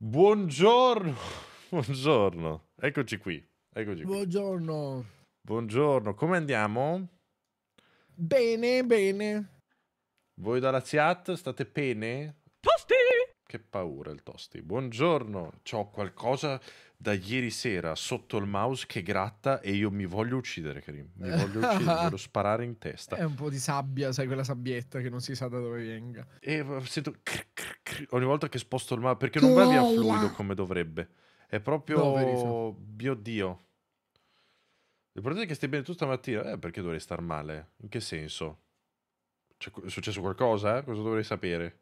Buongiorno, buongiorno, eccoci qui, eccoci qui. Buongiorno. Buongiorno, come andiamo? Bene, bene. Voi dalla chat state bene? Tosti! Che paura il tosti. Buongiorno, ho qualcosa da ieri sera sotto il mouse che gratta e io mi voglio uccidere, Karim. Mi voglio uccidere, voglio sparare in testa. È un po' di sabbia, sai, quella sabbietta che non si sa da dove venga. E eh, sento cr- cr- cr- ogni volta che sposto il mouse perché non va via fluido come dovrebbe. È proprio No, mio dio. L'importante è che stai bene tu stamattina. Eh, perché dovrei star male? In che senso? C'è- è successo qualcosa? eh? Cosa dovrei sapere?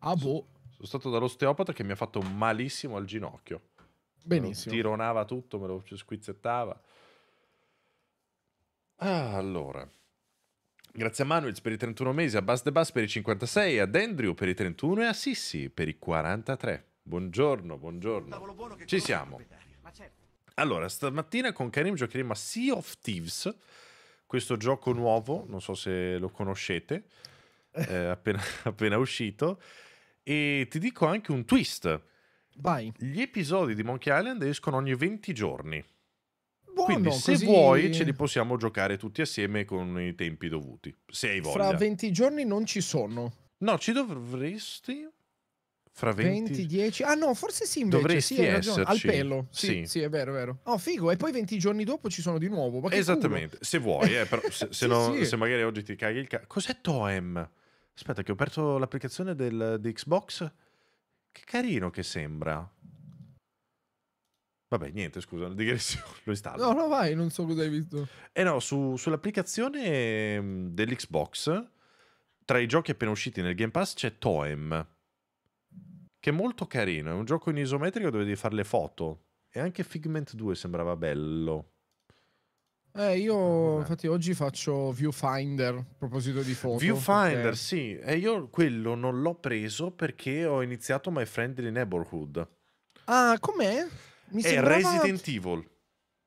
Ah, boh. Sono stato dall'osteopata che mi ha fatto malissimo al ginocchio. Benissimo. Me lo tironava tutto, me lo squizzettava. Ah, allora. Grazie a Manuel per i 31 mesi, a Bas de Bas per i 56, ad Andrew per i 31 e a Sissi per i 43. Buongiorno, buongiorno. Ci siamo. Allora, stamattina con Karim giocheremo a Sea of Thieves, questo gioco nuovo, non so se lo conoscete, è appena, appena uscito, e ti dico anche un twist. Vai. Gli episodi di Monkey Island escono ogni 20 giorni. Buono, Quindi, se così vuoi, ce li possiamo giocare tutti assieme con i tempi dovuti. Se hai voglia. Fra 20 giorni non ci sono. No, ci dovresti. Fra 20. 20, 10. Ah, no, forse sì, invece. Dovresti sì, ragione. Al esserci. pelo. Sì, Sì. sì, è vero, è vero. Oh, figo. E poi 20 giorni dopo ci sono di nuovo. Esattamente, se vuoi, eh, però se, se no- sì. se magari oggi ti caghi il cazzo. Cos'è Toem? Aspetta, che ho aperto l'applicazione del, di Xbox. Che carino che sembra. Vabbè, niente, scusa, digressione, lo installo. No, no, vai, non so cosa hai visto. Eh no, su- sull'applicazione mm, dell'Xbox, tra i giochi appena usciti nel Game Pass c'è Toem, che è molto carino, è un gioco in isometrico dove devi fare le foto. E anche Figment 2 sembrava bello. Eh, io Vabbè. infatti oggi faccio Viewfinder a proposito di foto. Viewfinder, perché- sì, e io quello non l'ho preso perché ho iniziato My Friendly Neighborhood. Ah, com'è? Mi È sembrava- Resident Evil.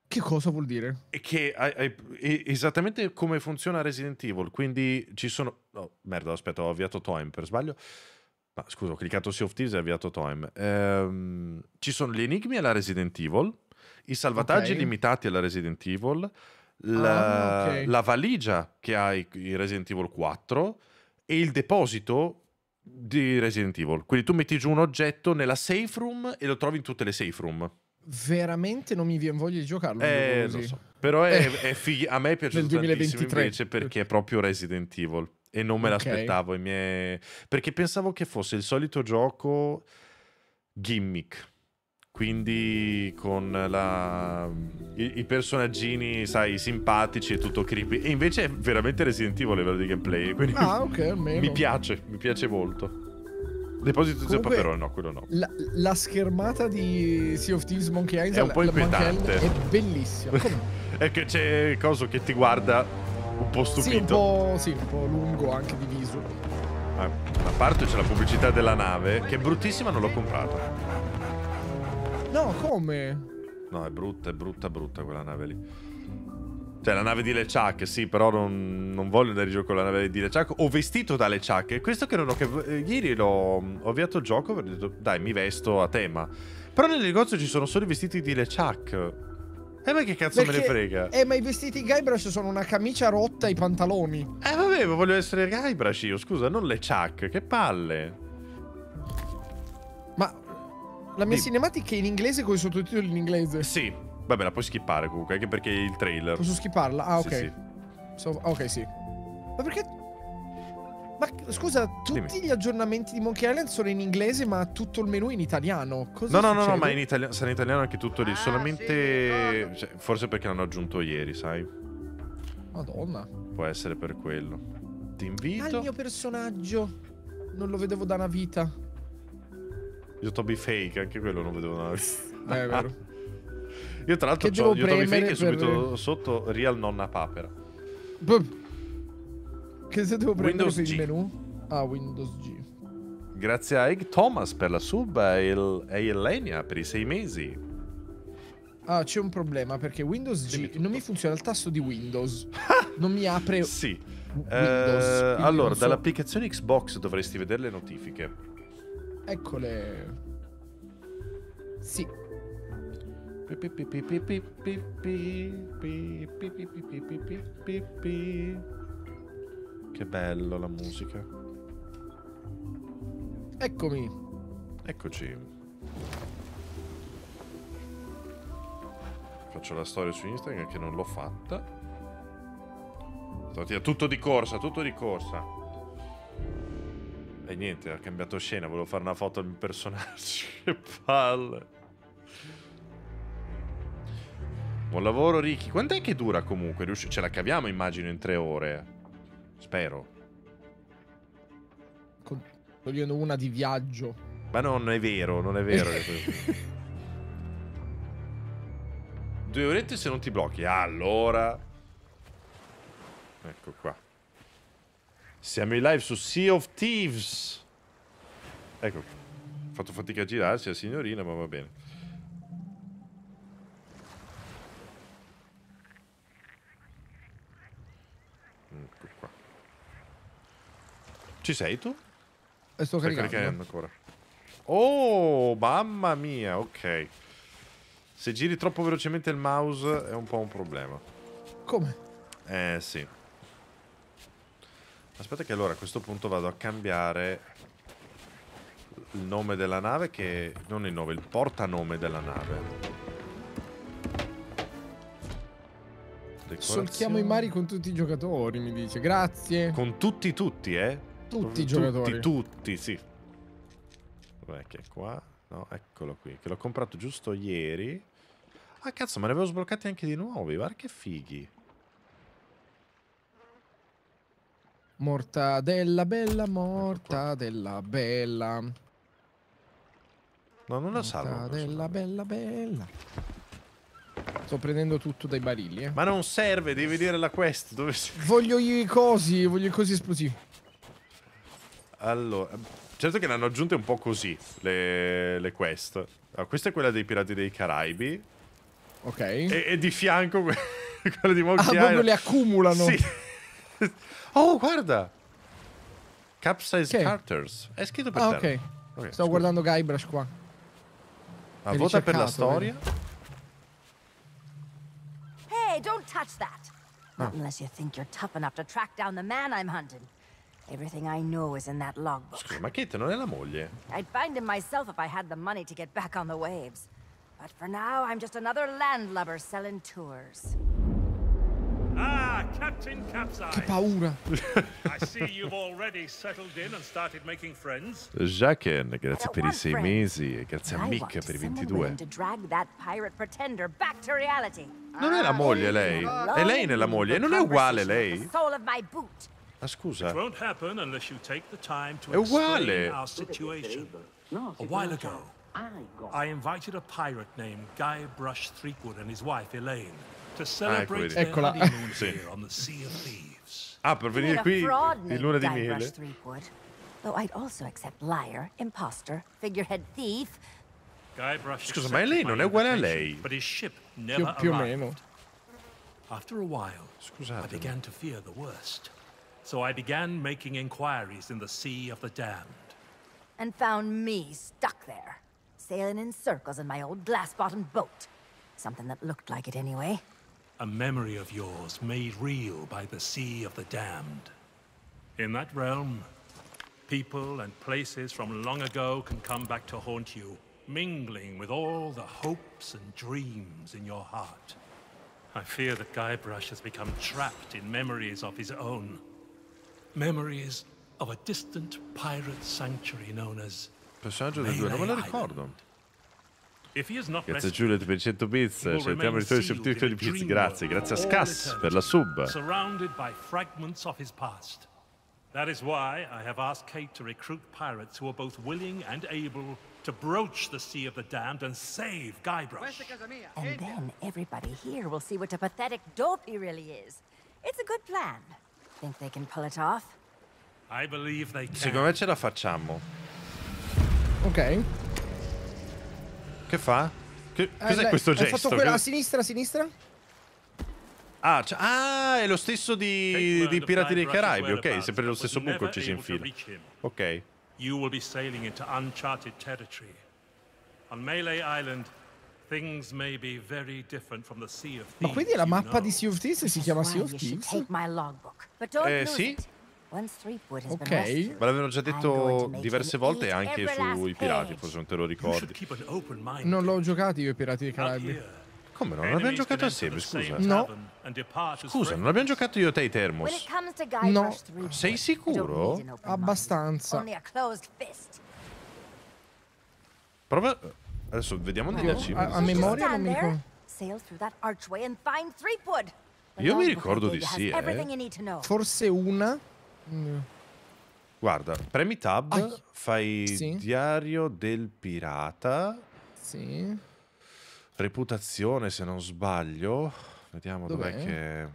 Che cosa vuol dire? Che è esattamente come funziona Resident Evil. Quindi ci sono. Oh, merda, aspetta, ho avviato Time per sbaglio. Ma scusa, ho cliccato Sea of Thieves e ho avviato Time. Ehm, ci sono gli enigmi alla Resident Evil, i salvataggi Ok. limitati alla Resident Evil, la, Ah, ok. la valigia che hai in Resident Evil 4 e il deposito di Resident Evil. Quindi tu metti giù un oggetto nella safe room e lo trovi in tutte le safe room. Veramente non mi viene voglia di giocarlo. Eh, lo so. Però è, Eh. è fighi- a me è piaciuto Nel tantissimo 2023. invece perché è proprio Resident Evil e non me Ok. l'aspettavo. miei- Perché pensavo che fosse il solito gioco gimmick. Quindi con la... i, i personaggini, sai, simpatici e tutto creepy. E invece è veramente Resident Evil a livello di gameplay. Quindi Ah, ok, almeno. mi piace, mi piace molto. Deposito Comunque- Paperone, no, quello no. La, la schermata di Sea of Thieves Monkey Island È un po' inquietante. è bellissima. È che c'è coso che ti guarda un po' stupito. sì, un po', sì, un po' lungo anche di viso. Ah, A parte c'è la pubblicità della nave, che è bruttissima, non l'ho comprata. No, come? No, è brutta, è brutta, brutta quella nave lì. Cioè, la nave di LeChuck, sì, però non, non voglio andare in gioco con la nave di LeChuck. Ho vestito da LeChuck. E questo che non ho... Che, eh, ieri l'ho, ho avviato il gioco e ho detto, dai, mi vesto a tema. Però nel negozio ci sono solo i vestiti di LeChuck. E ma che cazzo me ne Perché- frega? Eh, ma i vestiti Guybrush sono una camicia rotta e i pantaloni. Eh, vabbè, ma voglio essere Guybrush io, scusa, non LeChuck. Che palle. Ma la mia Dimmi. cinematica è in inglese con i sottotitoli in inglese. Sì, vabbè, la puoi skippare comunque, anche perché è il trailer. Posso skipparla? Ah, ok. Sì, sì. So- ok, sì. Ma perché... Ma scusa, tutti Dimmi. gli aggiornamenti di Monkey Island sono in inglese, ma tutto il menu in italiano. No, Cosa no, no, no, succede? ma in italiano, sarà in italiano anche tutto lì. Ah, solamente. cioè, forse perché l'hanno aggiunto ieri, sai? Madonna. Può essere per quello. Ti Ah, il invito. mio personaggio. Non lo vedevo da una vita. Io Toby Fake, anche quello non vedevo nada. Eh, è vero. Io, tra l'altro, ho io Toby Fake e per- subito sotto Real Nonna Papera. Buh. Che se devo prendere Windows G. il menu? Ah, Windows G. Grazie a Egg Thomas per la sub e il- Elenia per i sei mesi. Ah, c'è un problema perché Windows G non mi funziona il tasto di Windows. non mi apre Sì. Windows. Eh, allora, so- dall'applicazione Xbox dovresti vedere le notifiche. Eccole. Sì. Che bello la musica. Eccomi. Eccoci. Faccio la storia su Instagram che non l'ho fatta. Tutto di corsa, tutto di corsa. E niente, ha cambiato scena, volevo fare una foto del mio personaggio. che palle. Buon lavoro Ricky. Quant'è che dura comunque? Riusci- Ce la caviamo immagino in tre ore. Spero. Con- Togliendo una di viaggio. Ma non è vero, non è vero. Due orette se non ti blocchi. Allora. Ecco qua. Siamo in live su Sea of Thieves. Ecco. Ho fatto fatica a girarsi la signorina, ma va bene. Ecco qua. Ci sei tu? E sto Sta caricando. caricando ancora. Oh, mamma mia, ok. Se giri troppo velocemente il mouse è un po' un problema. Come? Eh, sì. Aspetta che allora a questo punto vado a cambiare il nome della nave che... Non il nome, il portanome della nave. Solchiamo i mari con tutti i giocatori, mi dice. Grazie. Con tutti tutti, eh? Tutti i giocatori. Tutti, tutti, sì. Dov'è che è qua? No, eccolo qui. Che l'ho comprato giusto ieri. Ah, cazzo, ma ne avevo sbloccati anche di nuovi. Guarda che fighi. Mortadella bella, mortadella bella. No, non la salvo. Mortadella bella bella. Sto prendendo tutto dai barili, eh. Ma non serve, devi vedere la quest. Dove si... Voglio i cosi, voglio i cosi esplosivi. Allora, certo che ne hanno aggiunte un po' così le, le quest. Allora, questa è quella dei Pirati dei Caraibi. Ok. E, e di fianco que- quella di ah, Monkey proprio Island. le accumulano. Sì. oh, guarda. Capsize Che? Carters. È scritto per Ah, terra. ok. Ok, Stavo scusa. guardando Guybrush qua. Ah, Hai vota per la storia. Hey, don't touch that! Not unless you think you're tough enough to track down the man I'm hunting. Everything I know is in that logbook. Scusa, ma Kate non è la moglie? I'd find him myself if I had the money to get back on the waves. But for now, I'm just another landlubber selling tours. Ah, Captain Che Capsize. paura. I see you've already settled in and started making friends. Jaquen, I grazie per i sei friends. mesi e grazie a Mick per i someone 22. willing to drag that pirate pretender back to reality. Non è la moglie lei? È lei nella moglie? Non è uguale lei? Ma scusa. Time to È uguale. A while ago, I invited a pirate named Guybrush Threepwood and his wife Elaine to celebrate vedi. Eccola. honeymoon Sì. on the Sea of Thieves. Ah, per venire qui fraud in luna di miele? Though I'd also accept liar, imposter, figurehead thief. Scusa, ma accepted lei non è uguale a lei? But his ship Più, never più o meno. After a while, I began to fear the worst. So I began making inquiries in the Sea of the Damned. and found me stuck there, sailing in circles in my old glass-bottomed boat. Something that looked like it anyway. A memory of yours made real by the Sea of the Damned. In that realm, people and places from long ago can come back to haunt you, mingling with all the hopes and dreams in your heart. I fear that Guybrush has become trapped in memories of his own. Memories of a distant pirate sanctuary known as Personaggio del 2, non me lo ricordo. If he is not Grazie rescued, Juliet per 100 bits. he will Cerchiamo remain di togliere il in a di bits. Grazie, grazie a for all Scas per la sub. Surrounded by fragments of his past. That is why I have asked Kate to recruit pirates who are both willing and able to broach the Sea of the Damned and save Guybrush. And then everybody here will see what a pathetic dope he really is. It's a good plan. Think they can pull it off? I believe they can. Secondo me ce la facciamo. Ok. Che fa? Che- Eh, cos'è lei- questo gesto? fatto quella a sinistra, a sinistra? Ah, cioè- ah, è lo stesso di, di Pirati dei Caraibi, ok? Sempre nello stesso buco ci si infila. Ok. You will be sailing into uncharted territory. On Melee Island, things may be very different from the Sea of Thieves. Ma quindi la mappa di Sea of Thieves si chiama Sea of Thieves? Eh, sì. Ok. Ma l'avevano già detto diverse volte anche sui pirati, forse non te lo ricordi. Non l'ho giocato io i Pirati dei Caraibi. Come no? Non abbiamo giocato assieme, scusa. No. Scusa, non abbiamo giocato io e te i Termos. Guybrush No. Sei sicuro? Abbastanza. Prova... Adesso vediamo di dirci. a- a memoria non mi ricordo. Io mi ricordo di sì, eh. Forse una. Mm. Guarda, premi tab, Ai. fai Sì. diario del pirata, Sì. reputazione se non sbaglio. Vediamo dov'è, Dov'è? che...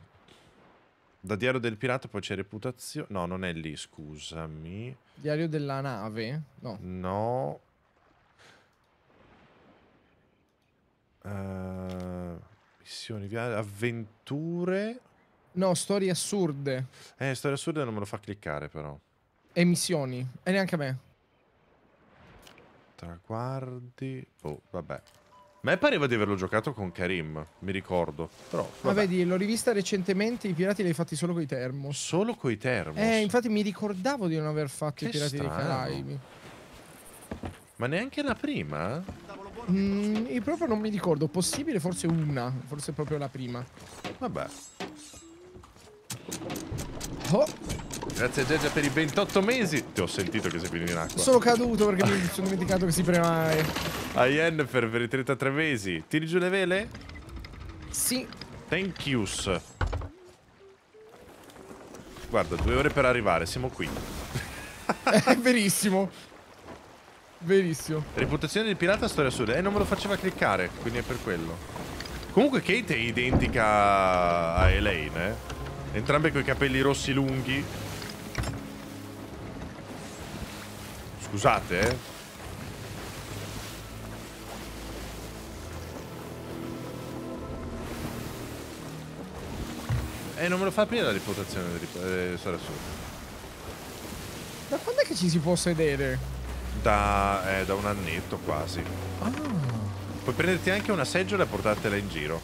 Da diario del pirata poi c'è reputazione... No, non è lì, scusami. Diario della nave? No. No. Eh, missioni, avventure. No, storie assurde. Eh, storia assurda non me lo fa cliccare però. E missioni. E neanche a me. Traguardi. Oh, vabbè. A me pareva di averlo giocato con Karim, mi ricordo. Però, Ma vabbè. vedi, l'ho rivista recentemente. I pirati li hai fatti solo con i termos. Solo coi termos. Eh, infatti mi ricordavo di non aver fatto Che i pirati dei strano. Caraibi. Ma neanche la prima? Mm, io proprio non mi ricordo. Possibile forse una. Forse proprio la prima. Vabbè. Oh, Grazie Geggia per i 28 mesi. Ti ho sentito che sei finito in acqua. sono caduto perché mi sono dimenticato che si prema. A Yennefer per i 33 mesi. Tiri giù le vele? Sì. Thank yous. Guarda, due ore per arrivare, siamo qui. È verissimo. Verissimo. Reputazione del pirata, storia assurda. Eh, non me lo faceva cliccare, quindi è per quello. Comunque Kate è identica a Elaine, eh. Entrambe coi capelli rossi lunghi. Scusate, eh. Eh, non me lo fa aprire la reputazione del eh, storia assurda. Da quando è che ci si può sedere? Da, eh, da un annetto quasi. Ah, Puoi prenderti anche una seggiola e portartela in giro.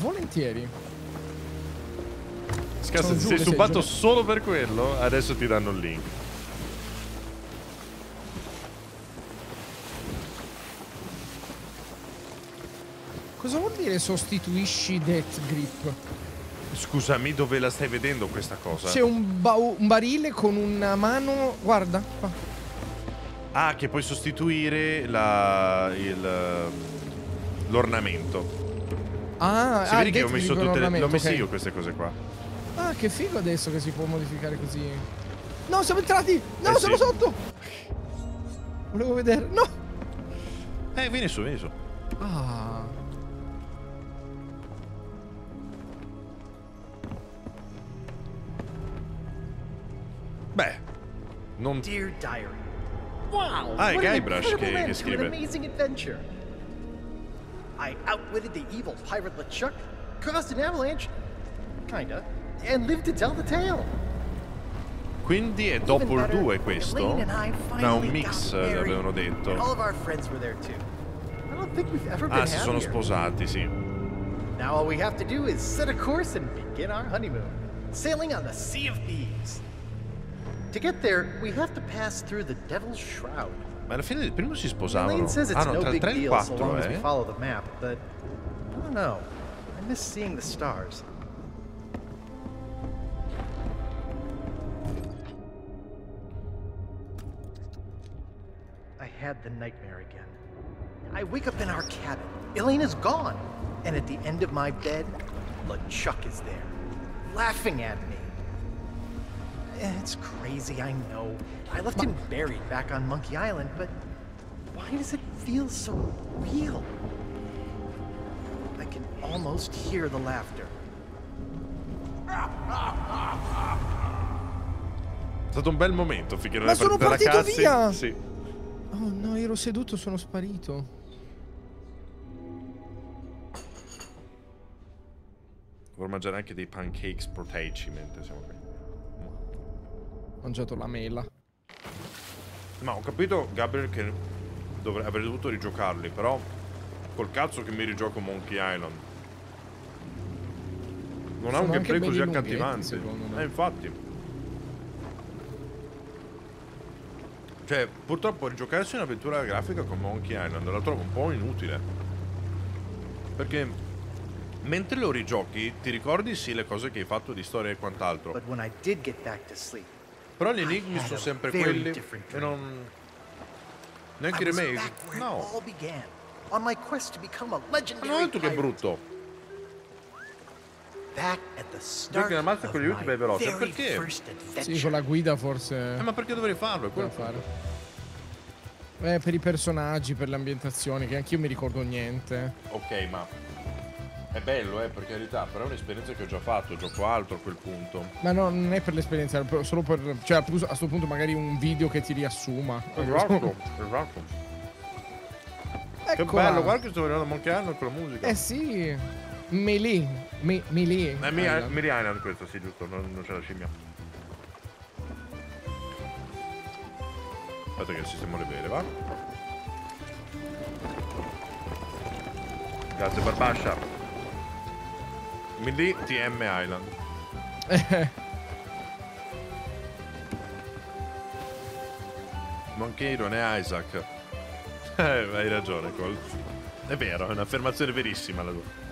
volentieri. Scazzo, sei seggiole. solo per quello? Adesso ti danno il link. Cosa vuol dire sostituisci Death Grip? Scusami, dove la stai vedendo questa cosa? C'è un, bau- un barile con una mano. Guarda. qua. Ah, che puoi sostituire la, il, l'ornamento. Ah, Si ah, vede che ho messo tutte le... L'ho ornamento, messe ok. io queste cose qua. Ah, che figo adesso che si può modificare così. No, siamo entrati! No, Eh, sono sì. sotto! Volevo vedere. No! Eh, vieni su, vieni su. Ah. Beh, non... Dear Diary. Wow! Ah, è what an Guybrush incredible che- che scrive. amazing adventure. I outwitted the evil pirate LeChuck, caused an avalanche, kinda, and lived to tell the tale. Quindi è dopo il 2 questo? Elaine and I No, un mix got married, l'avevano and all detto. of our friends were there too. I don't think we've ever been Ah, si sono sposati, sì. Now all we have to do is set a course and begin our honeymoon, sailing on the Sea of Thieves. To get there, we have to pass through the Devil's Shroud. Ma alla fine del primo si sposavano. Ah no, tra il 3 e il 4, long as we eh. follow the map, but I don't know. I miss seeing the stars. Had the nightmare again. I wake up in our cabin. Elena's gone. And at the end of my bed, LeChuck is there, laughing at me. Eh, It's crazy, I know. I left him buried back on Monkey Island, but why does it feel so real? I can almost hear the laughter. È stato un bel momento finché non Ma è sono partita la partito via! Sì. Oh no, ero seduto, sono sparito. Vorrei mangiare anche dei pancakes proteici mentre siamo qui. Ho mangiato la mela. Ma ho capito, Gabriel, che dovrei, avrei dovuto rigiocarli, però col cazzo che mi rigioco Monkey Island. Non ha un Sono gameplay così accattivante. Eh, infatti. Cioè, purtroppo rigiocarsi un'avventura grafica con Monkey Island la trovo un po' inutile. Perché mentre lo rigiochi ti ricordi sì le cose che hai fatto di storia e quant'altro. Però gli enigmi sono sempre quelli e non... Neanche remake. No. Ma non ho detto che è brutto. Back at the start che la mazza of con gli ultimi è veloce, perché? Sì, con la guida forse... Eh, ma perché dovrei farlo? Quello fare. Eh, per i personaggi, per le ambientazioni, che anch'io mi ricordo niente. Ok, ma è bello, eh, per carità, però è un'esperienza che ho già fatto, gioco altro a quel punto. Ma no, non è per l'esperienza, è solo per... Cioè, a questo punto magari un video che ti riassuma. Esatto, esatto. Che Eccola. bello, guarda che sto vedendo Monkey Island con la musica. Eh sì. Melee. Me- melee. Eh, Mi- Island. Island questo, sì, giusto, non, non c'è la scimmia. Aspetta che sistemo le vele, va? Grazie Barbascia. Mili TM Island. Monkey non è Isaac. Eh, hai ragione, Colt. È vero, è un'affermazione verissima la tua.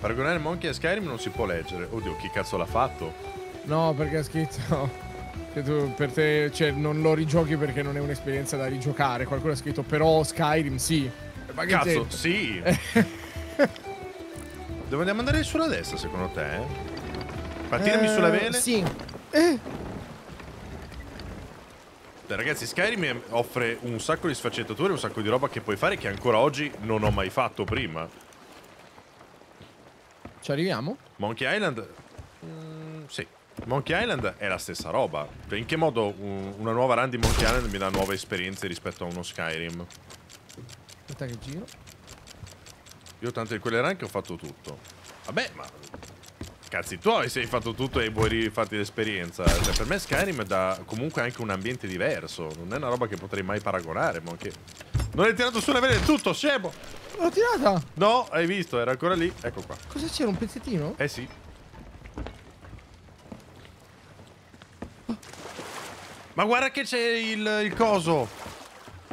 Paragonare Monkey a Skyrim non si può leggere. Oddio, chi cazzo l'ha fatto? No, perché ha scritto... Che tu, per te, cioè, non lo rigiochi perché non è un'esperienza da rigiocare. Qualcuno ha scritto, però Skyrim sì. Ma Cazzo, c'entra? sì. Dove andiamo andare sulla destra, secondo te? eh? Partirmi Eh, sulla vele? Sì. Eh, Ragazzi, Skyrim offre un sacco di sfaccettature, un sacco di roba che puoi fare che ancora oggi non ho mai fatto prima. Ci arriviamo? Monkey Island... Mm, sì. Monkey Island è la stessa roba. Cioè, in che modo un- una nuova run di Monkey Island mi dà nuove esperienze rispetto a uno Skyrim? Aspetta che giro. Io tante di quelle run che ho fatto tutto. Vabbè, ma... Cazzi tuoi se hai fatto tutto e vuoi rifarti l'esperienza. Cioè, per me Skyrim dà comunque anche un ambiente diverso. Non è una roba che potrei mai paragonare, ma che... Non hai tirato sulle vele del tutto, scemo! L'ho tirata! No, hai visto, era ancora lì. Ecco qua. Cosa c'era? Un pezzettino? Eh sì. Ma guarda che c'è il, il coso.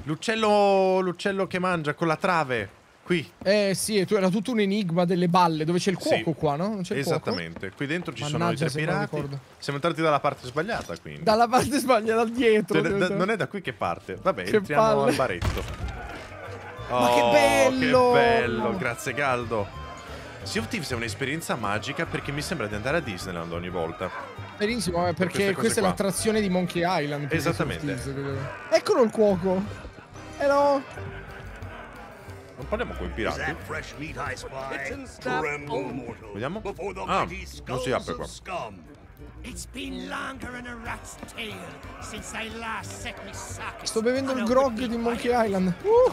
L'uccello, l'uccello che mangia con la trave. Qui. Eh sì, e tu- era tutto un enigma delle balle, dove c'è il Sì. cuoco qua, no? Non c'è il cuoco? Esattamente. Qui dentro ci sono Mannaggia, i tre pirati. Siamo entrati dalla parte sbagliata, quindi. Dalla parte sbagliata, dietro. Cioè, da- non è da qui che parte. Vabbè, Che entriamo palle. al baretto. Ma che Oh, bello! Che bello, grazie Galdo. Sea of Thieves è un'esperienza magica perché mi sembra di andare a Disneyland ogni volta. Benissimo, eh, perché questa è l'attrazione di Monkey Island. Esattamente. Thieves. Eccolo il cuoco. Hello. Non parliamo con i pirati. Vediamo. Ah, non si apre qua. It's been longer than a rat's tail since I last set me socket. Sto bevendo on il a grog di Monkey. Island. Uh,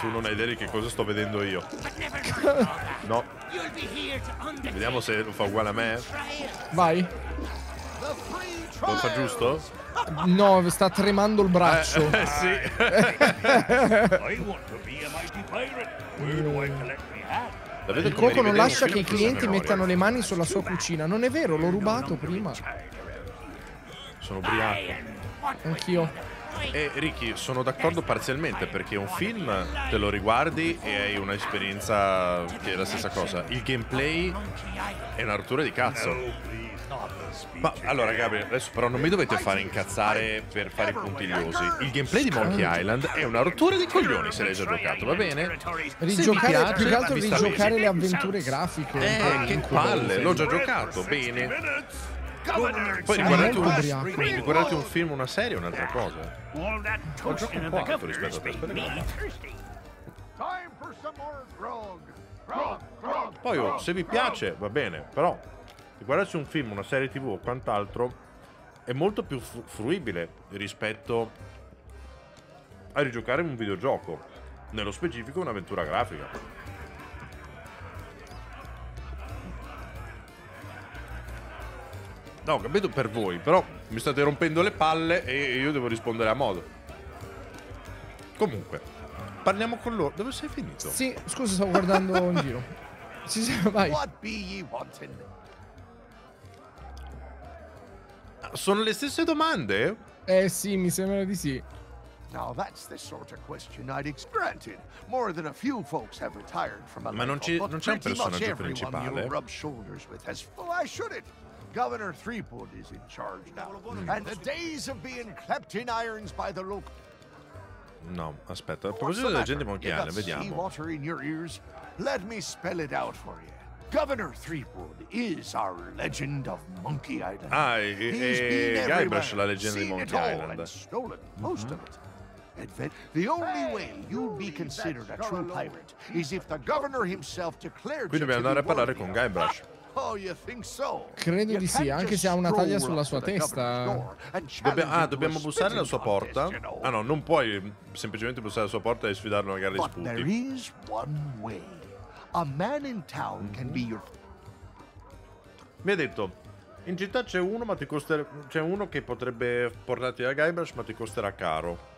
Tu non hai idea di che cosa sto vedendo io. but never mind all that. No. You'll be here to undertake Vediamo se lo fa uguale a me. trial. vai. Lo fa giusto? No, sta tremando il braccio. Eh sì. I want to be a mighty pirate. Where do I collect my hat? La vedo Il cuoco non lascia che i clienti mettano le mani sulla sua cucina. Non è vero, l'ho rubato prima. Sono ubriaco. Anch'io. E Ricky, sono d'accordo parzialmente perché un film te lo riguardi e hai un'esperienza che è la stessa cosa. Il gameplay è una rottura di cazzo. Ma allora Gabriele, adesso però non mi dovete fare incazzare per fare i puntigliosi. Il gameplay di Monkey Island è una rottura di coglioni se l'hai già giocato, va bene? Rigiocare, piace, più che altro rigiocare le avventure grafiche. Eh, che palle, l'ho già giocato, bene. Poi riguardate un, riguardate un film, una serie un'altra cosa. Ho gioco un po' alto rispetto a te. Poi oh, se vi piace va bene, però guardarsi un film, una serie tv o quant'altro è molto più fru- fruibile rispetto a rigiocare un videogioco, nello specifico un'avventura grafica. No, ho capito per voi, però mi state rompendo le palle e io devo rispondere a modo. Comunque, parliamo con loro. Dove sei finito? Sì, scusa, stavo guardando in giro. Sì, sì, vai. What be ye wanting? Sono le stesse domande? Eh sì, mi sembra di sì. Now that's the sort of question I'd ex- granted. More than a few folks have retired from a Ma non c'è un personaggio principale? you rub shoulders with has. Why should it? Governor Threepwood is in charge now, and the days of being clapped in irons by the local. No, aspetta. A proposito della gente monchiale, vediamo. Let me spell it out for you. Governor Threepwood is our legend of Monkey Island. Ah, e- He's e- Guybrush, la leggenda di seen it Monkey all, Island. and stolen most of it. Advent- The only way you'd be considered a true pirate is if the governor himself declared to dobbiamo andare a parlare con Guybrush. Oh, you think so? Credo di sì, anche se ha una taglia sulla sua testa. Dobbia- ah, dobbiamo bussare alla sua porta? Ah no, non puoi semplicemente bussare alla sua porta e sfidarlo a una gara di sputi. A man in town can be your Mi ha detto, in città c'è uno, ma ti costerà... C'è uno che potrebbe portarti da Guybrush, ma ti costerà caro.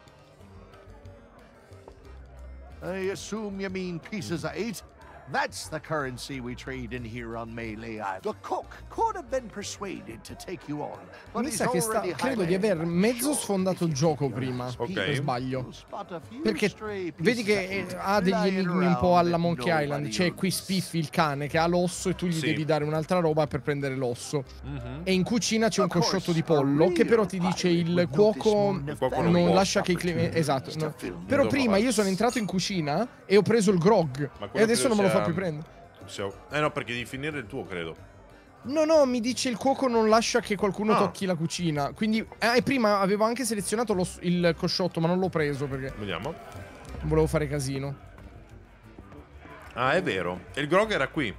I assume you mean pieces of eight? That's the currency we trade in here on Melee Island. The cook could have been persuaded to take you on, but Mi sa che sta, credo di aver mezzo sfondato il gioco prima. Ok. Per sbaglio. Perché vedi che eh, ha degli enigmi un po' alla Monkey Island. C'è qui uses. Spiffi il cane che ha l'osso e tu gli Sì. devi dare un'altra roba per prendere l'osso. Mhm. E in cucina c'è un cosciotto di pollo che però ti dice il cuoco Il cuoco non non lascia che i clienti... Esatto. no. Però prima io sono entrato in cucina e ho preso il grog. E adesso non me lo fa sia- più prendere. sia- Eh no, perché devi finire il tuo, credo. No, no, mi dice il cuoco non lascia che qualcuno Ah. tocchi la cucina. Quindi, eh, prima avevo anche selezionato lo il cosciotto, ma non l'ho preso perché Vediamo. volevo fare casino. Ah, è vero. E il grog era qui.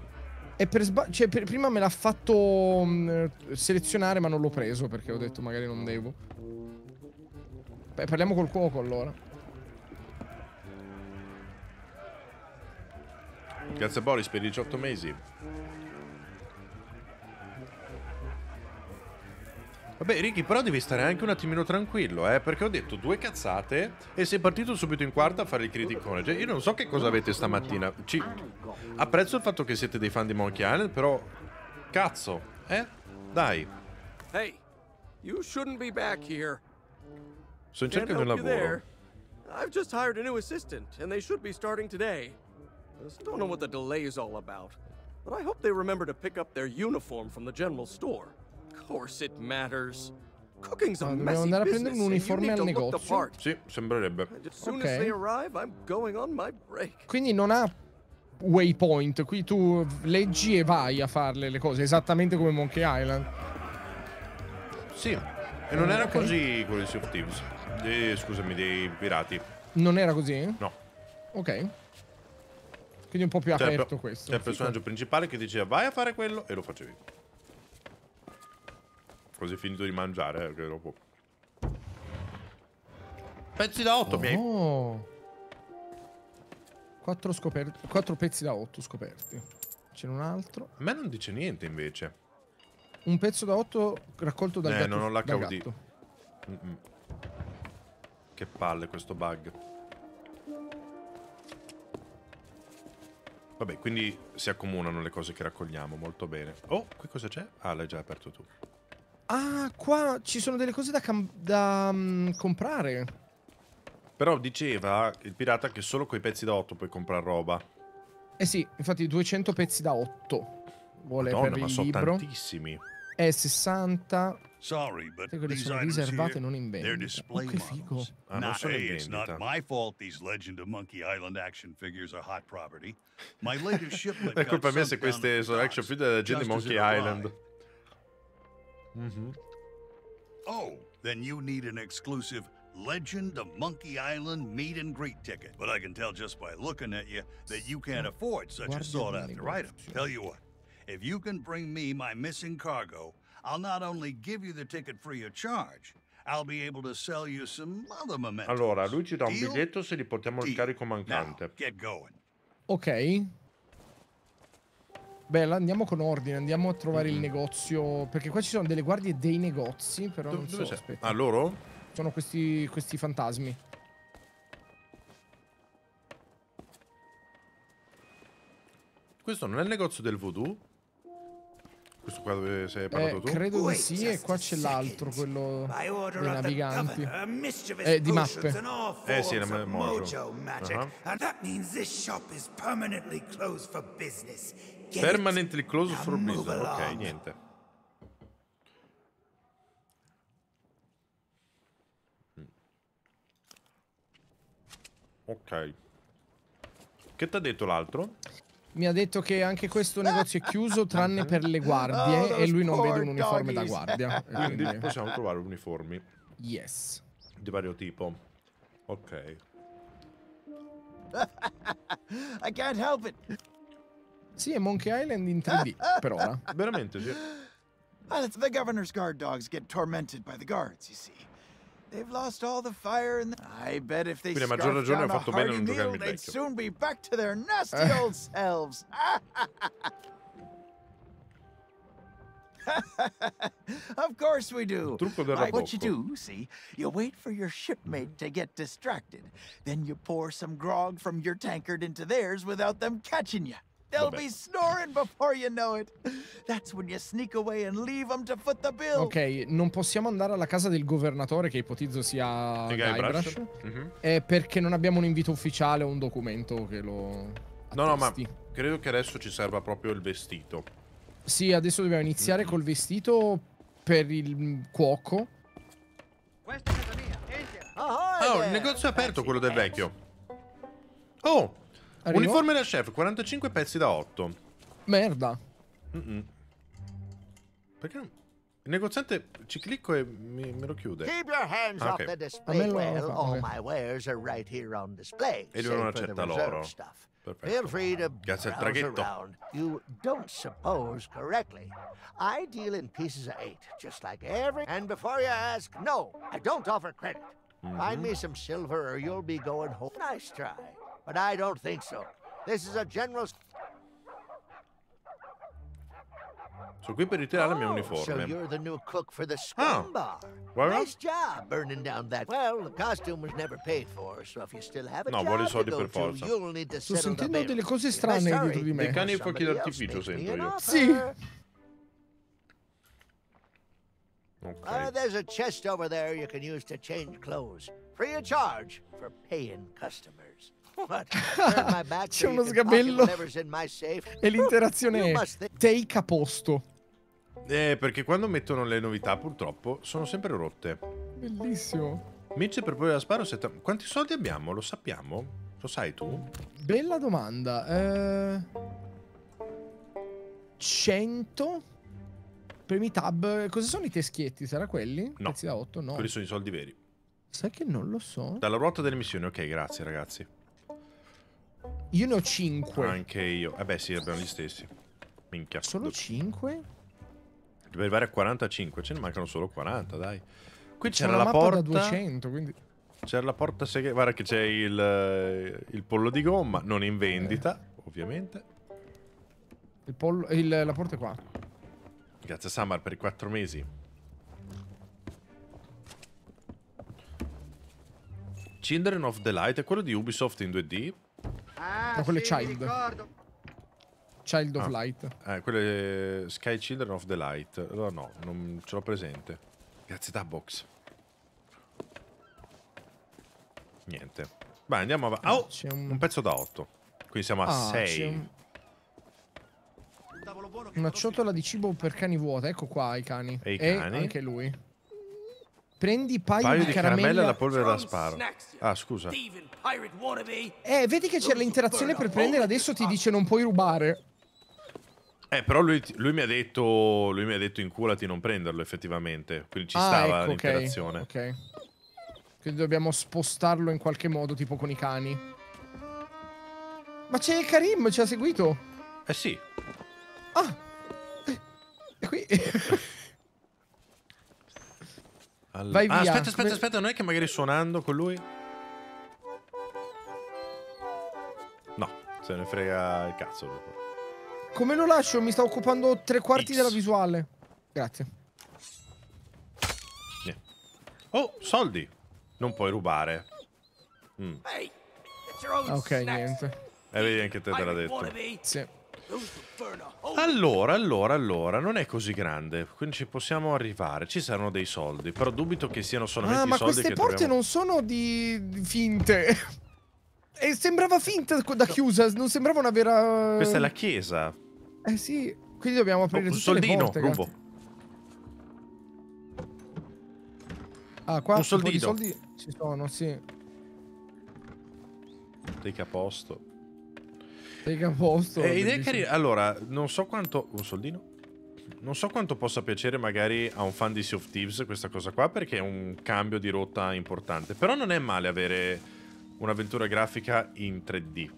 E per sbaglio, cioè, per- prima me l'ha fatto mh, selezionare, ma non l'ho preso perché ho detto magari non devo. Beh, parliamo col cuoco allora. Grazie Boris per i 18 mesi. Vabbè, Ricky, però devi stare anche un attimino tranquillo, eh, perché ho detto due cazzate e sei partito subito in quarta a fare il criticone. Cioè, io non so che cosa avete stamattina. Ci... Apprezzo il fatto che siete dei fan di Monkey Island, però... Cazzo, eh? Dai, Hey, you shouldn't be back here. sto in cerca di un lavoro. I've just hired a new assistant, and they should be starting today. Don't know what the delay's all about. But I hope they remember to pick up their uniform from the general store. Of course it matters. Cooking's a Ah, messy andare a business, prendere un uniforme need al to look the negozio. part. Sì, sembrerebbe. Ok. Quindi non ha waypoint. Qui tu leggi e vai a farle le cose, esattamente come Monkey Island. Sì, e non era ok. così quello di Sea of Thieves. Di- scusami, dei pirati. Non era così? No. Ok. Quindi un po' più C'è aperto per- questo. C'è il personaggio principale che diceva vai a fare quello e lo facevi. Così finito di mangiare, eh, perché dopo. Pezzi da 8 miei. Oh. Quattro, scoperti, quattro pezzi da otto scoperti. C'è un altro. A me non dice niente invece. Un pezzo da otto raccolto dal Eh, gatto. non ho l'HUD. gatto. Mm-mm. Che palle questo bug. Vabbè, quindi si accomunano le cose che raccogliamo molto bene. Oh, qui cosa c'è? Ah, l'hai già aperto tu. Ah, qua ci sono delle cose da, da mm, comprare. Però diceva il pirata che solo coi pezzi da 8 puoi comprare roba. Eh sì, infatti 200 pezzi da 8. Vuole Madonna, per ma il sono libro. tantissimi. È 60 Sorry, but quelle these sono riservate, here, non in they're vendita. Oh, che figo. Ah, non sono in hey, it's not vendita. my fault these Legend of Monkey Island action figures are hot property. My latest shipment È colpa mia se queste sono action figure della gente di Monkey. Island. Mhm. Oh, then you need an exclusive Legend of Monkey Island meet and greet ticket. But I can tell just by looking at you that you can't afford such a Guardia sought del after item. Tell you what, if you can bring me my missing cargo, I'll not only give you the ticket free of charge, I'll be able to sell you some other mementos. Allora, lui ci dà un biglietto se gli portiamo il Deal. carico Now, mancante. get going. Ok. Bella, andiamo con ordine, andiamo a trovare il negozio. Perché qua ci sono delle guardie dei negozi, però Do- non dove so, aspetta. Ah, loro? Sono questi, questi fantasmi. Questo non è il negozio del voodoo? Questo qua dove sei parlato Eh, tu? credo di sì, e qua c'è l'altro, quello dei naviganti. governor, Eh, di mappe. Eh, sì, la of mojo. mojo magic. Uh-huh. Shop is permanently closed for business. Now for. Ok, niente. Mm. Ok. Che ti ha detto l'altro? Mi ha detto che anche questo negozio è chiuso tranne per le guardie Oh, e lui non vede un uniforme da doggies. guardia. E Quindi quindi- possiamo trovare uniformi Yes. di vario tipo. Ok. I can't help it. Sì, è Monkey Island in 3D per ora. Veramente sì. Well, it's the governor's guard dogs get tormented by the guards, you see. They've lost all the fire and I bet if they Quindi a maggior scarfed ragione down a fatto bene a hearty non giocarmi meal, they'd vecchio. soon be back to their nasty old selves. of course we do. Trucco Like what you do, see, you wait for your shipmate to get distracted. Then you pour some grog from your tankard into theirs without them catching you. They'll Vabbè. be snoring before you know it. That's when you sneak away and leave them to foot the bill. Ok, non possiamo andare alla casa del governatore, che ipotizzo sia E Guybrush, Guybrush? Mhm. eh, perché non abbiamo un invito ufficiale o un documento che lo No, no, ma attesti. credo che adesso ci serva proprio il vestito. Sì, adesso dobbiamo iniziare col vestito per il cuoco. Ah, il negozio è aperto, quello del vecchio. Oh, Arrivo? uniforme da chef, 45 pezzi da 8. Merda. Mm-mm. Perché non- Il negoziante ci clicco e mi, me lo chiude. Keep your hands Ah, off ok. the A display well. All my wares are right here on display. E lui non accetta l'oro. stuff. Perfetto. Feel free to Grazie al traghetto. around. You don't suppose correctly. I deal in pieces of eight, just like every. And before you ask, no, I don't offer credit. Mm-hmm. Find me some silver, or you'll be going home. Nice try, but I don't think so. This is a general. Sono qui per ritirare il mio Oh, So you're the new cook for the Ah. scum bar. Guarda. Nice job burning down that. Well, the costume was never paid for, so if you still have a No, job vuole i to soldi go per to, forza. you'll need to Sto settle the sentendo bill. delle cose You strane must dietro hurry, di me. Dei cani e before fuochi somebody d'artificio sento io. Sì. Ok. Uh, there's a chest over there you can use to change clothes, free of charge for paying customers. C'è uno sgabello. E l'interazione è take a posto. Eh, perché quando mettono le novità, purtroppo, sono sempre rotte. Bellissimo. Mitch per poi la sparo. setta- Quanti soldi abbiamo? Lo sappiamo? Lo sai tu? Bella domanda. Eh... 100? Premi tab. Cosa sono i teschietti? Sarà quelli? No. Pezzi da 8? No. Quelli sono i soldi veri. Sai che non lo so. Dalla ruota delle missioni, ok, grazie ragazzi. Io ne ho 5. Anche io. Eh beh, sì, abbiamo gli stessi. Minchia. Solo Do- 5? Deve arrivare a 45, ce ne mancano solo 40, dai. Qui c'era la porta. da 200, quindi... C'era la porta segreta. Guarda che c'è il, eh, il pollo di gomma, non in vendita, Eh. ovviamente. Il pollo... il- la porta è qua. Grazie Samar per i 4 mesi. Children of the Light è quello di Ubisoft in 2D? No, quello è Child. Child of Ah. Light. Eh, quello è Sky Children of the Light. Allora no, non ce l'ho presente. Grazie da box. Niente. Vai, andiamo avanti. Oh, C'è un... un- pezzo da 8. Quindi siamo a Ah, 6. c'è un- Una ciotola di cibo per cani vuota. Ecco qua i cani. E i cani? anche lui. Prendi paio, Paio di di caramelle. caramelle alla polvere da sparo. Ah, scusa. Eh, vedi che c'è l'interazione per prendere, adesso ti dice non puoi rubare. Eh, però lui, lui mi ha detto. Lui mi ha detto inculati non prenderlo, effettivamente. Quindi ci ah, stava ecco, l'interazione. Ok. Quindi dobbiamo spostarlo in qualche modo, tipo con i cani. Ma c'è Karim, ci ha seguito. Eh sì. Ah! Eh, E qui... All- Vai Ah, via. aspetta, aspetta, aspetta, non è che magari suonando con lui? No, se ne frega il cazzo. proprio. come lo lascio? Mi sta occupando tre quarti X. della visuale. Grazie. Niente. Oh, soldi. Non puoi rubare. Mm. Hey, ok, niente. E vedi anche te te l'ha detto. Sì. Allora, allora, allora, non è così grande, quindi ci possiamo arrivare. Ci saranno dei soldi, però dubito che siano solamente Ah, i ma soldi queste che porte troviamo. non sono di finte. E sembrava finta da chiusa, non sembrava una vera... Questa è la chiesa. Eh sì, quindi dobbiamo Oh, aprire un tutte soldino, porte. rubo. cazzo. Ah, qua Un soldino. soldi ci sono, sì. Take a posto. Sei a posto. Eh, idea carina. Allora, non so quanto. Un soldino? Non so quanto possa piacere magari a un fan di Sea of Thieves questa cosa qua, perché è un cambio di rotta importante. Però non è male avere un'avventura grafica in 3D.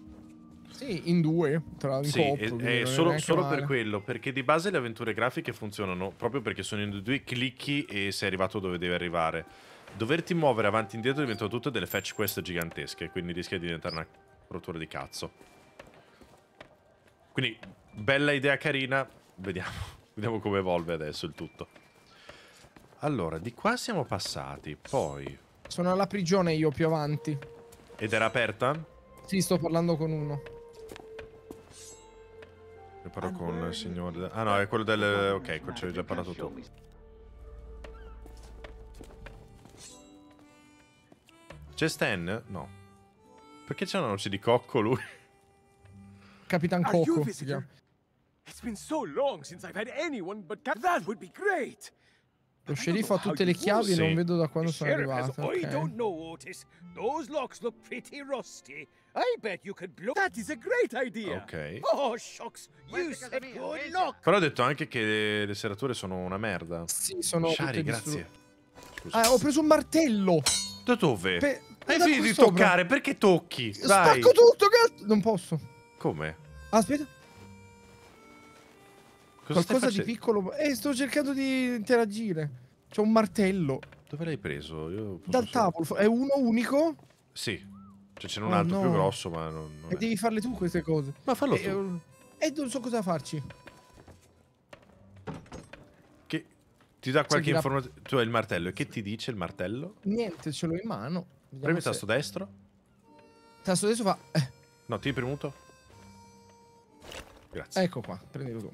Sì, in due, tra in Sì, è- è, solo, solo per quello, perché di base le avventure grafiche funzionano proprio perché sono in due clicchi e sei arrivato dove devi arrivare. Doverti muovere avanti e indietro diventano tutte delle fetch quest gigantesche, quindi rischia di diventare una rottura di cazzo. Quindi, bella idea carina, vediamo, vediamo come evolve adesso il tutto. Allora, di qua siamo passati, poi... Sono alla prigione io più avanti. Ed era aperta? Sì, sto parlando con uno. Io parlo con il signore... Ah no, è quello del... Ok, quello ci avevi già parlato tu. C'è Stan? No. Perché c'è una noce di cocco lui? Capitan Coco chiama. It's been so long since I've had anyone but Cap- that would be great. Lo sceriffo ha tutte le chiavi e non vedo da quando sono arrivato. I ok. don't know, Otis. Those locks look pretty rusty. I bet you could blow. That is a great idea. Ok. Oh, shucks. You said good luck. Però ha detto anche che le serrature sono una merda. Sì, sono Shari, grazie. Ah, ho preso un martello. Da dove? Pe- Hai finito di toccare, perché tocchi? Dai. Spacco tutto, cazzo. Non posso. Come? Aspetta. Cosa Qualcosa di piccolo. Eh, sto cercando di interagire. C'ho un martello. Dove l'hai preso? Io Dal solo- tavolo. È uno unico? Sì. Cioè c'è un Oh, altro più no. grosso, ma non... non E è. devi farle tu queste cose. Ma fallo E, tu. eh, E non so cosa farci. Che ti dà qualche la- informazione. Tu hai il martello. E che ti dice il martello? Niente, ce l'ho in mano. Vediamo Premi il se- tasto destro. Tasto adesso fa. eh, No, ti hai premuto. Grazie. ecco qua, prendilo tu.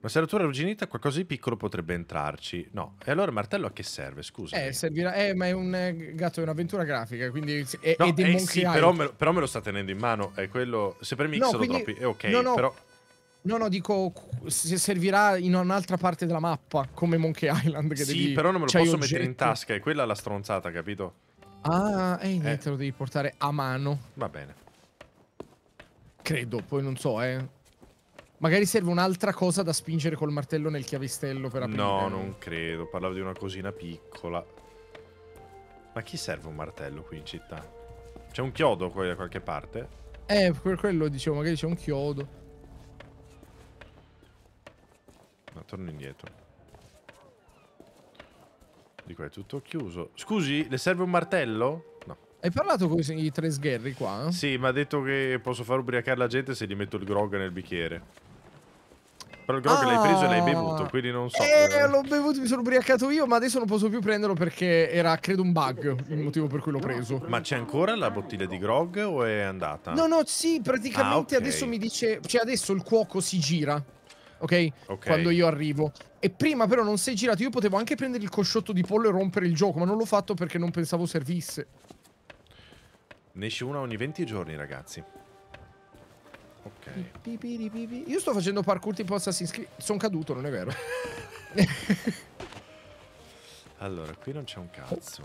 Una serratura arrugginita, qualcosa di piccolo potrebbe entrarci. No. E allora il martello a che serve? Scusa. Eh, servirà. Eh, ma è un eh, gatto, è un'avventura grafica. Quindi. È, No, è eh sì, però me, lo, però me lo sta tenendo in mano. È quello. Se premi X No, lo droppi. È ok. no, no. Però. No, no, dico. Se servirà in un'altra parte della mappa. Come Monkey Island. Che Sì, devi- però non me lo posso mettere in oggetti. tasca. È quella la stronzata, capito? Ah, e niente, lo devi portare a mano. Va bene. Credo, poi non so, eh. Magari serve un'altra cosa da spingere col martello nel chiavistello per aprire. No, non credo. Parlavo di una cosina piccola. Ma chi serve un martello qui in città? C'è un chiodo qua da qualche parte? Eh, per quello dicevo, magari c'è un chiodo. No, torno indietro. Di qua è tutto chiuso. Scusi, le serve un martello? No. Hai parlato con i tre sgherri qua? Sì, ma ha detto che posso far ubriacare la gente se gli metto il grog nel bicchiere. Però il grog l'hai preso e l'hai bevuto, quindi non so. Eh, l'ho bevuto, mi sono ubriacato io, ma adesso non posso più prenderlo perché era, credo, un bug il motivo per cui l'ho preso. Ma c'è ancora la bottiglia di grog o è andata? No, no, sì, praticamente Ah, ok. adesso mi dice... Cioè, adesso il cuoco si gira, ok? Ok. Quando io arrivo. E prima però non si è girato. Io potevo anche prendere il cosciotto di pollo e rompere il gioco, ma non l'ho fatto perché non pensavo servisse. Ne esce una ogni 20 giorni, ragazzi. Ok. Io sto facendo parkour tipo Assassin's Creed. Sono caduto, non è vero? Allora, qui non c'è un cazzo.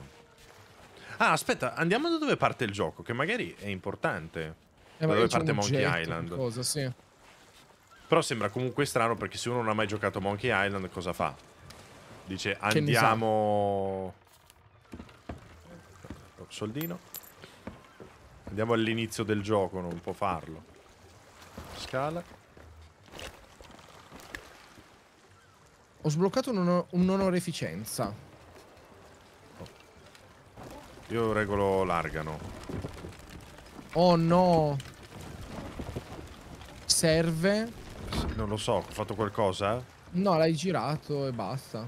Ah, aspetta, andiamo da dove parte il gioco, che magari è importante. Eh, da dove parte Monkey oggetto, Island. qualcosa, sì. Però sembra comunque strano perché se uno non ha mai giocato Monkey Island, cosa fa? Dice andiamo. Soldino. Andiamo all'inizio del gioco, non può farlo. Scala. Ho sbloccato un- un'onoreficenza. Io regolo l'argano. Oh no. serve? Non lo so, ho fatto qualcosa? No, l'hai girato e basta.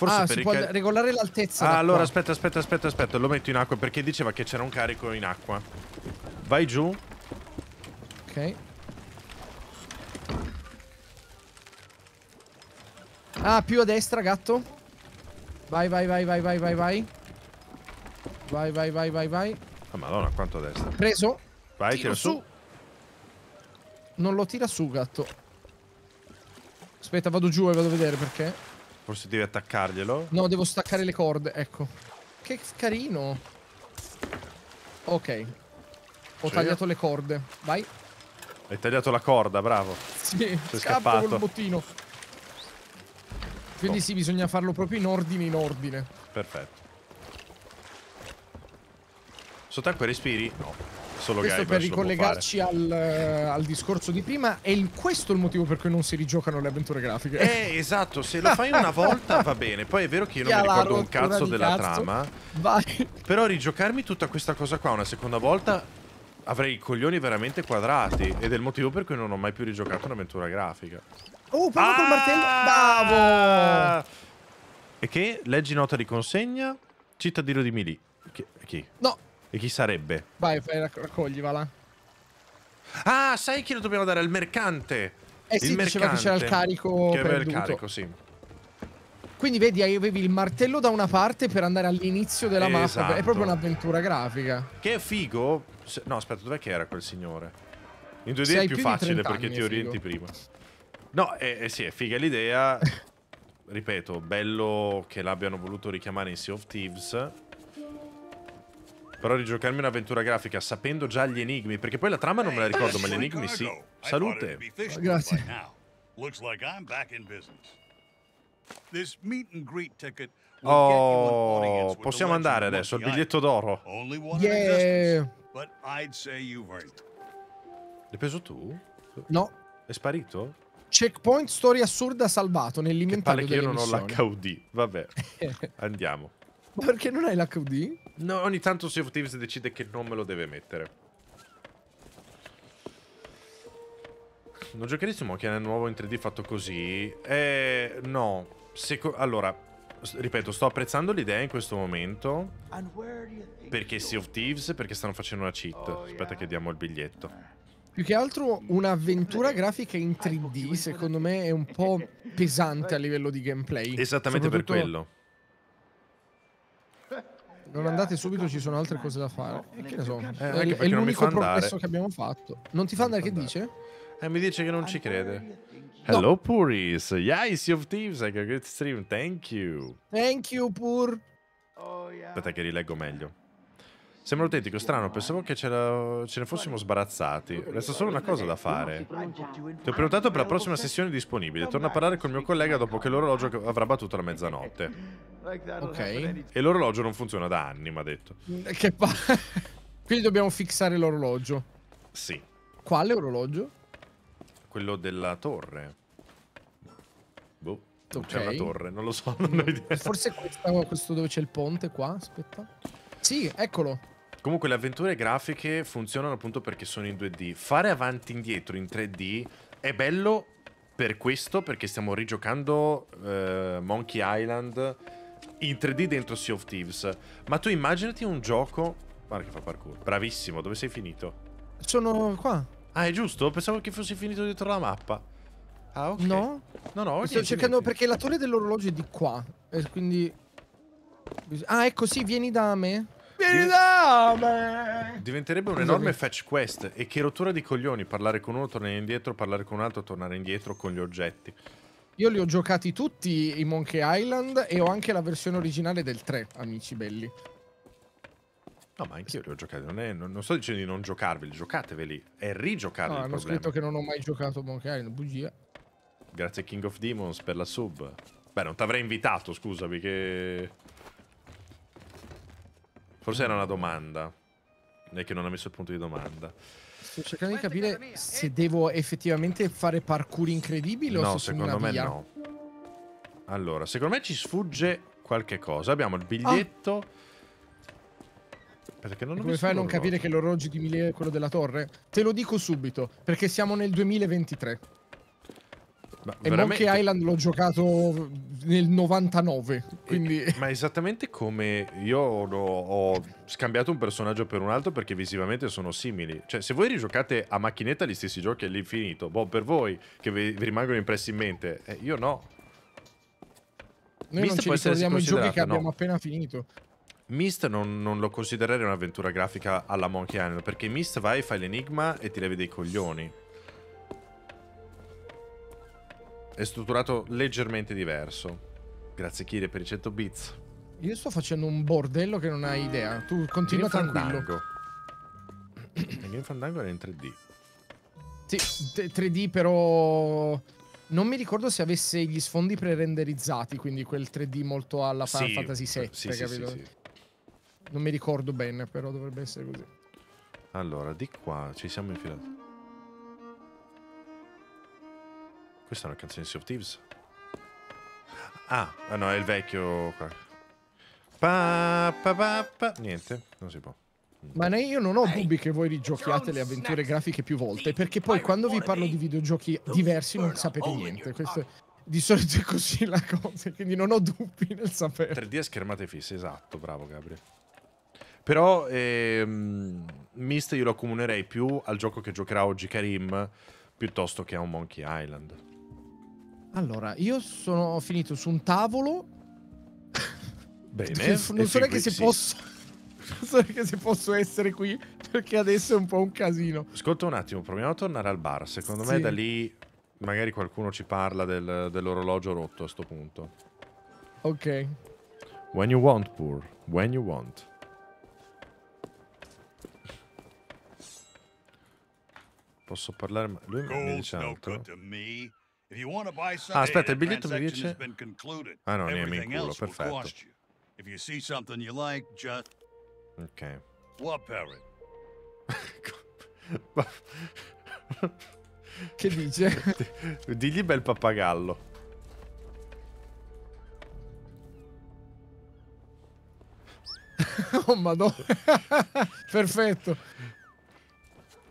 Forse ah, per si può ca- regolare l'altezza. Ah, allora aspetta, aspetta, aspetta, aspetta, lo metto in acqua perché diceva che c'era un carico in acqua. Vai giù. Ok. Ah, più a destra, gatto. Vai, vai, vai, vai, vai, vai, vai. Vai, vai, vai, vai, vai. Ah, madonna, quanto a destra. Preso. Vai, Tiro tira su. Non lo tira su, gatto. Aspetta, vado giù e vado a vedere perché. Forse devi attaccarglielo. No, devo staccare le corde, ecco. Che carino. Ok. Ho Sì. tagliato le corde. Vai. Hai tagliato la corda, bravo. Sì, Sei scappato. col bottino. Quindi Oh. sì, bisogna farlo proprio in ordine, in ordine. Perfetto. Sott'acqua respiri? No. Solo Questo per ricollegarci al, eh, al discorso di prima. E il- questo è il motivo per cui non si rigiocano le avventure grafiche. Eh, esatto, se lo fai una volta va bene. Poi è vero che io non mi ricordo un cazzo della cazzo? trama. Vai. Però rigiocarmi tutta questa cosa qua una seconda volta avrei i coglioni veramente quadrati. Ed è il motivo per cui non ho mai più rigiocato un'avventura grafica. Oh, col Ah! martello. Bravo. E che? Leggi nota di consegna? Cittadino di Mili. Chi? chi? No. E chi sarebbe? Vai, fai, rac- raccogli, va là. Ah, sai chi lo dobbiamo dare? Al mercante. Eh sì, il diceva che c'era il carico Che aveva il carico, sì. Quindi vedi, avevi il martello da una parte per andare all'inizio della mappa. Esatto. È proprio un'avventura grafica. Che figo. No, aspetta, dov'è che era quel signore? In 2D Se è più più facile 30 perché ti orienti figo. prima. No, eh, eh sì, è figa l'idea. Ripeto, bello che l'abbiano voluto richiamare in Sea of Thieves. Però rigiocarmi un'avventura grafica sapendo già gli enigmi, perché poi la trama non me la ricordo, ma gli enigmi sì. Salute. Grazie. Now, looks like I'm back in business. This meet and greet ticket will get you an audience Oh, possiamo andare adesso, il biglietto d'oro. Yeah. L'hai preso tu? No. È sparito? Checkpoint storia assurda salvato Pare nell'inventario che io delle non ho missioni. l'HUD. Vabbè, andiamo. Ma perché non hai l'HUD? No, ogni tanto Sea of Thieves decide che non me lo deve mettere. Non giocherissimo che è nuovo in 3D fatto così? Eh, no. Seco- allora, ripeto, sto apprezzando l'idea in questo momento. Perché Sea of Thieves? Perché stanno facendo una cheat. Aspetta che diamo il biglietto. Più che altro un'avventura grafica in 3D, secondo me, è un po' pesante a livello di gameplay. Esattamente per quello. Non andate subito, ci sono altre cose da fare. E che ne so. anche è, perché è non mi l'unico fa andare. progresso che abbiamo fatto. Non ti fa andare che dice? Eh, mi dice che non ci crede. Hello Puris. Yeah, Sea of Thieves. Like a great stream. Thank you. Thank you, pur. Aspetta che rileggo meglio. Sembra autentico, strano, pensavo che ce, la- ce ne fossimo sbarazzati. Resta solo una cosa da fare. Ti ho prenotato per la prossima sessione disponibile. Torno a parlare col mio collega dopo che l'orologio avrà battuto la mezzanotte. Ok. E l'orologio non funziona da anni, mi ha detto. Che pa- Quindi dobbiamo fissare l'orologio. Sì, Quale orologio? quello della torre. Boh, non Ok. c'è una torre, non lo so, non ho idea. Forse questa- questo dove c'è il ponte qua? Aspetta. Sì, eccolo. Comunque le avventure grafiche funzionano appunto perché sono in 2D. Fare avanti e indietro in 3D è bello per questo, perché stiamo rigiocando eh, Monkey Island in 3D dentro Sea of Thieves. Ma tu immaginati un gioco... Guarda che fa parkour. Bravissimo, dove sei finito? Sono qua. Ah, è giusto? Pensavo che fossi finito dietro la mappa. Ah, ok. No? No, no, Sto cercando niente. perché la torre dell'orologio è di qua. E quindi. Ah, ecco, sì, vieni da me. Vieni da me. Diventerebbe un enorme fetch quest. E che rottura di coglioni parlare con uno, tornare indietro, parlare con un altro, tornare indietro con gli oggetti. Io li ho giocati tutti i Monkey Island e ho anche la versione originale del 3, amici belli. No, ma anch'io li ho giocati. Non, è- non- non sto dicendo di non giocarveli, giocateveli. È rigiocarli No, il hanno problema. scritto che non ho mai giocato Monkey Island, bugia. Grazie King of Demons per la sub. Beh, non ti avrei invitato, scusami, che... Forse era una domanda. E che non ha messo il punto di domanda. Sto cercando di capire se devo effettivamente fare parkour incredibile o No, se sono secondo me via. no. Allora, secondo me ci sfugge qualche cosa. Abbiamo il biglietto. Aspetta, che non Come fai a non capire che l'orologio di Mille è quello della torre? Te lo dico subito, perché siamo nel 2023. Ma E veramente- Monkey Island l'ho giocato nel 99, quindi... Ma esattamente come io ho, ho scambiato un personaggio per un altro perché visivamente sono simili. Cioè, se voi rigiocate a macchinetta gli stessi giochi all'infinito, boh, per voi che vi, vi rimangono impressi in mente, eh, io no. Noi Myst non ci ricordiamo i giochi che abbiamo no. appena finito. Myst non, non lo considererei un'avventura grafica alla Monkey Island perché Myst vai, fai l'enigma e ti levi dei coglioni. È strutturato leggermente diverso. Grazie Kire per i 100 bits. Io sto facendo un bordello che non hai idea. Tu continua Green tranquillo. Fandango. Il Green Fandango era in 3D. Sì, t- 3D però... Non mi ricordo se avesse gli sfondi pre-renderizzati, quindi quel 3D molto alla Final Sì, Fantasy VII, sì, sì, capito? sì, sì. Non mi ricordo bene, però dovrebbe essere così. Allora, di qua ci siamo infilati. Questa è una canzone di Sea of Thieves. Ah, ah no, è il vecchio qua. Pa, pa, pa, pa. Niente, non si può. Ma ne- io non ho dubbi che voi rigiochiate le avventure grafiche più volte, perché poi quando vi parlo di videogiochi diversi non sapete niente. Questo è- di solito è così la cosa, quindi non ho dubbi nel sapere. 3D a schermate fisse, esatto, bravo Gabriele. Però ehm, Myst io lo accomunerei più al gioco che giocherà oggi Karim piuttosto che a un Monkey Island. Allora, io sono finito su un tavolo. Bene. non so neanche se sì. posso. Non so neanche se posso essere qui, perché adesso è un po' un casino. Ascolta un attimo, proviamo a tornare al bar. Secondo me Sì. da lì magari qualcuno ci parla del- dell'orologio rotto a sto punto. Ok. When you want, pur. When you want. Posso parlare? ma Lui mi dice altro. Ah, aspetta, il biglietto mi dice... Ah no, niente, in Everything culo, perfetto. Ok. what parrot? Che dice? Digli bel pappagallo. oh, madonna. Perfetto.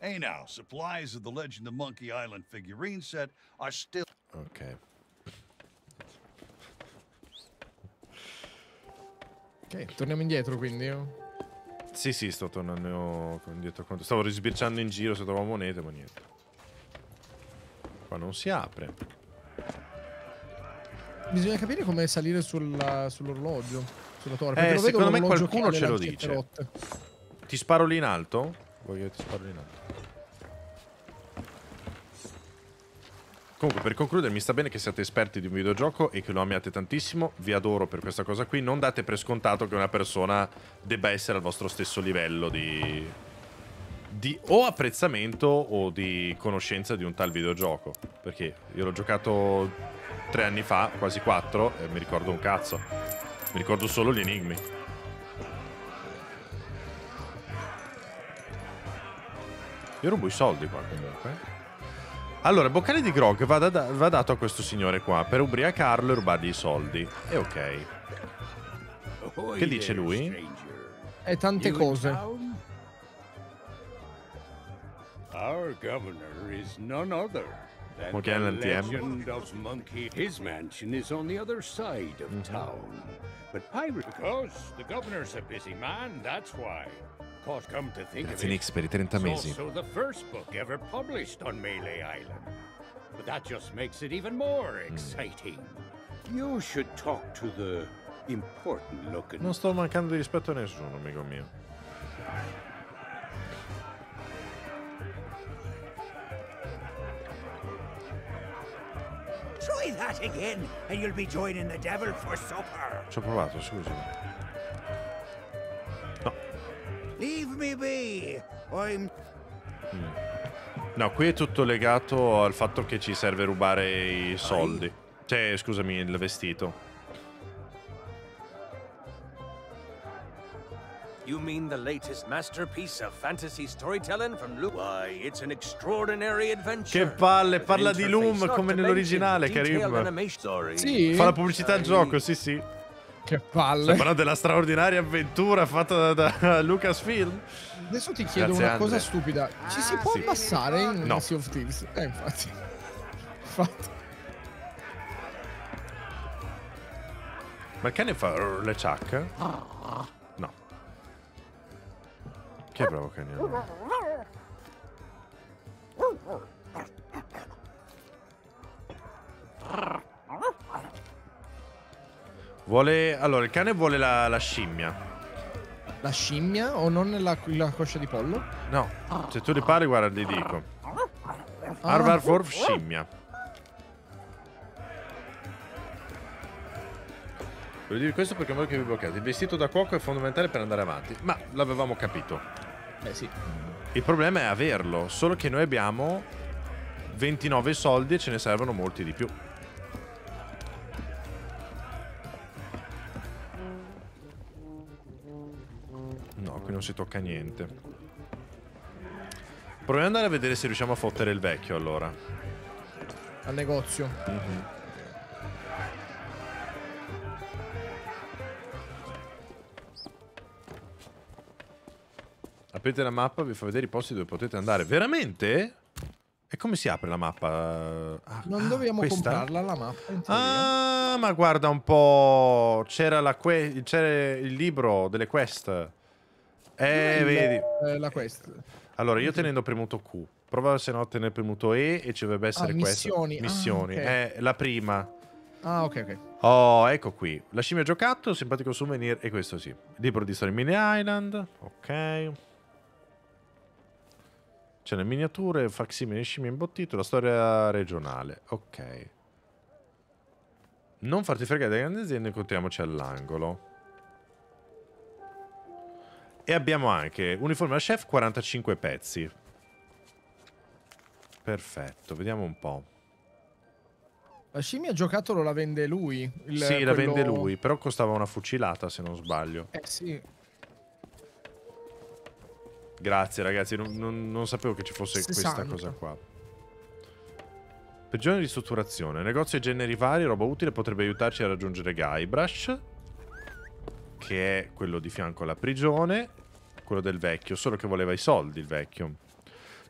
Hey now, supplies of the Legend of Monkey Island figurine set are still. Ok. Ok, torniamo indietro quindi. io. Sì, sì, sto tornando indietro. Stavo risbirciando in giro se trovavo monete, ma niente. Qua non si apre. Bisogna capire come salire sull'orologio. Sulla torre. Eh, secondo me qualcuno ce lo dice. rotte. Ti sparo lì in alto? Vuoi che ti sparo in alto? Comunque, per concludere, mi sta bene che siate esperti di un videogioco e che lo amiate tantissimo. Vi adoro per questa cosa qui. Non date per scontato che una persona debba essere al vostro stesso livello di, di o apprezzamento o di conoscenza di un tal videogioco. Perché io l'ho giocato tre anni fa, quasi quattro, e mi ricordo un cazzo. Mi ricordo solo gli enigmi. Io rubo i soldi qua comunque. Allora, boccale di grog va, da- va dato a questo signore qua per ubriacarlo e rubargli i soldi. E ok. Che dice lui? È tante cose. Our governor is none other than the legend of Monkey. His mansion is on the other side of town. But pirate, because the governor's a busy man, that's why. Grazie Nix per i 30 it's mesi. also the first book ever published on Melee Island. But that just makes it even more exciting. You should talk to the important looking Non sto mancando di rispetto a nessuno, amico mio. Try that again, and you'll be joining the devil for supper. Ci ho provato, scusi. Leave me be. I'm No, qui è tutto legato al fatto che ci serve rubare i soldi. Cioè, scusami, il vestito. You mean the latest masterpiece of fantasy storytelling from Luke? Why, it's an extraordinary adventure. Che palle, parla di Loom come nell'originale, Karim. Sì? Fa la pubblicità al gioco, sì sì. Che palle. Stiamo parlando della straordinaria avventura fatta da, da Lucasfilm. Adesso ti chiedo Grazie, una cosa Andre. stupida. Ci si può sì. ammassare in No. Sea of Thieves? Eh, infatti. Infatti. Ma il cane fa le ciacche? No. Che bravo cagnolo. Vuole... Allora, il cane vuole la, la scimmia. La scimmia o non la, la coscia di pollo? No, se tu li parli, guarda, ti dico. Ah. Harvard for scimmia. Voglio dire questo perché voi che vi bloccate. Il vestito da cuoco è fondamentale per andare avanti. Ma l'avevamo capito. Beh, sì. Il problema è averlo, solo che noi abbiamo 29 soldi e ce ne servono molti di più. Qui non si tocca niente. Proviamo ad andare a vedere se riusciamo a fottere il vecchio allora. Al negozio. Mhm. Aprite la mappa, vi fa vedere i posti dove potete andare. Veramente? E come si apre la mappa? Ah, Non ah, dobbiamo questa? comprarla la mappa. Ah, ma guarda un po'. C'era, la que- c'era il libro delle quest. Eh, vedi. eh, la quest. Allora, io tenendo premuto Q. Prova se no a tenere premuto E e ci dovrebbe essere Ah, questa. missioni. Ah, Missioni. ok. È la prima. Ah, ok, ok. Oh, ecco qui. La scimmia giocattolo, simpatico souvenir e questo sì. Libro di storia in Mini Island. Ok. C'è le miniature, facsimile scimmia imbottito, la storia regionale. Ok. Non farti fregare dalle grandi aziende, incontriamoci all'angolo. E abbiamo anche uniforme da chef, 45 pezzi. Perfetto, vediamo un po'. La scimmia giocattolo la vende lui. il- sì, la quello- vende lui, però costava una fucilata se non sbaglio. Eh sì. Grazie ragazzi, non, non- non sapevo che ci fosse 60. questa cosa qua. Prigione di ristrutturazione. Negozio e generi vari, roba utile potrebbe aiutarci a raggiungere Guybrush, che è quello di fianco alla prigione, quello del vecchio, solo che voleva i soldi il vecchio.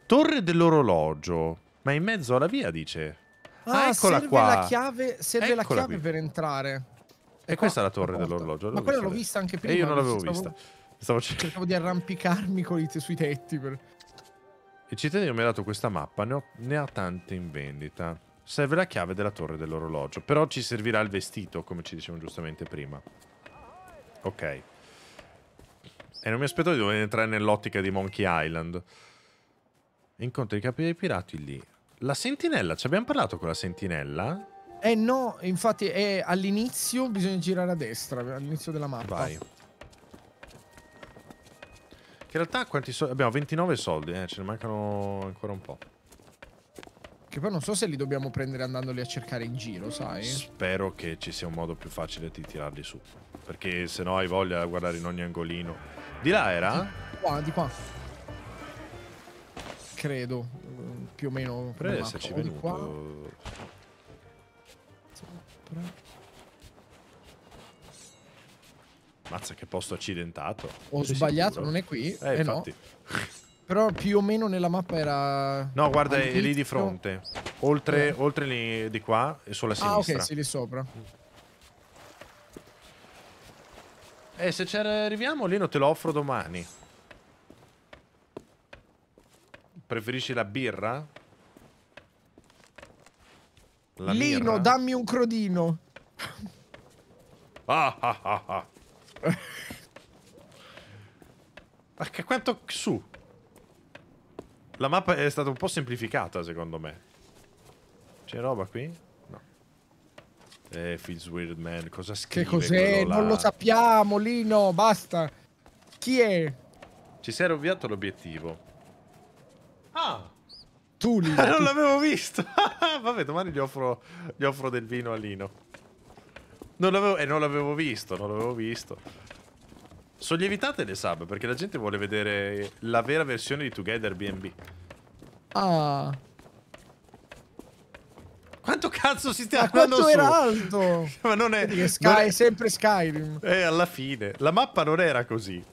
Torre dell'orologio, ma in mezzo alla via dice. Ah, Ah, eccola serve qua. la chiave, serve la Eccola chiave qui. per entrare. E questa è la torre dell'orologio. Ma quella l'ho vista anche E prima. io non l'avevo stavo- vista. Stavo cercando. Cercavo di arrampicarmi con i te- sui tetti. Per... Il cittadino mi ha dato questa mappa, ne, ho- ne ha tante in vendita. Serve la chiave della torre dell'orologio, però ci servirà il vestito, come ci dicevano giustamente prima. Ok. E non mi aspetto di dover entrare nell'ottica di Monkey Island. Incontri i capi dei pirati lì. La sentinella, ci abbiamo parlato con la sentinella? Eh no, infatti è all'inizio bisogna girare a destra, all'inizio della mappa. Vai. Che in realtà quanti soldi? Abbiamo 29 soldi, eh, ce ne mancano ancora un po'. Che poi non so se li dobbiamo prendere andandoli a cercare in giro, sai? Spero che ci sia un modo più facile di tirarli su. Perché se no hai voglia di guardare in ogni angolino. Di là era? Qua, di qua. Credo, eh, più o meno. mappa. esserci di venuto. Mazza che posto accidentato. Ho Sei sbagliato, sicuro? non è qui. Eh, Eh, no. Però più o meno nella mappa era... No, guarda, è lì di fronte. Oltre, Eh. oltre lì di qua e sulla Ah, sinistra. ok, sì, lì sopra. Eh, se ci arriviamo, Lino, te lo offro domani. Preferisci la birra? La Lino, mirra? dammi un crodino. Ah, ah, ah, ah. Ma che quanto su? La mappa è stata un po' semplificata, secondo me. C'è roba qui? No. Eh, feels weird, man. Cosa Che scrive cos'è? quello là? Non lo sappiamo, Lino, basta. Chi è? Ci sei rovviato l'obiettivo. Ah! Tu, Lino. non tu. l'avevo visto. Vabbè, domani gli offro, gli offro del vino a Lino. Non l'avevo, eh, non l'avevo visto, non l'avevo visto. Sollievitate le sub perché la gente vuole vedere la vera versione di Together BNB. Ah, Quanto cazzo si sta andando su? era alto? Ma non è... Che non Sky è- è sempre Skyrim. Eh, alla fine. La mappa non era così.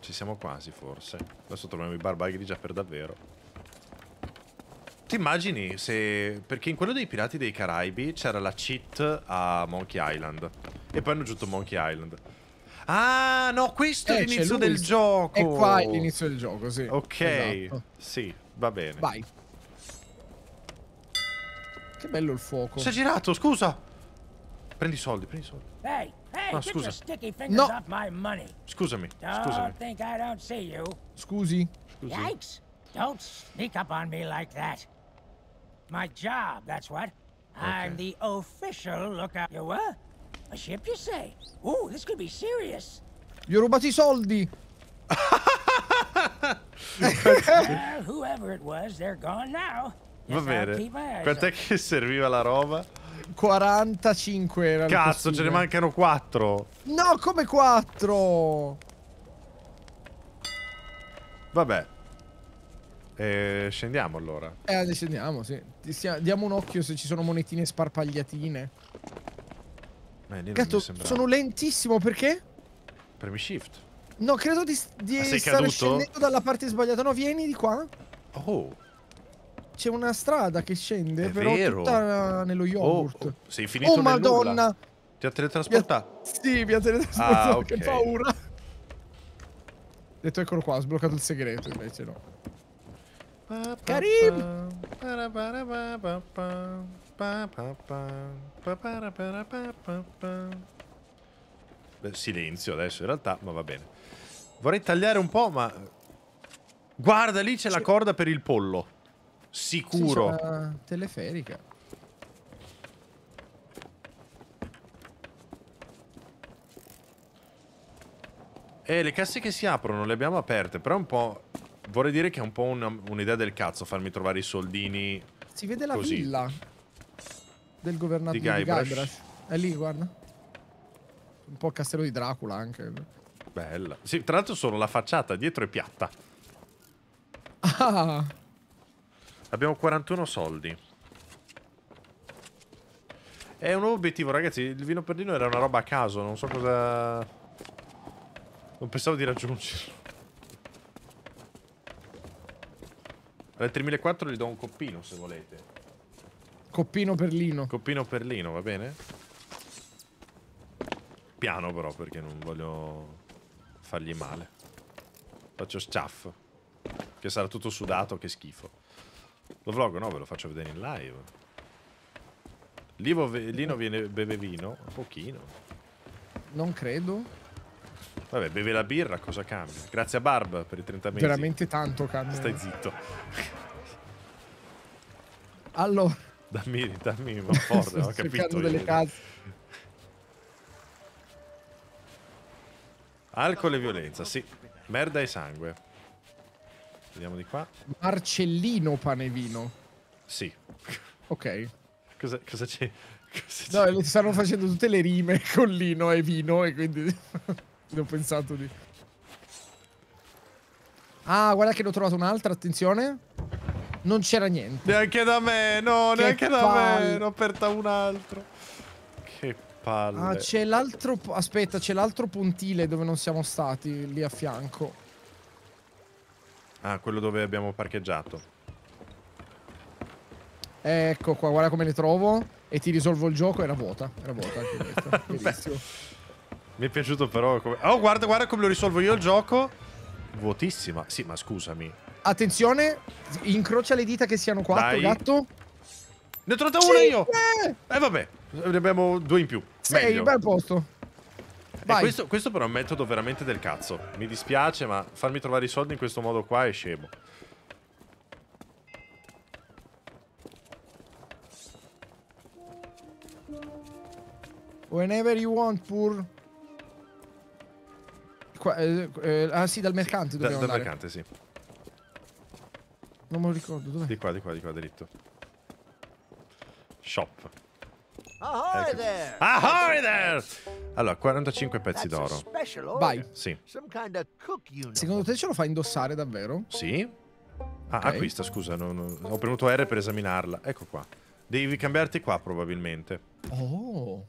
Ci siamo quasi, forse. Adesso troviamo i barba grigia per davvero. Ti immagini se... Perché in quello dei Pirati dei Caraibi c'era la cheat a Monkey Island. E poi hanno aggiunto Monkey Island. Ah, no, questo è Eh, c'è l'inizio del gioco. E qua è l'inizio del gioco, sì. Ok. Esatto. Sì, va bene. Vai. Che bello il fuoco. Si è girato, scusa. Prendi i soldi, prendi i soldi. Hey, hey, No, scusa. your sticky fingers No. off my money. Scusami, Don't scusami. think I don't see you. Scusi. Scusi. Yikes! Don't sneak up on me like that. My job, that's what. I'm the official lookout. You what? A ship, you say? Ooh, this could be serious. Gli ho rubato i soldi. well, whoever it was, they're gone now. Va bene. Quant'è che serviva la roba? 45 era Cazzo, ce ne mancano 4. No, come 4? Vabbè. Eh, scendiamo allora. Eh, descendiamo, sì. Diamo un occhio se ci sono monetine sparpagliatine. Eh, Gatto, sono lentissimo perché? Premi shift. No, credo di, di Ah, stare caduto? scendendo dalla parte sbagliata. No, vieni di qua. Oh, C'è una strada che scende, È però vero. tutta nello oh, yogurt. oh, sei finito Oh, madonna! nulla. Ti ha teletrasportato. Sì, mi ha teletrasportato, Ah, ok. che paura. Detto eccolo qua, ho sbloccato il segreto, invece no. Karim! Beh, silenzio adesso in realtà, ma va bene. Vorrei tagliare un po', ma... Guarda, lì c'è la corda per il pollo. Sì, Sicuro. una teleferica. Eh, le casse che si aprono le abbiamo aperte, però è un po'... Vorrei dire che è un po' un'idea del cazzo farmi trovare i soldini Si vede la Così. villa del governatore Di di Guybrush. È lì, guarda. Un po' il castello di Dracula anche. Bella. Sì, tra l'altro solo la facciata, dietro è piatta. Ah, Abbiamo 41 soldi. È un nuovo obiettivo, ragazzi. Il vino perlino era una roba a caso, non so cosa... Non pensavo di raggiungerlo. Altri 1004 gli do un coppino, se volete. coppino perlino. Coppino perlino, va bene? Piano però, perché non voglio fargli male. Faccio schaff. Che sarà tutto sudato, che schifo. Lo vlog no, ve lo faccio vedere in live. Livo Lino viene, beve vino? Un pochino. Non credo. Vabbè, beve la birra, cosa cambia? Grazie a Barb per i 30 mesi. Veramente tanto cambia. Stai zitto. Allora, Dammi, dammi ma forte, ho capito. delle case. Alcol e violenza, sì. Merda e sangue. Vediamo di qua. Marcellino pane e vino. Sì. Ok. Cosa, cosa c'è? No, stanno facendo tutte le rime con lino e vino e quindi ne ho pensato di... Ah, guarda che ne ho trovato un'altra, attenzione. Non c'era niente. Neanche da me, no, Che neanche da palle. me. Ne ho aperta un altro. Che palle. Ah, c'è l'altro... Aspetta, c'è l'altro puntile dove non siamo stati, lì a fianco. Ah, quello dove abbiamo parcheggiato. Ecco qua, guarda come le trovo. E ti risolvo il gioco, era vuota. Era vuota. Bellissimo. Mi è piaciuto però come... Oh, guarda, guarda come lo risolvo io il gioco. Vuotissima. Sì, ma scusami. Attenzione, incrocia le dita che siano quattro, Dai. gatto. Ne ho trovata una io. Cinque! Eh, vabbè. Ne abbiamo due in più. Sei, Meglio. bel posto. Eh, questo, questo però è un metodo veramente del cazzo. Mi dispiace, ma farmi trovare i soldi in questo modo qua è scemo. Whenever you want, pur. Qua, eh, eh, ah sì, dal mercante Da, dal andare. mercante, sì. Non me lo ricordo, dov'è? Di qua, di qua, di qua, dritto. Shop. Ahoy Ecco. there! Ahoy there! Allora, 45 pezzi d'oro. Vai. Sì. Some kind of cook uniform. Secondo te ce lo fa indossare davvero? Sì? Ah, Ok. acquista, scusa, non- non- ho premuto R per esaminarla. Ecco qua. Devi cambiarti qua probabilmente. Oh.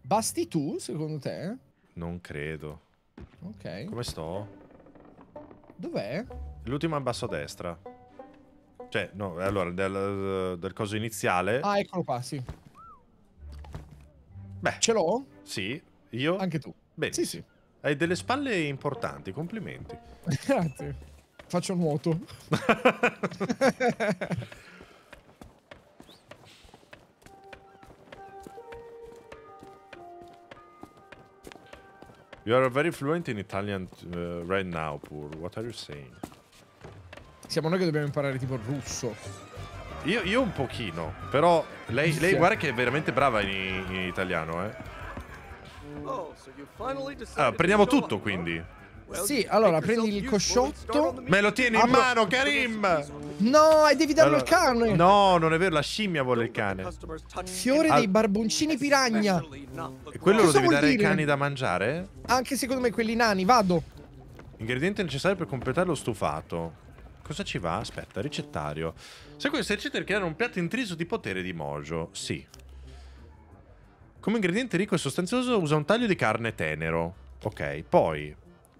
Basti tu, secondo te? Non credo. Ok. Come sto? Dov'è? L'ultimo in basso a destra. Cioè, no, allora, del, del coso iniziale. Ah, eccolo qua, sì. Beh. Ce l'ho? Sì, io. Anche tu. Bene. Sì, sì. Hai delle spalle importanti, complimenti. Grazie. Faccio nuoto. You are very fluent in Italian uh, right now, Pur. What are you saying? Siamo noi che dobbiamo imparare tipo il russo. Io, io un pochino, però lei, lei guarda che è veramente brava in, in italiano, eh. Oh, so to prendiamo tutto quindi. Sì, allora prendi il cosciotto. Me lo tieni in mano, Karim! No, e devi darlo Allora, al cane. No, non è vero, la scimmia vuole il cane. Fiore Al- dei barboncini piragna. E quello lo Cosa devi vuol dare ai dire? cani da mangiare? Anche secondo me quelli nani, vado. Ingrediente necessario per completare lo stufato. Cosa ci va? Aspetta, ricettario. Se questa ricetta è creare un piatto intriso di potere di Mojo. Sì. Come ingrediente ricco e sostanzioso usa un taglio di carne tenero. Ok, poi...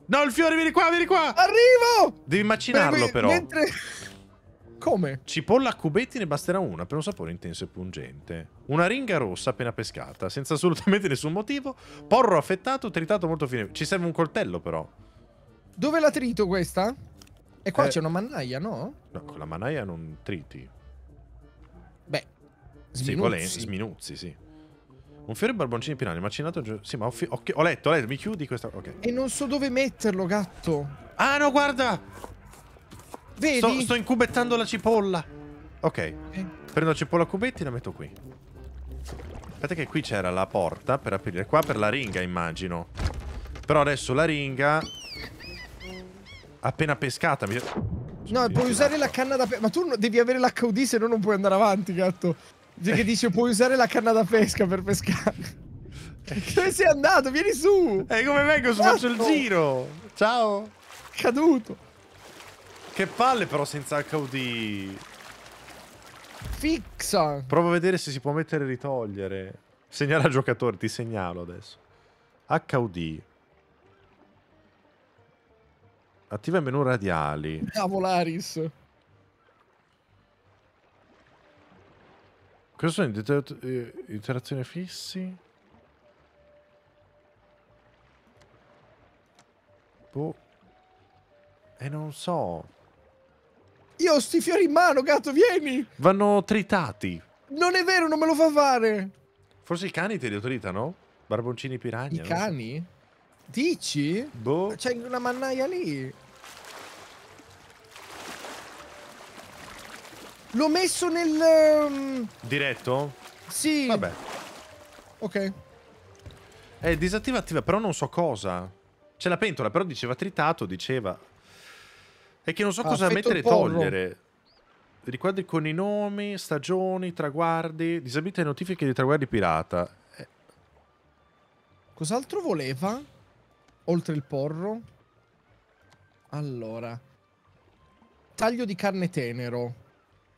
No, il fiore, vieni qua, vieni qua! Arrivo! Devi macinarlo Beh, però. Mentre... Come? Cipolla a cubetti ne basterà una per un sapore intenso e pungente. Una ringa rossa appena pescata, senza assolutamente nessun motivo. Porro affettato, tritato molto fine. Ci serve un coltello però. Dove la trito questa? E qua Eh. c'è una mannaia, no? No, con la manaia non triti. Beh, Sì, sminuzzi. volen- sminuzzi, sì. Un fiore barboncini piranha macinato giù. Sì, ma ho, fi- ho ho letto, ho letto, mi chiudi questa. Ok. E non so dove metterlo, gatto. Ah, no, guarda! Vedi? Sto, sto incubettando la cipolla. Ok. Eh. Prendo la cipolla a cubetti e la metto qui. Aspetta che qui c'era la porta per aprire. Qua per la ringa, immagino. Però adesso la ringa... Appena pescata mi... No, puoi usare la canna da pesca. Ma tu devi avere l'HUD, se no non puoi andare avanti, gatto. Che dice puoi usare la canna da pesca per pescare. Dove sei andato? Vieni su! E come vengo? Gatto! Faccio il giro! Ciao! Caduto! Che palle però senza HUD. Fixa! Provo a vedere se si può mettere e ritogliere. Segnala al giocatore, ti segnalo adesso. HUD. Attiva i menu radiali. Cavolaris. Cosa sono? Inter- eh, Interazione fissi? Boh. E non so. Io ho sti fiori in mano, gatto, vieni! Vanno tritati. Non è vero, non me lo fa fare! Forse i cani te li tritano? Barboncini piragna? I non so. cani? Dici? Boh. C'hai una mannaia lì. L'ho messo nel... ehm, Diretto? Sì. Vabbè. Ok. Eh, disattiva attiva, però non so cosa. C'è la pentola, però diceva tritato, diceva. È che non so Ah, cosa mettere e togliere. Riquadri con i nomi, stagioni, traguardi. Disabilita le notifiche di traguardi pirata. Eh, Cos'altro voleva? Oltre il porro? Allora. Taglio di carne tenero.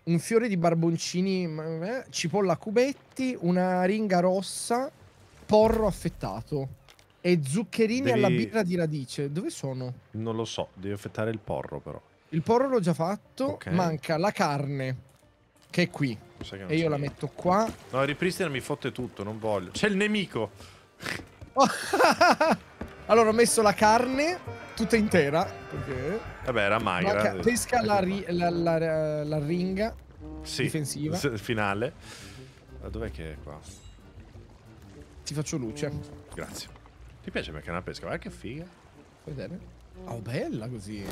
Un fiore di barboncini, eh, cipolla a cubetti, una ringa rossa, porro affettato e zuccherini alla Devi- birra di radice. Dove sono? non lo so, devi affettare il porro però. Il porro l'ho già fatto, Ok. manca la carne che è qui. Che E io la metto qua. No, ripristina mi fotte tutto, non voglio. C'è il nemico. allora ho messo la carne tutta intera. Perché Vabbè, era magra. Manca- pesca la, ri- la- la- la ringa Sì, difensiva. finale. Dov'è che è qua? Ti faccio luce. Grazie. Ti piace perché è una pesca? Guarda che figa. Puoi vedere? Oh, bella così.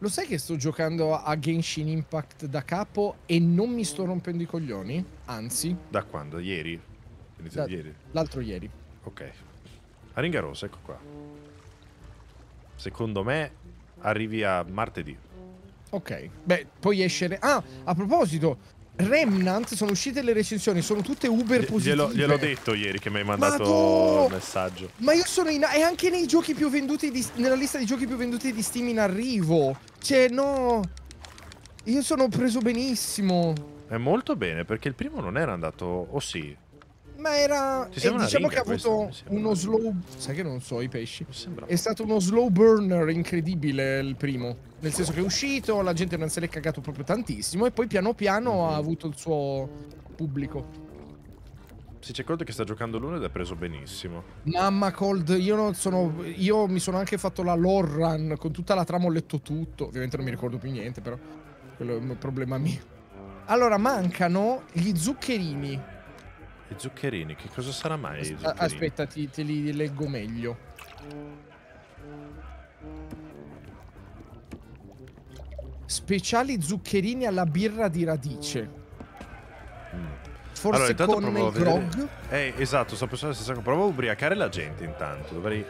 Lo sai che sto giocando a Genshin Impact da capo e non mi sto rompendo i coglioni? Anzi, Da quando? Ieri? Inizio da- ieri. l'altro ieri. Ok. A ringa rossa, ecco qua. Secondo me arrivi a martedì. Ok. Beh, poi esce... Ah, a proposito, Remnant sono uscite le recensioni, sono tutte uber positive. Glielo, gliel'ho detto ieri che mi hai mandato Madò! il messaggio. Ma io sono in... E anche nei giochi più venduti di... Nella lista di giochi più venduti di Steam in arrivo. Cioè, no... Io sono preso benissimo. È molto bene perché il primo non era andato. O sì? Ma era... Diciamo che ha avuto sembra. uno slow... Sai che non so i pesci. È stato uno slow burner incredibile il primo. Nel senso che è uscito, la gente non se l'è cagato proprio tantissimo e poi piano piano ha avuto il suo pubblico. Si c'è conto che sta giocando l'uno ed è preso benissimo. Mamma Cold, io non sono. Io mi sono anche fatto la lore run con tutta la trama, ho letto tutto. Ovviamente non mi ricordo più niente, però. Quello è un problema mio. Allora, mancano gli zuccherini. I zuccherini, che cosa sarà mai? i A- zuccherini? aspetta, ti, te li leggo meglio. Speciali zuccherini alla birra di radice. Forse Allora, con il grog. Eh, esatto, sto pensando la stessa cosa. Provo a ubriacare la gente intanto. Dovrei.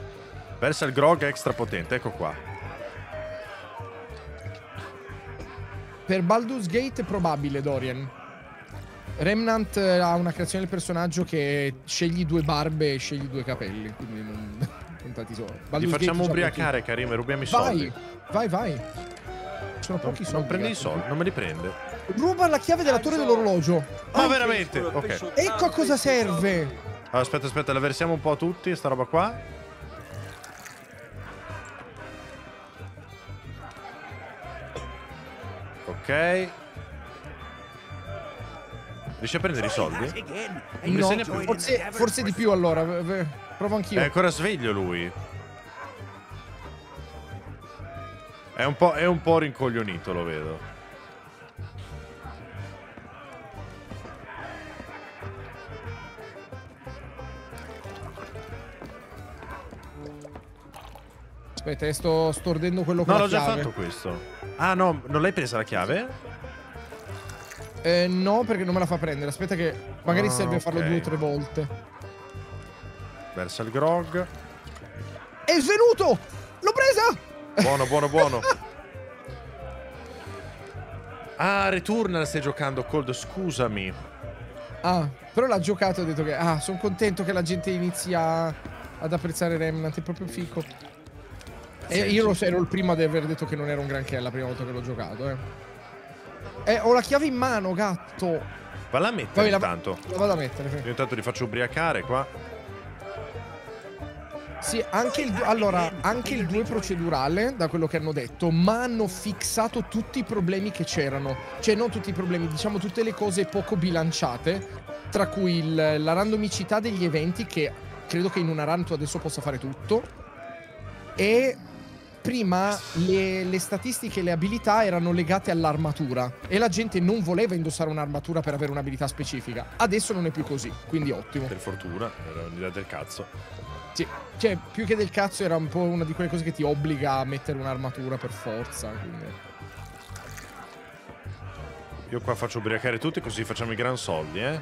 Versa il grog extra potente, ecco qua. Per Baldur's Gate probabile, Dorian. Remnant eh, ha una creazione del personaggio che scegli due barbe e scegli due capelli, quindi non, tanti solo. Li Baldur's Gate facciamo ubriacare, Karim, rubiamo i Vai, soldi. vai, vai. Sono pochi soldi. Non prendi i soldi, non me li prende. Ruba la chiave della torre dell'orologio. Ma veramente? Ok. Ecco a cosa serve. Allora, aspetta, aspetta, la versiamo un po' a tutti, sta roba qua. Ok. Riesci a prendere i soldi? No, forse, forse di più allora. Provo anch'io. È ancora sveglio lui. È un po', è un po' rincoglionito, lo vedo. Aspetta, eh, sto stordendo quello con No, l'ho già fatto questo. Ah, no, non l'hai presa la chiave? Eh, no, perché non me la fa prendere. Aspetta che magari Ah, serve farlo ok. due o tre volte. Versa il grog. È svenuto! L'ho presa! Buono, buono, buono. Ah, Returnal stai giocando, Cold, scusami. Ah, però l'ha giocato e ha detto che... Ah, sono contento che la gente inizia ad apprezzare Remnant, è proprio fico. E io lo sì. ero il primo ad aver detto che non era un granché la prima volta che l'ho giocato, eh. Eh, ho la chiave in mano, gatto. Valla a mettere Poi la, intanto. la vado a mettere. Io intanto li faccio ubriacare qua. Sì, anche il, allora, anche il 2 procedurale, da quello che hanno detto, ma hanno fissato tutti i problemi che c'erano. Cioè, non tutti i problemi, diciamo tutte le cose poco bilanciate, tra cui il- la randomicità degli eventi, che credo che in una run tu adesso possa fare tutto, e prima le, le statistiche e le abilità erano legate all'armatura e la gente non voleva indossare un'armatura per avere un'abilità specifica. Adesso non è più così, quindi ottimo. Per fortuna, era un'idea del cazzo. Sì, cioè, più che del cazzo era un po' una di quelle cose che ti obbliga a mettere un'armatura per forza. Quindi. Io qua faccio ubriacare tutti così facciamo i gran soldi, eh.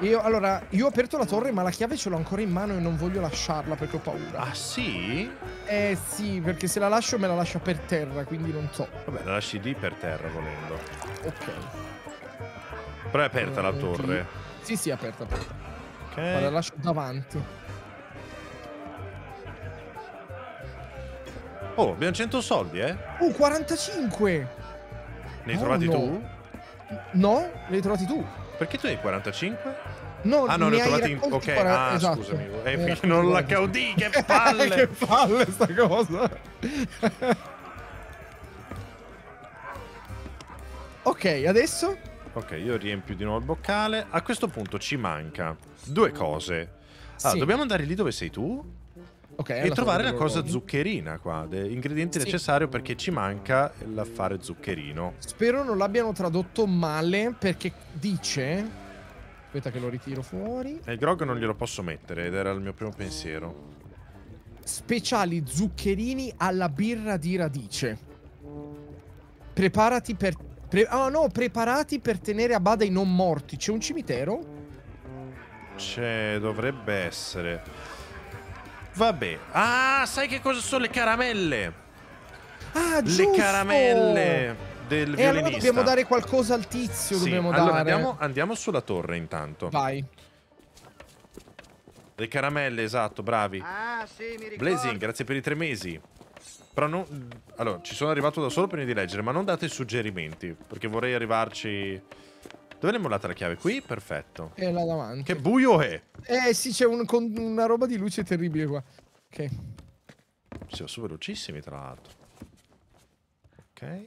Io, allora, io ho aperto la torre, ma la chiave ce l'ho ancora in mano e non voglio lasciarla perché ho paura. Ah, sì? Eh sì, perché se la lascio me la lascia per terra, quindi non so. Vabbè, la lasci lì per terra volendo. Ok. Però è aperta la Eh, torre. Sì, sì, aperta, aperta. Ok. Ma la lascio davanti. Oh, abbiamo 100 soldi, eh? Uh, 45! Ne hai Oh, trovati no. tu? No? Li hai trovati tu? Perché tu hai 45? No, ah, no, ne ho trovati in... Ok, quara- ah, esatto. scusami. Eh, non la 40. caudì, che palle! che palle sta cosa! ok, adesso? Ok, io riempio di nuovo il boccale. A questo punto ci manca due cose. Allora, Sì. dobbiamo andare lì dove sei tu Ok, e trovare la cosa dell'orologio. zuccherina qua. ingredienti Sì. necessari perché ci manca l'affare zuccherino. Spero non l'abbiano tradotto male perché dice... Aspetta che lo ritiro fuori. E il grog non glielo posso mettere ed era il mio primo pensiero. Speciali zuccherini alla birra di radice. Preparati per... Pre- oh no, preparati per tenere a bada i non morti. C'è un cimitero? C'è, dovrebbe essere. Vabbè. Ah, sai che cosa sono le caramelle? Ah, Le giusto! caramelle del E allora violinista. dobbiamo dare qualcosa al tizio, Sì, dobbiamo allora dare. andiamo, andiamo sulla torre intanto. Vai. Le caramelle, esatto, bravi. Ah, sì, mi ricordo. Blazing, grazie per i tre mesi. Però non... Allora, ci sono arrivato da solo prima di leggere, ma non date suggerimenti, perché vorrei arrivarci... Dove l'hai mollata la chiave? Qui? Perfetto. E là davanti. Che buio è! Eh sì, c'è un- con una roba di luce terribile qua. Ok. Siamo su velocissimi, tra l'altro. Ok.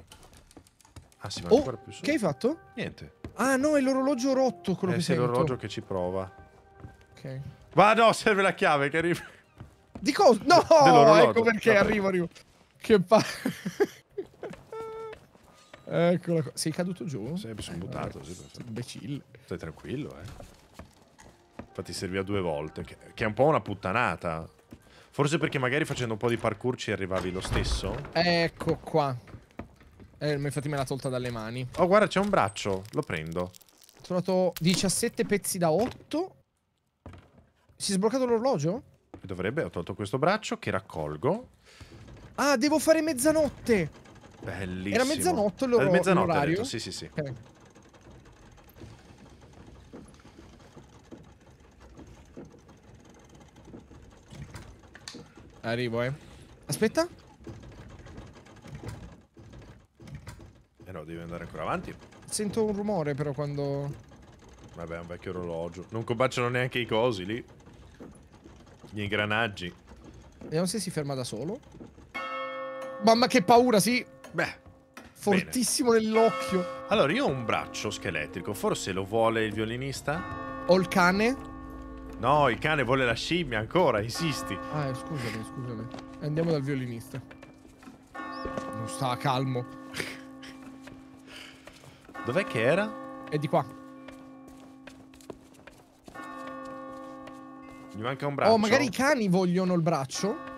Ah, si va Oh, ancora più su. che hai fatto? Niente. Ah no, è l'orologio rotto quello Eh che sì, è sento. l'orologio che ci prova. Ok. Ma no, serve la chiave che arriva. Di cosa? No! Ecco perché Vabbè. arrivo, arrivo. Che pa... Eccola qua. Sei caduto giù? Sì, mi sono Eh, buttato. Sì. Imbecille. Stai tranquillo, eh. Infatti serviva due volte, che, che è un po' una puttanata. Forse perché magari facendo un po' di parkour ci arrivavi lo stesso. Ecco qua. Eh, infatti me l'ha tolta dalle mani. Oh, guarda, c'è un braccio. Lo prendo. Ho trovato 17 pezzi da 8. Si è sbloccato l'orologio? Dovrebbe, ho tolto questo braccio che raccolgo. Ah, devo fare mezzanotte. Bellissimo. Era mezzanotte È l'oro- mezzanotte, l'orario? detto, Sì, sì, sì. Ok. Arrivo, eh. Aspetta. Eh no, devi andare ancora avanti. Sento un rumore però quando... Vabbè, è un vecchio orologio. Non combaciano neanche i cosi lì. Gli ingranaggi. Vediamo se si ferma da solo. Mamma che paura, sì. Beh. Fortissimo nell'occhio. Allora, io ho un braccio scheletrico. Forse lo vuole il violinista? Ho il cane. No, il cane vuole la scimmia ancora, insisti. Ah, eh, scusami, scusami. Andiamo dal violinista. Non sta calmo. Dov'è che era? È di qua. Gli manca un braccio. Oh, magari i cani vogliono il braccio.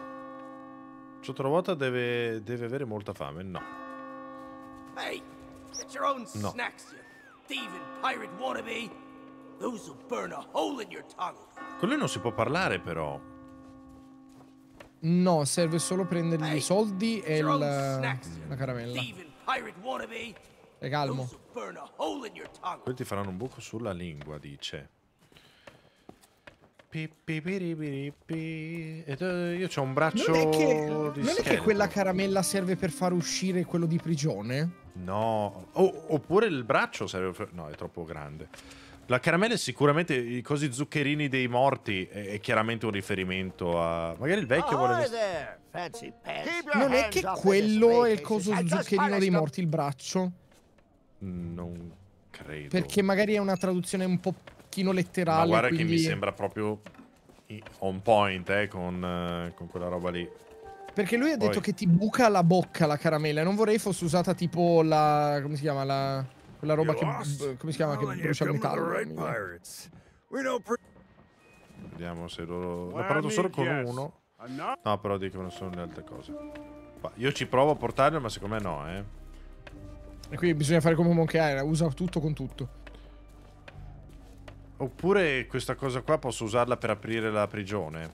Sottovuota deve, deve avere molta fame. No. Hey, get your own No. snacks, you thieving pirate wannabe. Those will burn a hole in your tongue. Con lui non si può parlare, però. No, serve solo prendergli Hey, i soldi e il, la caramella. thieving pirate wannabe. E calmo. Quelli ti faranno un buco sulla lingua, dice. Io ho un braccio Non è che, di non è che quella caramella serve per far uscire quello di prigione? No. O- oppure il braccio serve per... No, è troppo grande. La caramella è sicuramente i cosi zuccherini dei morti. È, è chiaramente un riferimento a... Magari il vecchio Ahoy vuole... fancy pants. Non è che quello è il coso zuccherino dei morti, il braccio? Non credo. Perché magari è una traduzione un pochino letterale. Ma guarda che quindi... mi sembra proprio on point, eh, con, eh, con quella roba lì. Perché lui ha detto Poi- che ti buca la bocca la caramella. Non vorrei fosse usata tipo la. come si chiama? La. Quella roba che. come si chiama? Che brucia il metallo. Vediamo se loro... L'ho parlato solo con uno. No, però dicono solo le altre cose. Io ci provo a portarlo, ma secondo me no, eh. E quindi bisogna fare come Monkey Island, usa tutto con tutto. Oppure questa cosa qua posso usarla per aprire la prigione.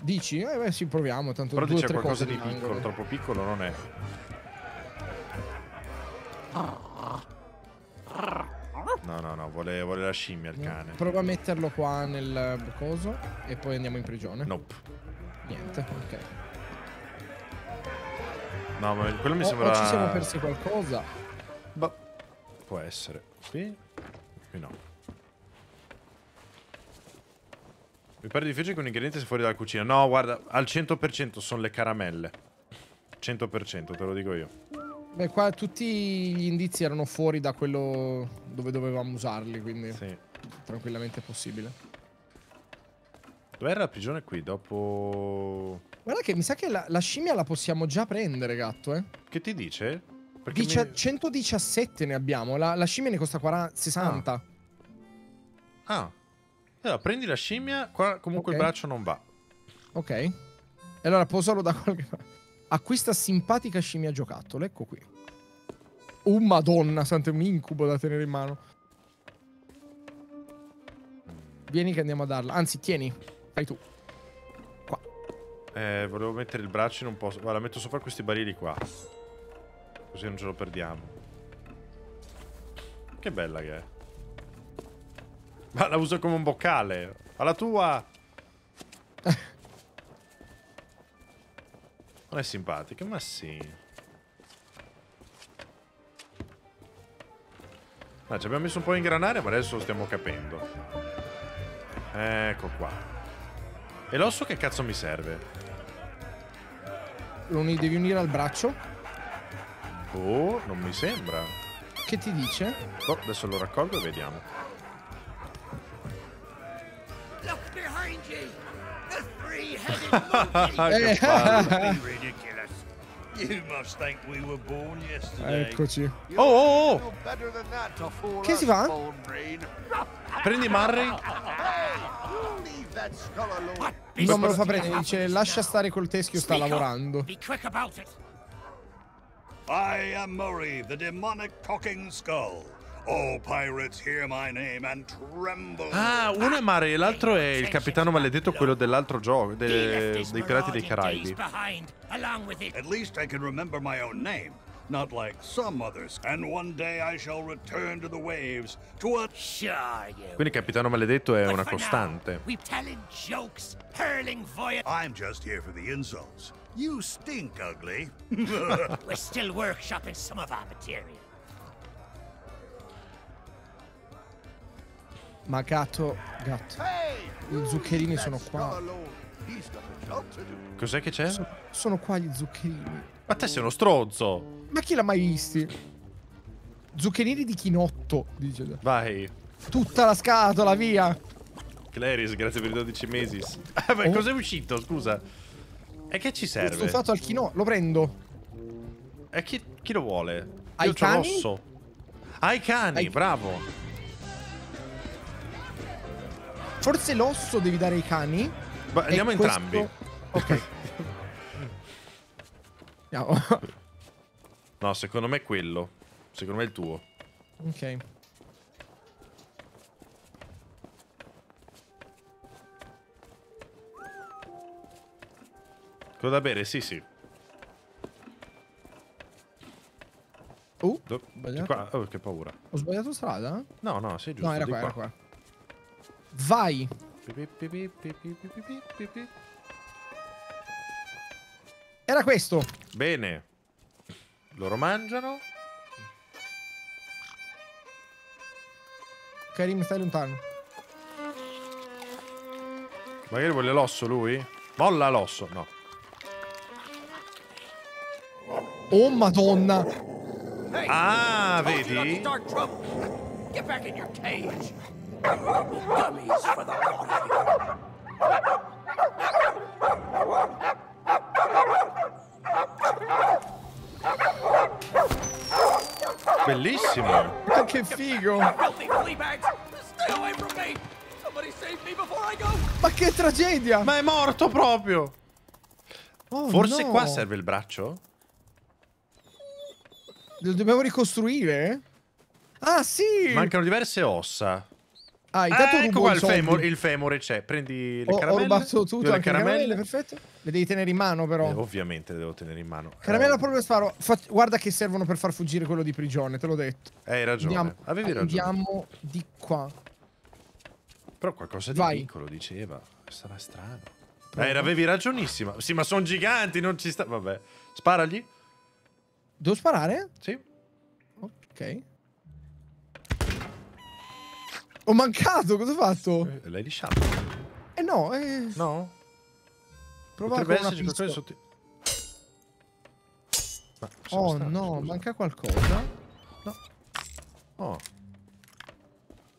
Dici? Eh beh, sì, proviamo. Tanto Però dice qualcosa di piccolo, rimangono. troppo piccolo non è. No, no, no, vuole, vuole la scimmia il cane. Prova a metterlo qua nel coso e poi andiamo in prigione. Nope. Niente, ok. No, ma quello mi O- sembra... ci siamo persi qualcosa. Boh, può essere. Qui? Qui no. Mi pare difficile che un ingrediente sia fuori dalla cucina. No, guarda, al 100% sono le caramelle. 100%, te lo dico io. Beh, qua tutti gli indizi erano fuori da quello dove dovevamo usarli, quindi Sì. tranquillamente possibile. Dov'era la prigione qui? Dopo... Guarda che mi sa che la, la scimmia la possiamo già prendere, gatto, eh. Che ti dice? Perché Dicia- mi- 117 ne abbiamo, la, la scimmia ne costa 40 60. Ah. Allora, prendi la scimmia, qua comunque Ok. il braccio non va. Ok. E allora posalo da qualche parte. Acquista simpatica scimmia giocattolo, ecco qui. Oh madonna, santo, un incubo da tenere in mano. Vieni che andiamo a darla. Anzi, tieni. Fai tu. Qua. Eh, volevo mettere il braccio in un posto. Guarda, metto sopra questi barili qua. Così non ce lo perdiamo. Che bella che è. Ma la uso come un boccale. Alla tua! Non è simpatica, ma sì. Ah, ci abbiamo messo un po' a ingranare, ma adesso lo stiamo capendo. Ecco qua. E l'osso che cazzo mi serve? Lo devi unire al braccio. Oh, non mi sembra. Che ti dice? Oh, adesso lo raccolgo e vediamo. Eccoci. Oh, oh, oh! Che si fa? Prendi Murray. Non me lo fa prendere, dice lascia stare col teschio, sta lavorando. I am Murray, the demonic talking skull. All pirates hear my name and tremble. Ah, uno è Murray e l'altro è il capitano maledetto, quello dell'altro gioco, de- dei Pirati dei Caraibi. At least I can remember my own name, not like some others. And one day I shall return to the waves to a. Sure you. Quindi capitano maledetto è una costante. We telling jokes, hurling voyage. I'm just here for the insults. You stink, ugly. We're still workshopping some of our material. Ma gatto, gatto. Gli zuccherini sono qua. Cos'è che c'è? Sono qua gli zuccherini. Ma te sei uno stronzo. Ma chi l'ha mai visti? Zuccherini di chinotto, dice. Vai. Tutta la scatola, via. Claris, grazie per i 12 mesi. Eh, ma Oh. cos'è uscito, scusa? E che ci serve? Stufato al chinotto, lo prendo. E chi, chi lo vuole? Ai Io cani? rosso. Ai cani, Ai- bravo. Forse l'osso devi dare ai cani. Ma andiamo questo- entrambi. Ok. Andiamo. No, secondo me è quello. Secondo me è il tuo. ok. Cosa da bere? Sì, sì. Uh, Do- qua- Oh, che paura. Ho sbagliato strada? No, no, sei giusto. No, era di qua, era qua. Vai. Era questo. Bene. Loro mangiano. Karim, stai lontano. Magari vuole l'osso lui? Molla l'osso, no. Oh madonna! Hey. Ah, vedi? Your cage. Dummies for the lot of you. Bellissimo. Ma che figo. Ma che tragedia. Ma è morto proprio. Oh, Forse no. qua serve il braccio? Lo dobbiamo ricostruire? Ah, sì. Mancano diverse ossa. Ah, intanto Ah, ecco qua il femore, il femore c'è. Prendi le Ho, ho caramelle. rubato tutto, le caramelle. caramelle, perfetto. Le devi tenere in mano, però. Eh, ovviamente le devo tenere in mano. Caramella Eh, proprio sparo. Fa- guarda che servono per far fuggire quello di prigione, te l'ho detto. Eh, hai ragione. Andiamo, Avevi ragione. andiamo di qua. Però qualcosa di Vai. piccolo diceva. Sarà strano. Eh, avevi ragionissima. Sì, ma sono giganti, non ci sta. Vabbè. Sparagli. Devo sparare? Sì. Ok. Ho mancato, cosa ho fatto? Eh, L'hai lisciato. Eh no, eh... No? Prova Potrebbe una esserci qualcosa sotto. Ma Oh strano, no, scusa. manca qualcosa. No. Oh.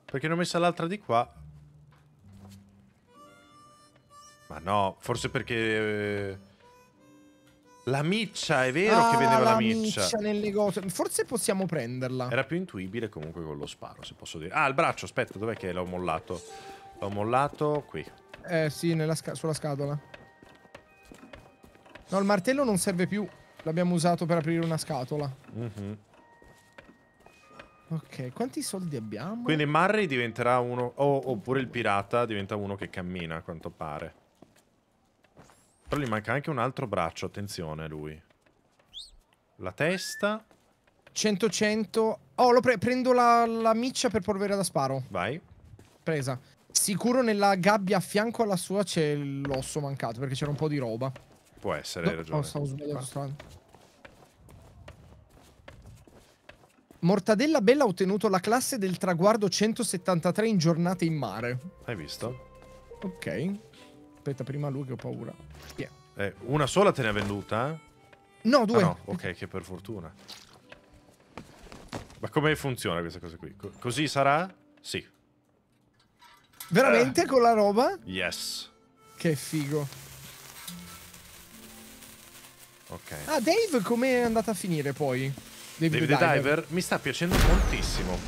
Perché ne ho messa l'altra di qua? Ma no, forse perché... eh, La miccia, è vero che Ah, vendeva la, la miccia. miccia nel negozio. Forse possiamo prenderla. Era più intuibile comunque con lo sparo, se posso dire. Ah, il braccio, aspetta, dov'è che l'ho mollato? L'ho mollato qui. Eh sì, nella sca- sulla scatola. No, il martello non serve più. L'abbiamo usato per aprire una scatola. Mhm. Ok, quanti soldi abbiamo? Quindi Murray diventerà uno... o- oppure il pirata diventa uno che cammina, a quanto pare. Però gli manca anche un altro braccio, attenzione lui. La testa. 100-100. Oh, lo pre- prendo la, la miccia per polvere da sparo. Vai. Presa. Sicuro nella gabbia a fianco alla sua c'è l'osso mancato perché c'era un po' di roba. Può essere, hai No, ragione. Oh, stavo sbagliando strada. Mortadella Bella ha ottenuto la classe del traguardo 173 in giornate in mare. Hai visto? Ok. Aspetta, prima lui che ho paura. È? Eh, una sola te ne ha venduta? No, due. Ah, no, ok, che per fortuna. Ma come funziona questa cosa qui? Co- così sarà? Sì. Veramente con la roba? Yes. Che figo. Ok. Ah, Dave com'è andata a finire poi? Dave, David the Diver mi sta piacendo moltissimo.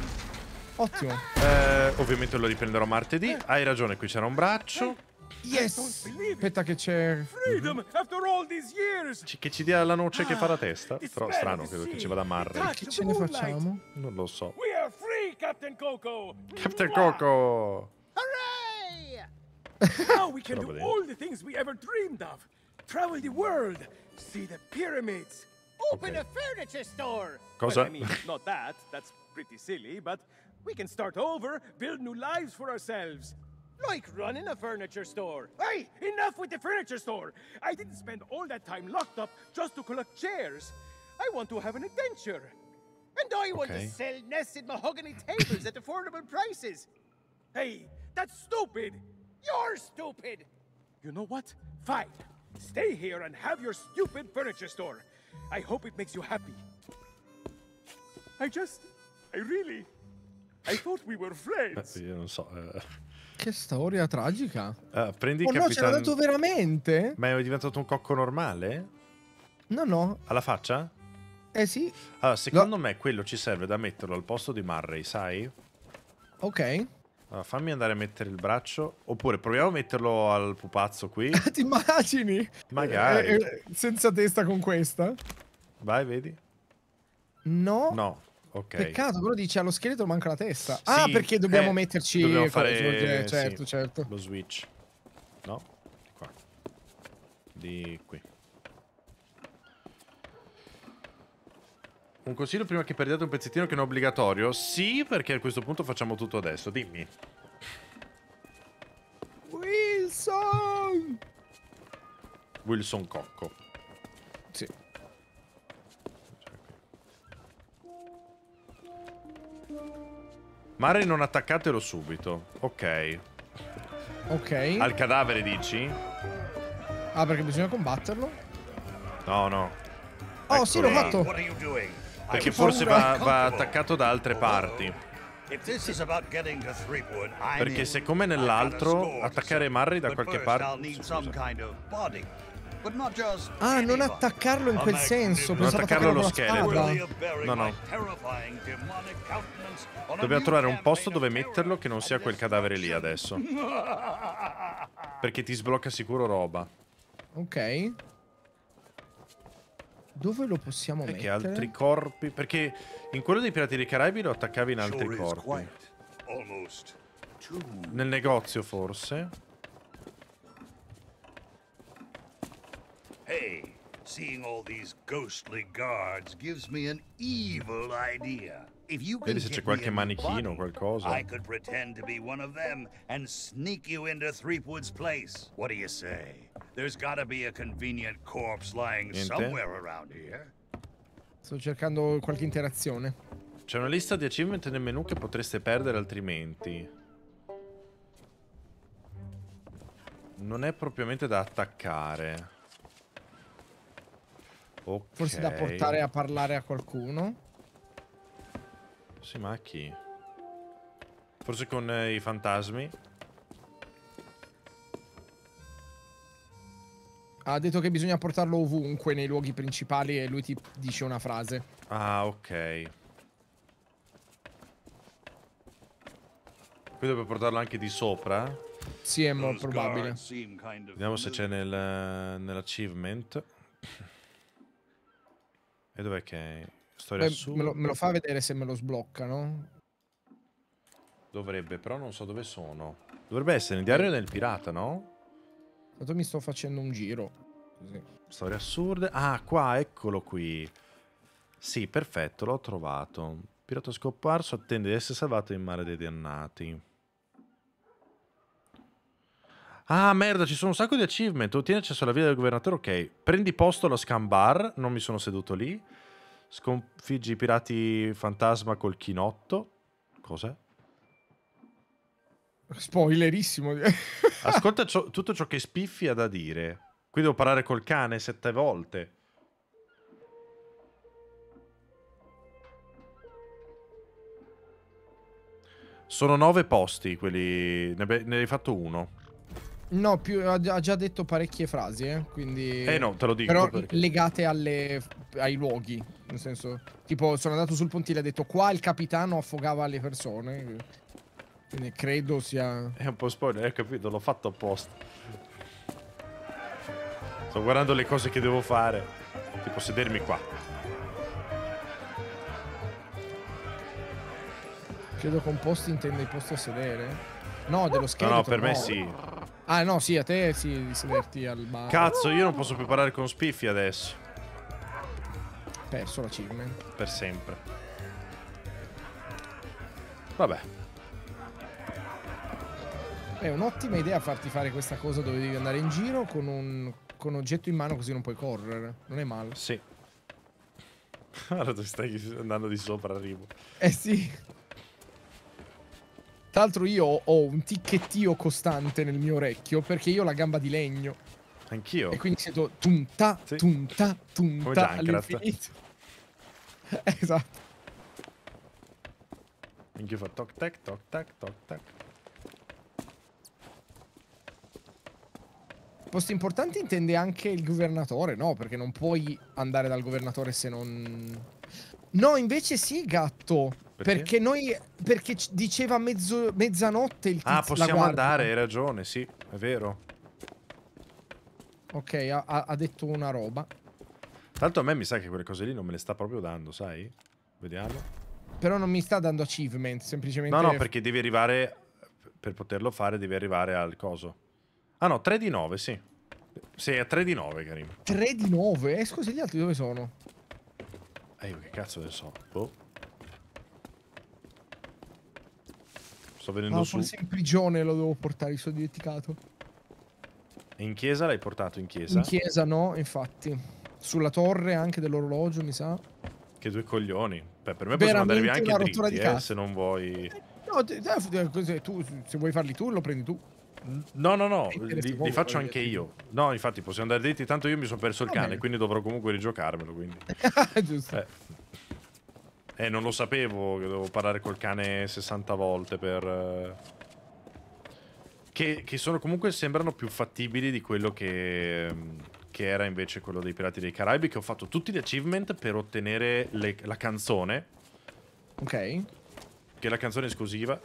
Ottimo. Eh, ovviamente lo riprenderò martedì. Hai ragione, qui c'era un braccio. Yes. Aspetta che c'è... Freedom after all these years. Ci- Che ci dia la noce che fa la testa. Però strano, credo che ci vada a Marre. Che ce ne facciamo? Non lo so. We are free, Captain Coco. Captain Coco! Now we can do all the things we ever dreamed of. Travel the world, see the pyramids. Open a furniture store. Cosa? Well, I mean, not that. That's pretty silly, but we can start over, build new lives for ourselves. Like running a furniture store. Hey, enough with the furniture store! I didn't spend all that time locked up just to collect chairs. I want to have an adventure. And I want Okay. to sell nested mahogany tables at affordable prices. Hey, that's stupid! You're stupid. You know what? Fine. Stay here and have your stupid furniture store. I hope it makes you happy. I just. I really. I thought we were friends. Che storia tragica. Ah, prendi Oh no, ce l'ha Capitan... dato veramente? Ma è diventato un cocco normale? No, no. Alla faccia? Eh sì. Allora, secondo me quello ci serve da metterlo al posto di Murray, sai? Ok. Allora, fammi andare a mettere il braccio. Oppure proviamo a metterlo al pupazzo qui. Ti immagini? Magari. Eh, eh, senza testa con questa? Vai, vedi? No. No. Ok. Peccato, però dice allo scheletro manca la testa. ah, Sì, perché dobbiamo eh, metterci dobbiamo fare perché- certo, sì, certo. lo switch. No? Di qua. Di qui. Un consiglio prima che perdiate un pezzettino che non è obbligatorio? Sì, perché a questo punto facciamo tutto adesso. Dimmi. Wilson! Wilson Cocco. Mare non attaccatelo subito. Ok. Ok. Al cadavere dici? Ah, perché bisogna combatterlo? No, no. Oh, sì, l'ho Eccolo fatto. Perché forse va, va attaccato da altre parti. Perché se come nell'altro attaccare. Murray da qualche parte. Ah, non attaccarlo in quel senso. Non attaccarlo allo scheletro. No, no. Dobbiamo trovare un posto dove metterlo che non sia quel cadavere lì adesso. Perché ti sblocca sicuro roba. Ok. Dove lo possiamo Perché mettere? altri corpi. Perché in quello dei Pirati dei Caraibi lo attaccavi in altri corpi. Nel negozio forse. Hey, seeing all these ghostly guards gives me an evil idea. If you can Vedi se c'è qualche manichino o qualcosa. I could pretend to be one of them and sneak you into Threepwood's place. What do you say? There's gotta be a convenient corpse lying Niente? somewhere around here. Sto cercando qualche interazione. C'è una lista di achievement nel menu che potreste perdere altrimenti. Non è propriamente da attaccare. Ok. Forse da portare a parlare a qualcuno. Sì, ma a chi? Forse con eh, i fantasmi? Ha detto che bisogna portarlo ovunque nei luoghi principali e lui ti dice una frase. Ah, ok. Qui devo portarlo anche di sopra. Sì, è molto probabile. Vediamo se c'è nel, nell'achievement. E dov'è che? Storia su. me, lo, me lo fa vedere se me lo sbloccano. Dovrebbe, però non so dove sono. Dovrebbe essere nel diario del pirata, no? Tanto mi sto facendo un giro. Così. Storie assurde. Ah, qua, eccolo qui. Sì, perfetto, l'ho trovato. Pirata scomparso attende di essere salvato in mare dei dannati. Ah, merda, ci sono un sacco di achievement. Ottieni accesso alla via del governatore, ok. Prendi posto allo scambar, non mi sono seduto lì. Sconfiggi i pirati fantasma col chinotto. Cos'è? Spoilerissimo. Ascolta ciò- tutto ciò che Spiffy ha da dire. Qui devo parlare col cane sette volte. Sono nove posti quelli. Ne, ne hai fatto uno. No, più, ha già detto parecchie frasi, eh, quindi... Eh no, te lo dico Però perché- legate alle, ai luoghi, nel senso... Tipo, sono andato sul pontile e ha detto qua il capitano affogava le persone. Quindi credo sia... È un po' spoiler, hai capito? L'ho fatto apposta. Sto guardando le cose che devo fare. Tipo sedermi qua. Credo con posti intende i posti a sedere. No, dello No, scheletro. no, per me sì. Ah, no, sì, a te sì, di sederti al bar. Cazzo, io non posso più parlare con Spiffy adesso. Perso l'achievement. Per sempre. Vabbè. È un'ottima idea farti fare questa cosa dove devi andare in giro con un con oggetto in mano così non puoi correre. Non è male. Sì. Guarda, tu stai andando di sopra, arrivo. Eh sì. Tra l'altro io ho un ticchettio costante nel mio orecchio perché io ho la gamba di legno. Anch'io. E quindi sento tunta, tunta, Come tunta Junkrat. all'infinito. esatto. Anch'io fa toc tac, toc tac, toc tac. Posti importanti intende anche il governatore, no? Perché non puoi andare dal governatore se non... No, invece sì, gatto. Perché? Perché, noi... Perché diceva mezzo- mezzanotte il tizio, Ah, possiamo andare, hai ragione, sì, è vero. Ok, ha, ha- ha detto una roba. Tanto a me mi sa che quelle cose lì non me le sta proprio dando, sai? Vediamo. Però non mi sta dando achievement, semplicemente... No, no, perché devi arrivare. Per poterlo fare, devi arrivare al coso. Ah, no, 3 di 9, sì. Sei a 3 di 9, Karim. 3 di 9? Eh, scusa, gli altri dove sono? Eh, io che cazzo ne so. Boh. Sto venendo No, su. forse in prigione lo devo portare, sono dimenticato. E in chiesa l'hai portato in chiesa? In chiesa no, infatti. Sulla torre anche dell'orologio, mi sa. Che due coglioni. Beh, per me possiamo andare via anche dritti, eh, se non vuoi. No, te- te- cos'è, tu, se vuoi farli tu, lo prendi tu. No, no, no, li, li faccio anche io. No, infatti possiamo andare dritti, tanto io mi sono perso il cane, quindi dovrò comunque rigiocarmelo, quindi. Giusto. Eh. Eh, non lo sapevo che dovevo parlare col cane 60 volte per... eh, Che, che sono comunque, sembrano più fattibili di quello che, che era invece quello dei Pirati dei Caraibi, che ho fatto tutti gli achievement per ottenere le- la canzone, Ok. che è la canzone esclusiva,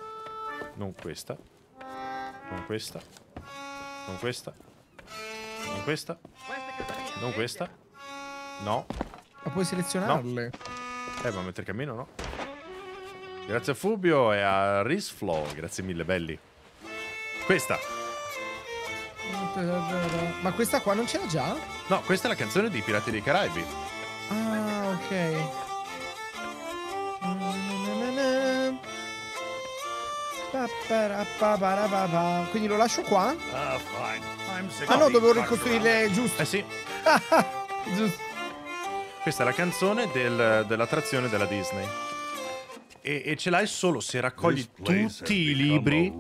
non questa, non questa, non questa, non questa, non questa, no, Ma puoi selezionarle. Eh, ma mentre cammino no. Grazie a Fubio e a Risflow, grazie mille belli. Questa. Ma questa qua non c'era già? No, questa è la canzone dei Pirati dei Caraibi. Ah, ok. Quindi lo lascio qua? Ah, Ah no, dovevo ricostruire giusto. Eh sì. Giusto. Questa è la canzone del- dell'attrazione della Disney. E, e ce l'hai solo se raccogli tutti i libri.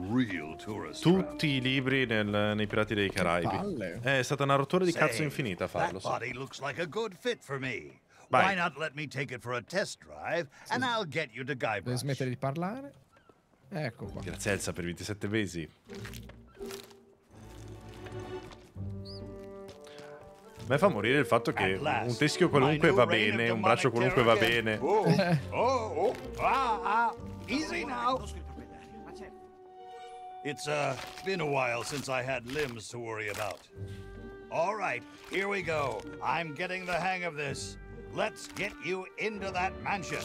Tutti i libri nel- nei Pirati dei Caraibi. È stata una rottura di cazzo infinita farlo. Me. Vai. Guybrush. smettere di parlare. Ecco qua. Grazie Elsa per 27 mesi. Me fa morire il fatto che un teschio qualunque va bene, un braccio qualunque va bene. again. Oh, oh, oh, ah, ah, easy now. It's uh been a while since I had limbs to worry about. All right, here we go. I'm getting the hang of this. Let's get you into that mansion.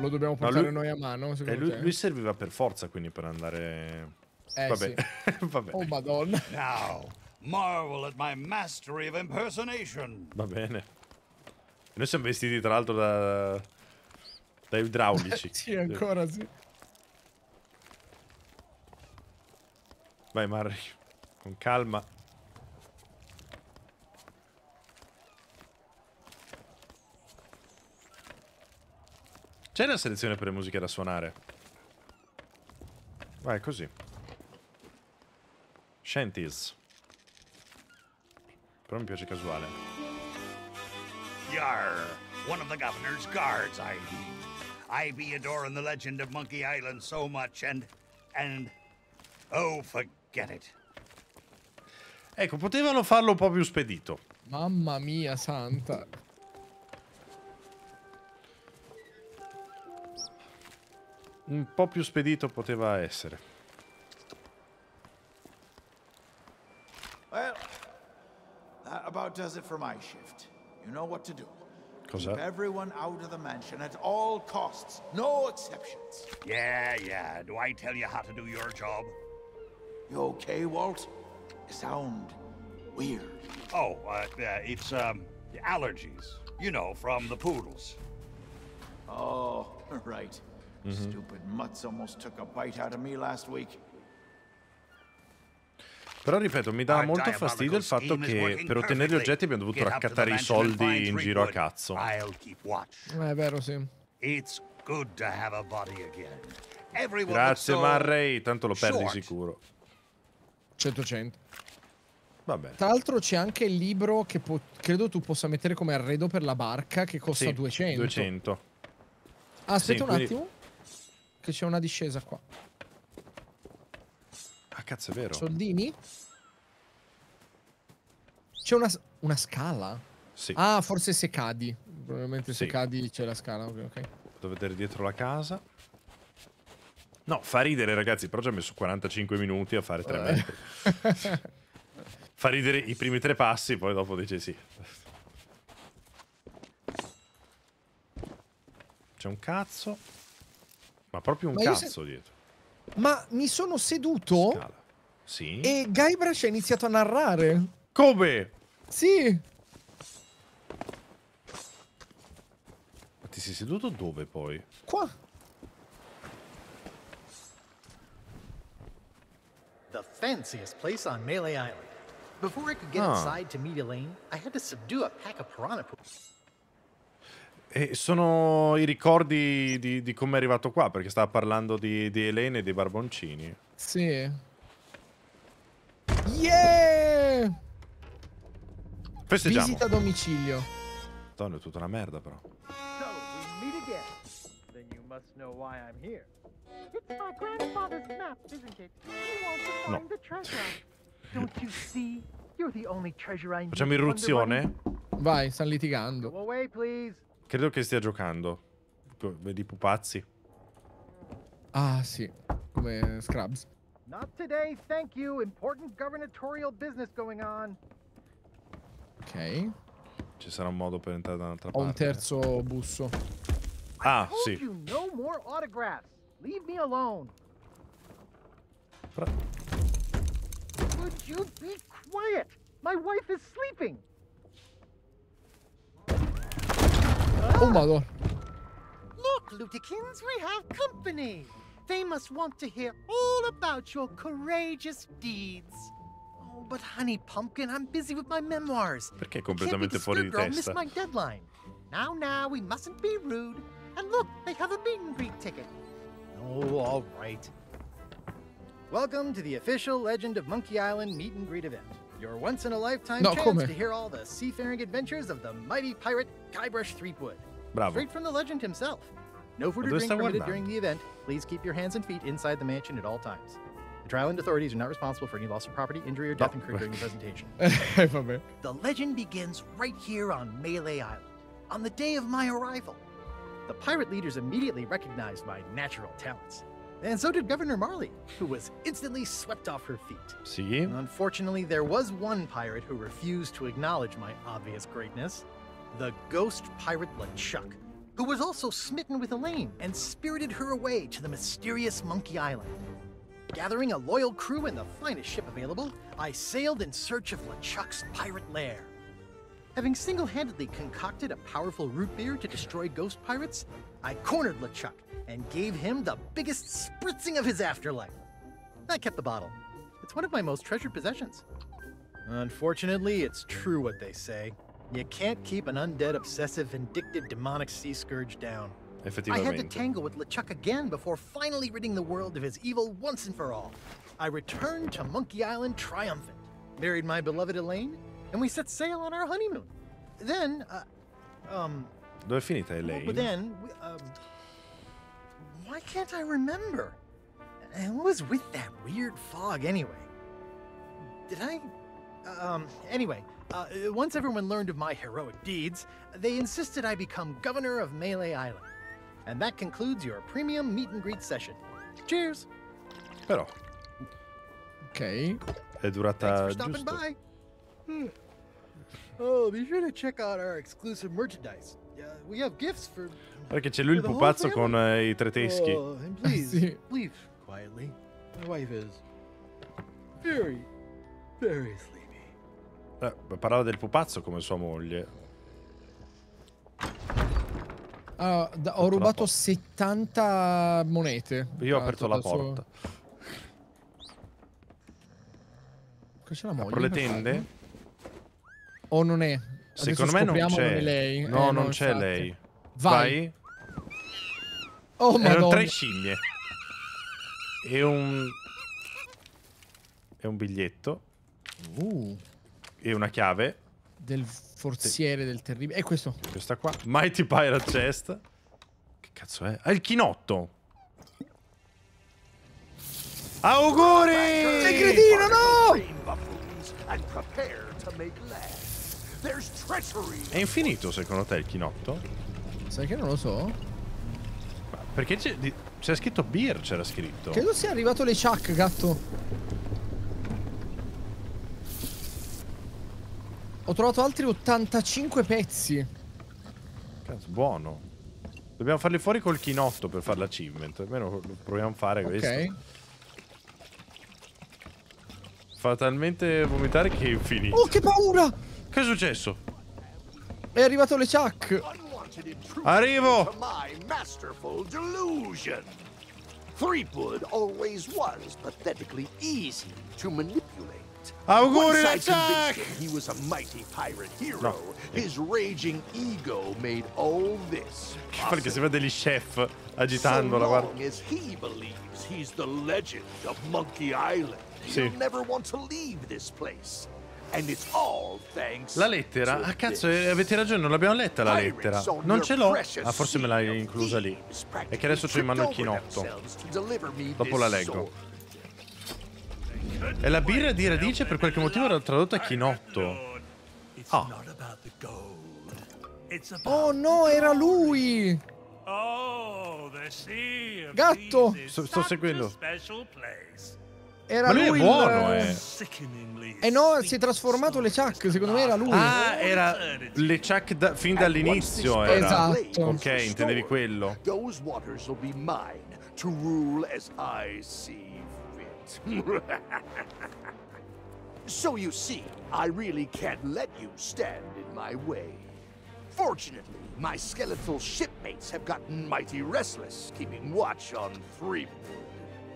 Lo dobbiamo No, portare lui- noi a mano, Eh, lui, te? lui serviva per forza quindi per andare... Eh, Vabbè. sì. Vabbè. Oh madonna. Now, Marvel at my mastery of impersonation. Va bene. E noi siamo vestiti tra l'altro da... da idraulici. sì, ancora sì. Vai Marri, con calma. C'è la selezione per le musiche da suonare. Vai, così. Shanties. Però mi piace casuale. Yar, one of the governor's guards, I be. I be adoring the legend of Monkey Island so much, and, and, oh, forget it. Ecco, potevano farlo un po' più spedito. Mamma mia santa. Un po' più spedito poteva essere. Well, that about does it for my shift. You know what to do. Cos'è? Keep everyone out of the mansion at all costs. No exceptions. Yeah, yeah. Do I tell you how to do your job? You okay, Walt? You sound weird. Oh, uh, uh, it's, um, allergies. You know, from the poodles. Oh, right. Mhm. Stupid mutts almost took a bite out of me last week. Però ripeto, mi dà molto fastidio il fatto che per ottenere gli oggetti abbiamo dovuto raccattare i soldi in giro a cazzo. Eh, È vero, sì. It's good to have a body again. Everyone Grazie Marray, tanto lo perdi short. sicuro. 100 100. Va bene. Tra l'altro c'è anche il libro che credo tu possa mettere come arredo per la barca che costa Sì, 200. 200. Ah, aspetta Sì, un quindi- attimo. Che c'è una discesa qua. Ah, cazzo, è vero. Soldini? C'è una, una scala? Sì. Ah, forse se cadi. Probabilmente se Sì. cadi c'è la scala. Ok, ok. Vado a vedere dietro la casa. No, fa ridere ragazzi, però ci ho messo 45 minuti a fare 3 Eh. metri. fa ridere i primi tre passi, poi dopo dice sì. C'è un cazzo. Ma proprio un Ma cazzo se- dietro. Ma mi sono seduto Sì. e Guybrush ha iniziato a narrare. Come? Sì. Ma ti sei seduto dove poi? Qua. The fanciest place on Melee Island. Before I could get Ah. inside to meet Elaine, I had to subdue a pack of piranha poo. E sono i ricordi di, di come è arrivato qua, perché stava parlando di, di Elena e dei barboncini. Sì. Yeah! Festeggiamo. Visita a domicilio. Madonna, è tutta una merda però. So, we meet again. Then you must know why I'm here. It's my grandfather's map, isn't it? He wants to No. find the treasure. Don't you see? You're the only treasure I need. Facciamo irruzione? Vai, stanno litigando. Go away, please. Credo che stia giocando. Vedi pupazzi. Ah, sì. Come Scrubs. Not today, thank you. Important gubernatorial business going on. Ok. Ci sarà un modo per entrare da un'altra Ho un parte. terzo busso. Ah, sì. you no more autographs. Leave me alone. Would you be quiet? My wife is sleeping. Oh, madonna. Look, Lutikins, we have company. They must want to hear all about your courageous deeds. Oh, but honey pumpkin, I'm busy with my memoirs. Perché è Can't be completamente fuori di disturbed miss testa? my deadline. Now, now, we mustn't be rude. And look, they have a meet and greet ticket. Oh, all right. Welcome to the official Legend of Monkey Island meet and greet event. Your once in a lifetime No, chance come? to hear all the seafaring adventures of the mighty pirate Guybrush Threepwood. Bravo. Straight from the legend himself. No food or drink permitted during the event. Please keep your hands and feet inside the mansion at all times. The Trial and authorities are not responsible for any loss of property, injury, or death incurred during the presentation. The legend begins right here on Melee Island, on the day of my arrival. The pirate leaders immediately recognized my natural talents. And so did Governor Marley, who was instantly swept off her feet. Sì. Unfortunately, there was one pirate who refused to acknowledge my obvious greatness the ghost pirate LeChuck, who was also smitten with Elaine and spirited her away to the mysterious Monkey Island. Gathering a loyal crew and the finest ship available, I sailed in search of LeChuck's pirate lair. Having single handedly concocted a powerful root beer to destroy ghost pirates, I cornered LeChuck and gave him the biggest spritzing of his afterlife. I kept the bottle. It's one of my most treasured possessions. Unfortunately, it's true what they say. You can't keep an undead, obsessive, vindictive, demonic sea scourge down. If it did, I had to tangle with LeChuck again before finally ridding the world of his evil once and for all. I returned to Monkey Island triumphant, married my beloved Elaine, and we set sail on our honeymoon. Then, uh, um, Dove è finita Elaine? but then, we, um, why can't I remember? And what was with that weird fog anyway? Did I? Um, anyway, uh, once everyone learned of my heroic deeds, they insisted I become governor of Melee Island. And that concludes your premium meet and greet session. Cheers! Però Ok. è durata For stopping giusto. by. Hmm. Oh, be sure to check out our exclusive merchandise. Uh, we have gifts for. Perché c'è lui il pupazzo con eh, i tre teschi. Oh, and please, Sì. leave quietly. My wife is very, very sleepy. Eh, parlava del pupazzo come sua moglie. Ah, da- ho rubato 70 monete. Io ho aperto la porta. Qua c'è la moglie. Apro le tende? farlo? O non è? Adesso Secondo me non c'è. è lei. No, Eh, non c'è infatti. lei. Vai. Oh, Erano madonna. tre scimmie. E un... E un biglietto. Uh, E una chiave. del forziere del terribile. E questo? Questa qua. Mighty Pirate Chest. Che cazzo è? Ah, il chinotto. Auguri! Sei cretino, no! È infinito secondo te il chinotto? Sai che non lo so? Perché c'è, scritto beer, c'era scritto. Credo sia arrivato le Chuck, gatto. Ho trovato altri 85 pezzi. Cazzo, buono. Dobbiamo farli fuori col chinotto per fare l'achievement. Almeno lo proviamo a fare questo. Ok. Fa talmente vomitare che è infinito. Oh, che paura! Che è successo? È arrivato le Chuck. Arrivo! Threepwood always was pathetically easy to manipulate. Auguri, Once I Jack! convinced him he was a mighty pirate hero, No. his raging ego made all this Perché si vede degli chef agitandola, so guarda. long as he believes he's the legend of Monkey Island, Sì. he'll never want to leave this place. And it's all thanks La lettera? to Ah, cazzo, this. eh, avete ragione, non l'abbiamo letta la lettera. Non ce l'ho. Ah, forse me l'hai inclusa lì. È che adesso c'ho in mano il chinotto. Dopo la leggo. E la birra di radice per qualche motivo era tradotta a chinotto. Ah. Oh no, era lui! Oh, the sea of Gatto! Sto- sto seguendo. Era Ma lui è lui il- buono, eh. Sickeningly Eh no, si è trasformato le Chuck, secondo me era lui. Ah, era le Chuck da- fin dall'inizio era. Esatto. Ok, intendevi quello. Those waters will be mine to rule as I see fit. so you see, I really can't let you stand in my way. Fortunately, my skeletal shipmates have gotten mighty restless, keeping watch on Threepwood.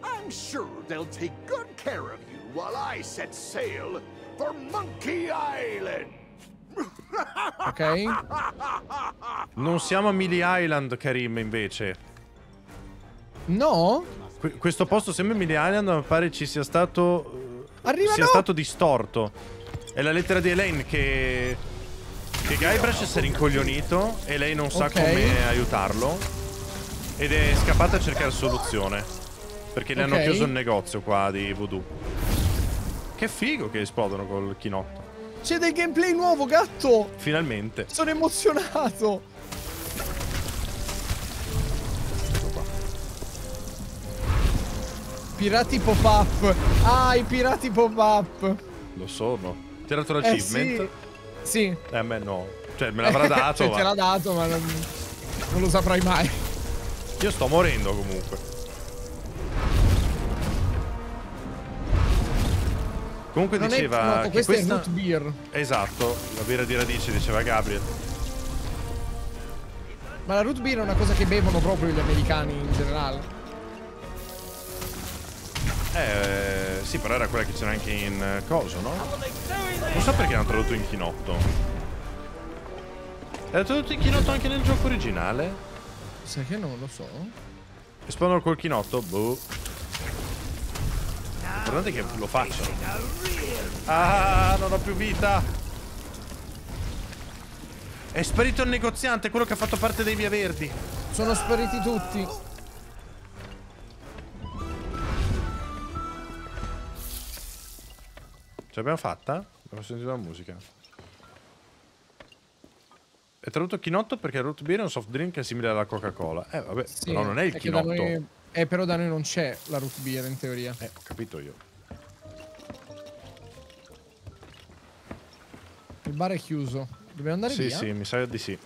I'm sure they'll take good care of you while I set sail for Monkey Island. Ok. Non siamo a Mili Island, Karim, invece. No? Que- questo posto sembra Mili Island, ma pare ci sia stato. eh, Arriva, sia no! stato distorto. È la lettera di Elaine che. Che Guybrush si è rincoglionito e lei non sa Ok. come aiutarlo. Ed è scappata a cercare soluzione. Perché le hanno Ok. chiuso un negozio qua di voodoo. Che figo che esplodono col chinotto. C'è del gameplay nuovo, gatto! Finalmente. Sono emozionato! Pirati pop-up! Ah, i pirati pop-up! Lo sono. Ti ha dato Eh l'achievement? sì. Sì. Eh, a me no. Cioè, me l'avrà dato. cioè, ma te l'ha dato, ma non, non lo saprai mai. Io sto morendo comunque. Comunque Non è diceva ignoto, che questa è questa... root beer. Esatto, la birra di radici, diceva Gabriel. Ma la root beer è una cosa che bevono proprio gli americani in generale. Eh, sì, però era quella che c'era anche in eh, coso, no? Non so perché hanno tradotto in chinotto. Era tradotto in chinotto anche nel gioco originale? Sai che non lo so. Esplodono col chinotto? Boh. L'importante è che lo facciano. Ah, non ho più vita. È sparito il negoziante, quello che ha fatto parte dei Via Verdi. Sono spariti tutti. Ce l'abbiamo fatta? Abbiamo sentito la musica. È tradotto chinotto perché il root beer è un soft drink simile alla Coca-Cola. Eh, vabbè, Sì, però non è il chinotto. noi- Eh, però da noi non c'è la root beer in teoria. Eh, ho capito io. Il bar è chiuso. Dobbiamo andare Sì, via? sì, mi sa di sì.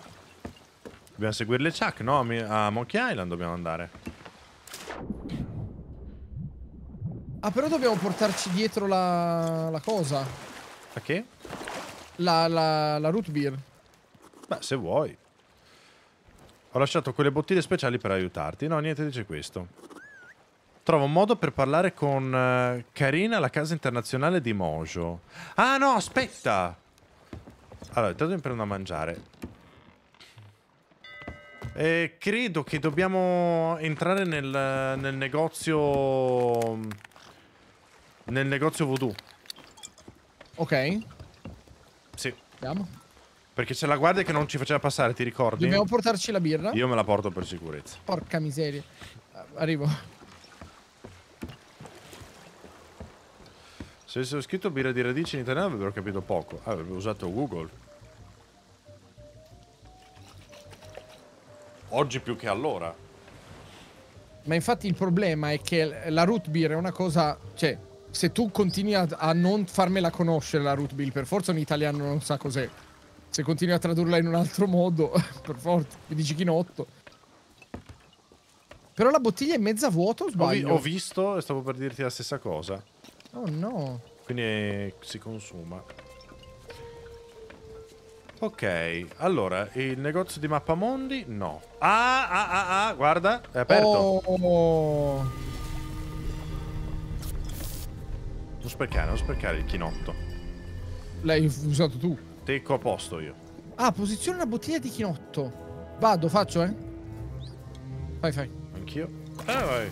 Dobbiamo seguire le Chuck, no? A Monkey Island dobbiamo andare. Ah, però dobbiamo portarci dietro la, la cosa. A che? La, la, la root beer. Beh, se vuoi. Ho lasciato quelle bottiglie speciali per aiutarti. No, niente dice questo. Trovo un modo per parlare con eh, Karina alla casa internazionale di Mojo. Ah no, aspetta! Allora, intanto mi prendo a mangiare. Eh, credo che dobbiamo entrare nel, nel negozio... Nel negozio voodoo. Ok, Sì. andiamo. Perché c'è la guardia che non ci faceva passare, ti ricordi? Dobbiamo portarci la birra? Io me la porto per sicurezza. Porca miseria. Ah, Arrivo. Se avessero scritto birra di radici in italiano avrebbero capito poco. Ah, avrebbero usato Google. Oggi più che allora. Ma infatti il problema è che la root beer è una cosa... Cioè, se tu continui a, a non farmela conoscere la root beer, per forza un italiano non sa cos'è. Se continui a tradurla in un altro modo, per forza, mi dici chinotto. Però la bottiglia è mezza vuota o Ho, vi- sbaglio? ho visto e stavo per dirti la stessa cosa. Oh no. Quindi eh, si consuma. Ok, allora, il negozio di Mappamondi? No. Ah, ah, ah, ah, guarda, è aperto. Oh. Non sprecare, non sprecare il chinotto. L'hai usato tu. Tecco a posto io. Ah, posiziona una bottiglia di chinotto. Vado, faccio, eh. Fai, fai. Anch'io. Ah, vai.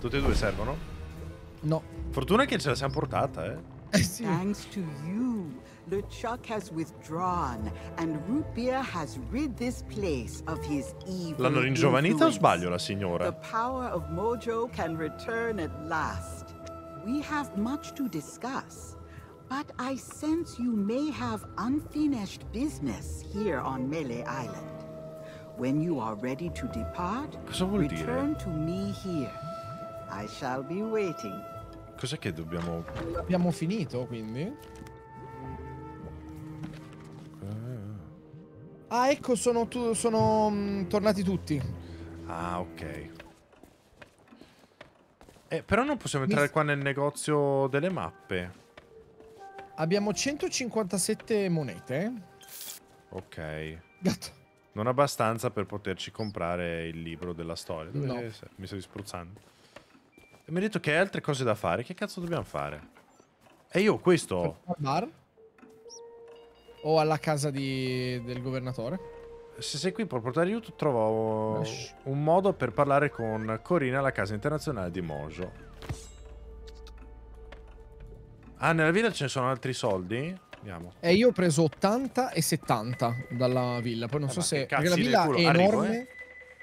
Tutti e due servono? No. Fortuna che ce la siamo portata, eh. Thanks to you, LeChuck has withdrawn, and Root Beer has rid this place of his evil. L'hanno ringiovanita o sbaglio la The signora? power of Mojo can return at last. We have much to discuss, but I sense you may have unfinished business here on Melee Island. When you are ready to depart, return to me here. I shall be waiting. Cos'è che dobbiamo... Abbiamo finito, quindi. Ah, ecco, sono, tu- sono mm, tornati tutti. Ah, ok. Eh, però non possiamo Mi entrare s- qua nel negozio delle mappe. Abbiamo 157 monete. Ok. Gatto. Non abbastanza per poterci comprare il libro della storia. Dove No. Mi stai spruzzando. E mi hai detto che hai altre cose da fare. Che cazzo dobbiamo fare? E io questo. Al bar? O alla casa di- del governatore? Se sei qui per portare aiuto, trovo un modo per parlare con Corina alla casa internazionale di Mojo. Ah, nella villa ce ne sono altri soldi? Andiamo. E io ho preso 80 e 70 dalla villa. Poi non Eh, so se. Perché la villa è Arrivo, enorme. eh.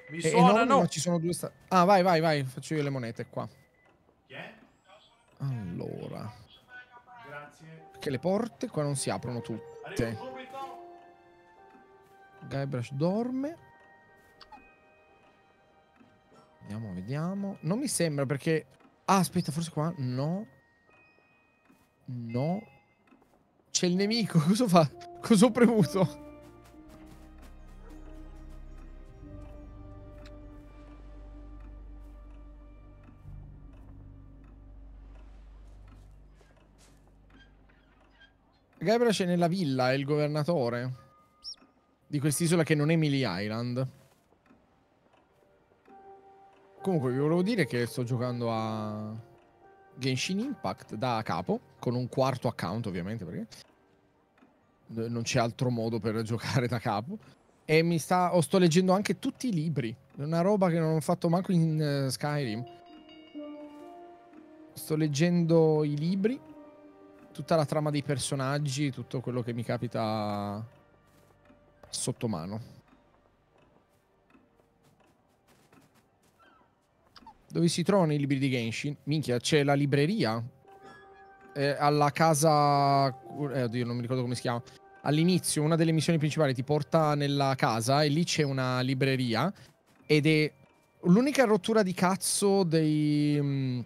Mi è enorme, suonano. ma ci sono due sta- Ah, vai, vai, vai. Faccio io le monete qua. Allora. Perché le porte qua non si aprono tutte. Guybrush dorme. Vediamo, vediamo. Non mi sembra perché... Ah, aspetta, forse qua? No. No. C'è il nemico. Cosa fa? Cosa ho premuto? Guybrush è nella villa, è il governatore. Di quest'isola che non è Mili Island. Comunque vi volevo dire che sto giocando a Genshin Impact da capo, con un quarto account ovviamente perché non c'è altro modo per giocare da capo. E mi sta, o sto leggendo anche tutti i libri, una roba che non ho fatto manco in uh, Skyrim. Sto leggendo i libri, tutta la trama dei personaggi, tutto quello che mi capita sotto mano. Dove si trovano i libri di Genshin? Minchia, c'è la libreria. Eh, alla casa... Eh, oddio, non mi ricordo come si chiama. All'inizio, una delle missioni principali ti porta nella casa e lì c'è una libreria. Ed è l'unica rottura di cazzo dei... Mh, mm,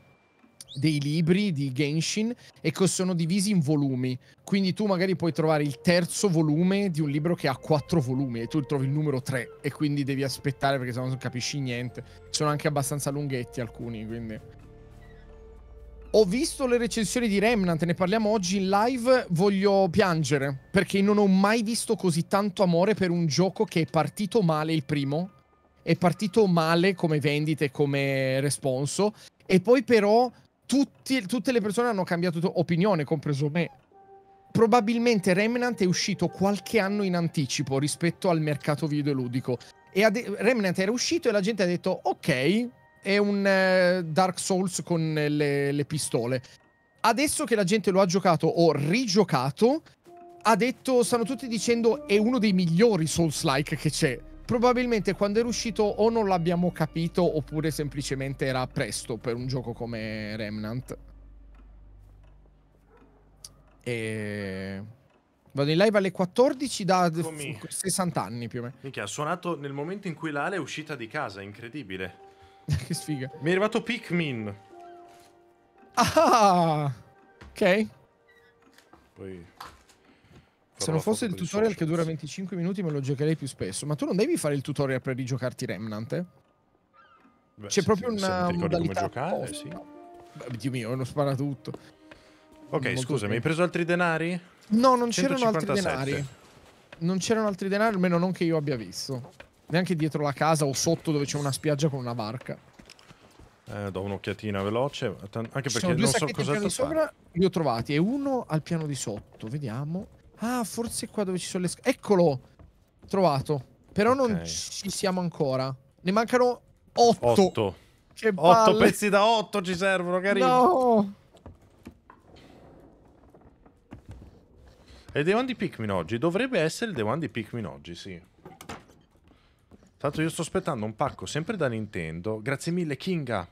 dei libri di Genshin e che sono divisi in volumi. Quindi tu magari puoi trovare il terzo volume di un libro che ha quattro volumi e tu trovi il numero tre e quindi devi aspettare perché sennò non capisci niente. Sono anche abbastanza lunghetti alcuni, quindi... Ho visto le recensioni di Remnant, ne parliamo oggi in live, voglio piangere, perché non ho mai visto così tanto amore per un gioco che è partito male il primo, è partito male come vendite, come responso, e poi però tutti, tutte le persone hanno cambiato opinione, compreso me. Probabilmente Remnant è uscito qualche anno in anticipo rispetto al mercato videoludico. E Remnant era uscito e la gente ha detto: Ok, è un uh, Dark Souls con le, le pistole. Adesso che la gente lo ha giocato o rigiocato, ha detto, stanno tutti dicendo è uno dei migliori Souls-like che c'è probabilmente quando era uscito o non l'abbiamo capito oppure semplicemente era presto per un gioco come Remnant. E... Vado in live alle 14 da Eccomi. 60 anni più o meno. Minchia, ha suonato nel momento in cui l'ale è uscita di casa, incredibile. che sfiga. Mi è arrivato Pikmin. Ah! Ok. Poi se non fosse il tutorial che dura 25 minuti me lo giocherei più spesso. Ma tu non devi fare il tutorial per rigiocarti Remnant, eh? Beh, C'è proprio se, una se modalità come giocare, sì. Beh, Dio mio, non spara tutto. Ok, scusa, mi hai preso altri denari? No, non c'erano altri denari. Non c'erano altri denari, almeno non che io abbia visto. Neanche dietro la casa o sotto dove c'è una spiaggia con una barca. Eh, do un'occhiatina veloce, anche perché non so cosa sopra li ho trovati e uno al piano di sotto, vediamo. Ah, forse qua dove ci sono le scale. Eccolo! Trovato. Però okay. non ci siamo ancora. Ne mancano otto. Otto. Che Otto pezzi da otto ci servono, carino. No! È il The One di Pikmin oggi. Dovrebbe essere il The One di Pikmin oggi, sì. Tanto io sto aspettando un pacco sempre da Nintendo. Grazie mille, Kinga.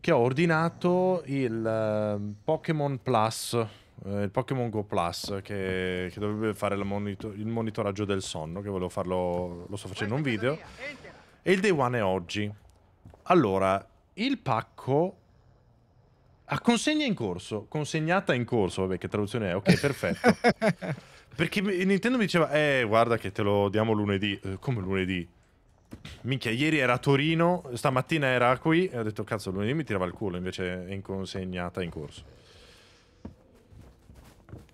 Che ho ordinato il uh, Pokémon Plus eh, il Pokémon Go Plus che, che dovrebbe fare monitor il monitoraggio del sonno, che volevo farlo, lo sto facendo un video. E il Day One è oggi. Allora, il pacco a consegna in corso, consegnata in corso, vabbè che traduzione è, ok perfetto. Perché Nintendo mi diceva, eh guarda che te lo diamo lunedì, eh, come lunedì? Minchia, ieri era a Torino, stamattina era qui e ho detto cazzo lunedì mi tirava il culo, invece è in consegnata in corso.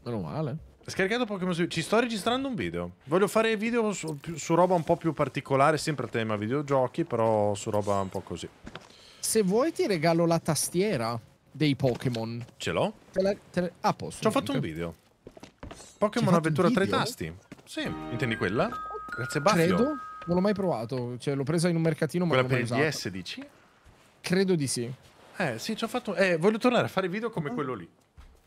Meno male. Scaricato Pokémon Switch. Ci sto registrando un video. Voglio fare video su, su, roba un po' più particolare, sempre a tema videogiochi, però su roba un po' così. Se vuoi ti regalo la tastiera dei Pokémon. Ce l'ho? Ah, posso. Ci ho fatto un video. Pokémon Avventura tra i tasti. Sì, intendi quella? Grazie Baffio. Credo. Non l'ho mai provato. Cioè, l'ho presa in un mercatino, ma quella non l'ho mai per il DS, dici? Credo di sì. Eh, sì, ci ho fatto... Eh, voglio tornare a fare video come quello lì.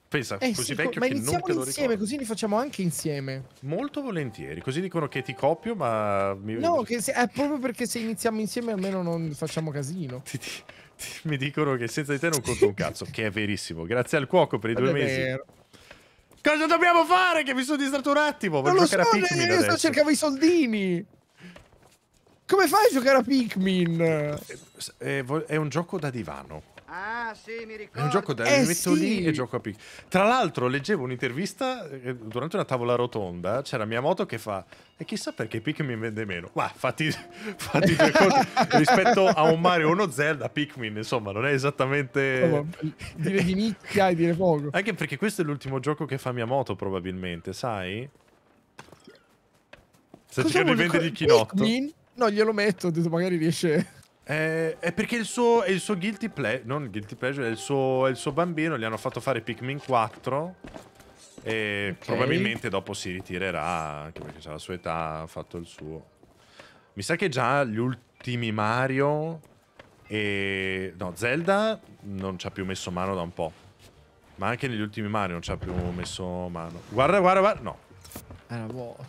Pensa, eh così sì, vecchio ma che non te lo insieme, così li facciamo anche insieme. Molto volentieri, così dicono che ti copio, ma... No, se, è proprio perché se iniziamo insieme almeno non facciamo casino. Ti, ti, ti, mi dicono che senza di te non conto un cazzo, che è verissimo. Grazie al cuoco per i due mesi. Vero. Cosa dobbiamo fare? Che mi sono distratto un attimo. Voglio giocare so, a Pikmin io sto cercando i soldini. Come fai a giocare a Pikmin? È, è, è un gioco da divano. Ah, sì, mi È ricordo. un gioco da Eh, mi metto sì. lì e gioco a pic. Tra l'altro, leggevo un'intervista eh, durante una tavola rotonda. C'era Miyamoto che fa: E chissà perché Pikmin vende meno. Ma fatti, fatti due conti. rispetto a un Mario o uno Zelda, Pikmin, insomma, non è esattamente. Insomma, dire di nicchia e dire poco. Anche perché questo è l'ultimo gioco che fa Miyamoto, probabilmente, sai? Sta cercando di vendere il chinotto. Pikmin? No, glielo metto, ho detto magari riesce... Eh, è perché il suo, è il suo guilty pleasure, non guilty pleasure, è il suo, è il suo bambino, gli hanno fatto fare Pikmin 4 e Ok. probabilmente dopo si ritirerà, anche perché c'ha la sua età, ha fatto il suo. Mi sa che già gli ultimi Mario e... No, Zelda non ci ha più messo mano da un po'. Ma anche negli ultimi Mario non ci ha più messo mano. Guarda, guarda, guarda. No. Era vuoto.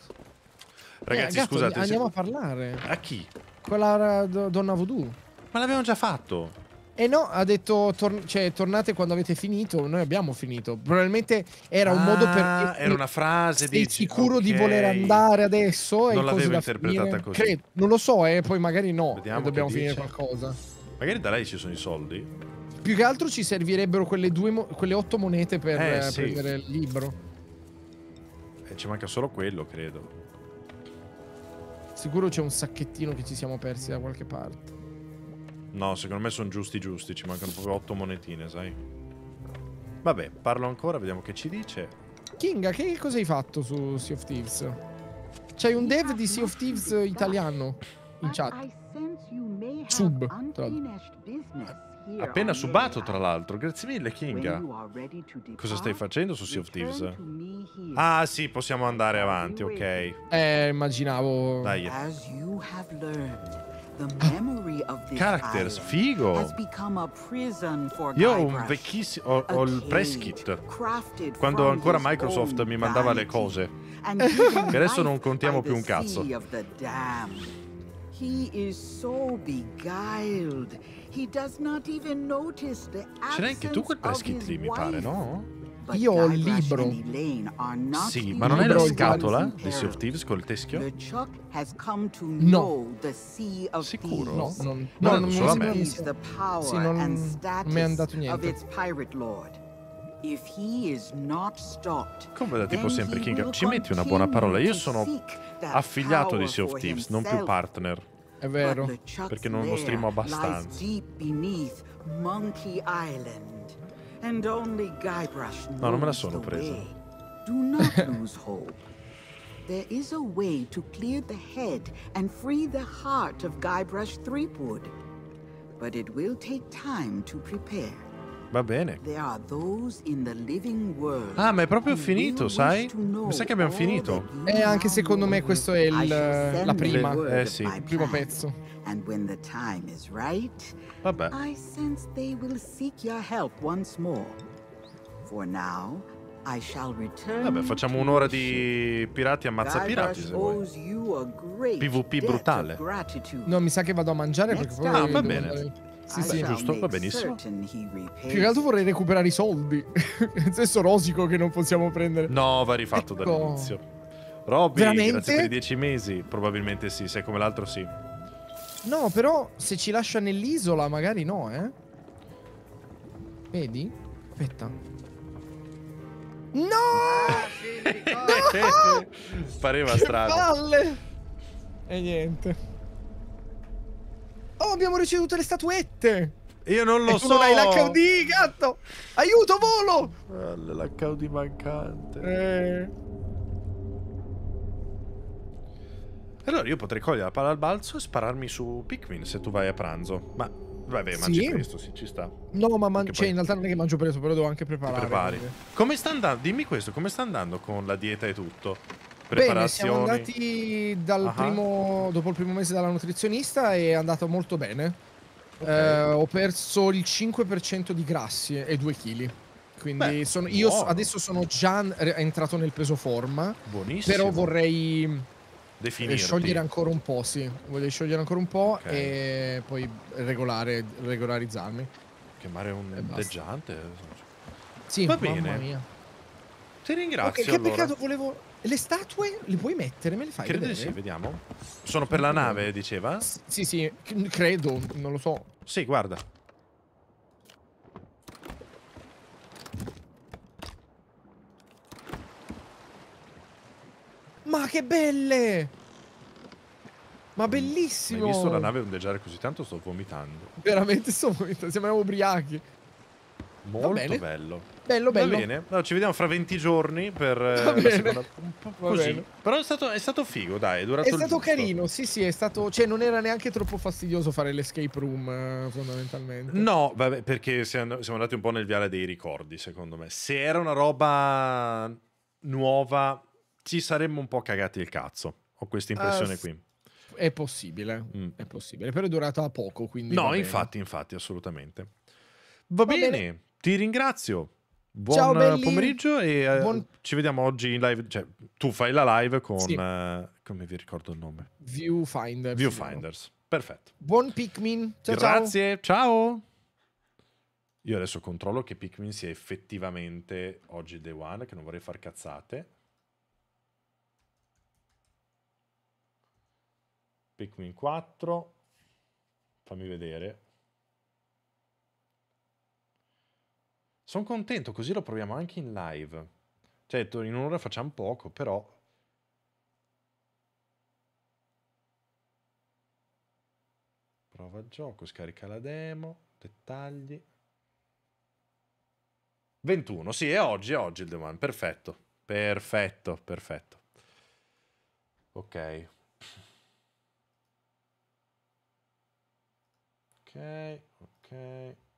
Ragazzi, Eh, gatto, scusate. se- Andiamo a parlare. A chi? Quella do- donna voodoo. Ma l'abbiamo già fatto. E no, ha detto, tor- cioè, tornate quando avete finito. Noi abbiamo finito. Probabilmente era un modo per... Ah, era una frase dici, sicuro di ok. voler andare adesso? Non l'avevo interpretata finire? così. Credo, non lo so, eh, poi magari no. Vediamo dobbiamo finire dice. qualcosa. Magari da lei ci sono i soldi. Più che altro ci servirebbero quelle, due quelle otto monete per Eh, eh, sì. prendere il libro. E ci manca solo quello, credo. Sicuro c'è un sacchettino che ci siamo persi da qualche parte. No, secondo me sono giusti giusti. Ci mancano proprio otto monetine, sai? Vabbè, parlo ancora, vediamo che ci dice. Kinga, che cosa hai fatto su Sea of Thieves? C'hai un dev di Sea of Thieves italiano in chat. Sub. tra l'altro. Appena subato, tra l'altro. Grazie mille, Kinga. Cosa stai facendo su Sea of Thieves? Ah, sì, possiamo andare avanti, ok. Eh, immaginavo. Dai. Characters, figo. Io ho un vecchissimo. Ho, ho il press kit. Quando ancora Microsoft mi mandava le cose. Che adesso non contiamo più un cazzo. He is so beguiled. He does not even notice the Ce l'hai anche tu quel his mi pare, no? Io ho il libro. Sì, ma non è la scatola di Sea of. Thieves col teschio? No. Sicuro? No, non- Non no, è non solo a mi me. Sì, non- mi è andato niente. Come da tipo sempre, Kinga. will Ci metti una buona parola. Io sono affiliato di Sea of Thieves, non più partner. È vero. Perché non lo lair streamo abbastanza. deep beneath Monkey Island. And only Guybrush No, non me la sono presa. Do not lose hope. There is a way to clear the head and free the heart of Guybrush Threepwood. But it will take time to prepare. Va bene. Ah, ma è proprio finito, sai? Mi sa che abbiamo finito. E anche now secondo me questo è il- la prima. Eh, sì. Il primo pezzo. And when the time is right, Vabbè. I sense they will seek your help once more. For now, I shall return. Vabbè, facciamo un'ora di pirati ammazza pirati se vuoi. PvP brutale. No, mi sa che vado a mangiare perché poi... Ah, va bene. Sì, sì. giusto, va benissimo. Più che altro vorrei recuperare i soldi. Nel senso rosico che non possiamo prendere. No, va rifatto Ecco. dall'inizio. Robby, Veramente? grazie per i dieci mesi. Probabilmente sì, se come l'altro sì. No, però se ci lascia nell'isola magari no, eh. Vedi? Aspetta. No! Pareva Che strano. palle! E niente. Oh, abbiamo ricevuto le statuette! Io non lo e tu so. non hai l'HUD, gatto! Aiuto, volo! L'HUD mancante. Eh. Allora io potrei cogliere la palla al balzo e spararmi su Pikmin se tu vai a pranzo. Ma vabbè, mangi Sì. presto, sì, ci sta. No, ma man- cioè, poi- in realtà non è che mangio presto, però devo anche preparare. prepari. quindi. Come sta andando? Dimmi questo, come sta andando con la dieta e tutto? Bene, siamo andati dal Ah. primo, dopo il primo mese dalla nutrizionista e è andato molto bene. Eh, ho perso il 5% di grassi e 2 kg. Quindi Beh, sono, io so- adesso sono già entrato nel peso forma. Buonissimo. Però vorrei eh, Definirti. sciogliere ancora un po', sì. Voglio sciogliere ancora un po' Ok. e poi regolare, regolarizzarmi. Chiamare un E basta. leggiante. Sì, Va mamma bene. mia. Ti ringrazio. Ok, che allora. peccato volevo... Le statue le puoi mettere? Me le fai Credo di sì, vediamo. Sono per la nave, diceva? S sì, sì, credo, non lo so. Sì, guarda. Ma che belle! Ma mm, bellissimo! Hai visto la nave ondeggiare così tanto? Sto vomitando. Veramente sto vomitando, sembriamo ubriachi. Molto bello. Bello, bello. Va bene, allora, ci vediamo fra 20 giorni per eh, seconda- così. bene. Però è stato, è stato figo, dai, è durato È stato carino, sì, sì, è stato. Cioè, non era neanche troppo fastidioso fare l'escape room, eh, fondamentalmente. No, vabbè, perché siamo siamo andati un po' nel viale dei ricordi, secondo me. Se era una roba nuova, ci saremmo un po' cagati il cazzo. Ho questa impressione s- qui. È possibile, è possibile, però è durata poco, quindi. No, infatti, infatti, assolutamente. Va, Va bene. bene. ti ringrazio. Buon Ciao, belli. pomeriggio e eh, Buon- ci vediamo oggi in live. Cioè, tu fai la live con... Sì. eh, come vi ricordo il nome? Viewfinder. Viewfinders. Perfetto. Buon Pikmin. Ciao, Grazie, ciao. Io adesso controllo che Pikmin sia effettivamente oggi Day One, che non vorrei far cazzate. Pikmin 4. Fammi vedere. Sono contento, così lo proviamo anche in live. Certo, in un'ora facciamo poco, però... Prova gioco, scarica la demo, dettagli. 21, sì, è oggi, è oggi il One, perfetto. Perfetto, perfetto. Ok, ok. Ok.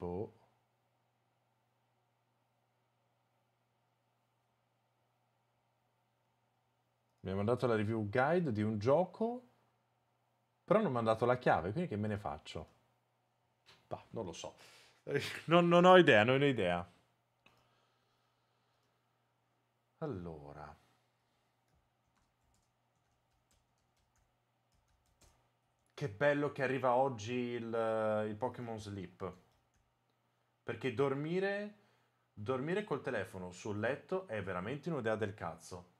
Boh. Mi ha mandato la review guide di un gioco, però non mi ha mandato la chiave, quindi che me ne faccio? Bah, non lo so. Non, non ho idea, non ho idea. Allora. Che bello che arriva oggi il, il Pokémon Sleep. Perché dormire, dormire col telefono sul letto è veramente un'idea del cazzo.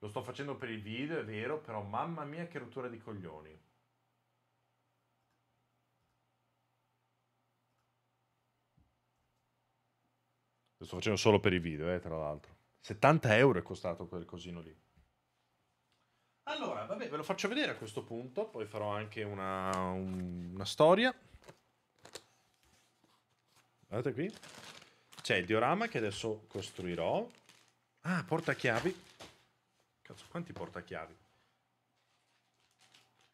Lo sto facendo per il video, è vero, però mamma mia che rottura di coglioni. Lo sto facendo solo per i video, eh, tra l'altro. 70 euro è costato quel cosino lì. Allora, vabbè, ve lo faccio vedere a questo punto, poi farò anche una, un- una storia. Guardate qui. C'è il diorama che adesso costruirò. Ah, portachiavi. Cazzo, quanti portachiavi?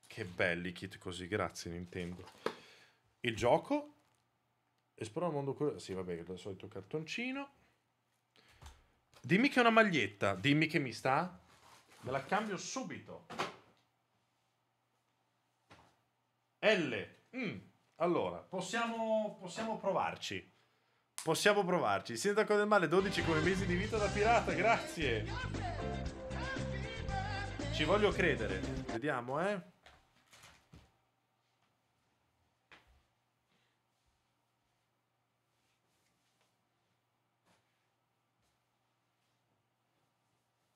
Che belli kit così, grazie Nintendo. Il gioco. Esplora il mondo curioso. Sì, vabbè, il solito cartoncino. Dimmi che è una maglietta. Dimmi che mi sta. Me la cambio subito. L. Mm. Allora, possiamo, possiamo provarci. Possiamo provarci. Sindaco del male, 12 come mesi di vita da pirata, grazie. Ci voglio credere. Vediamo, eh.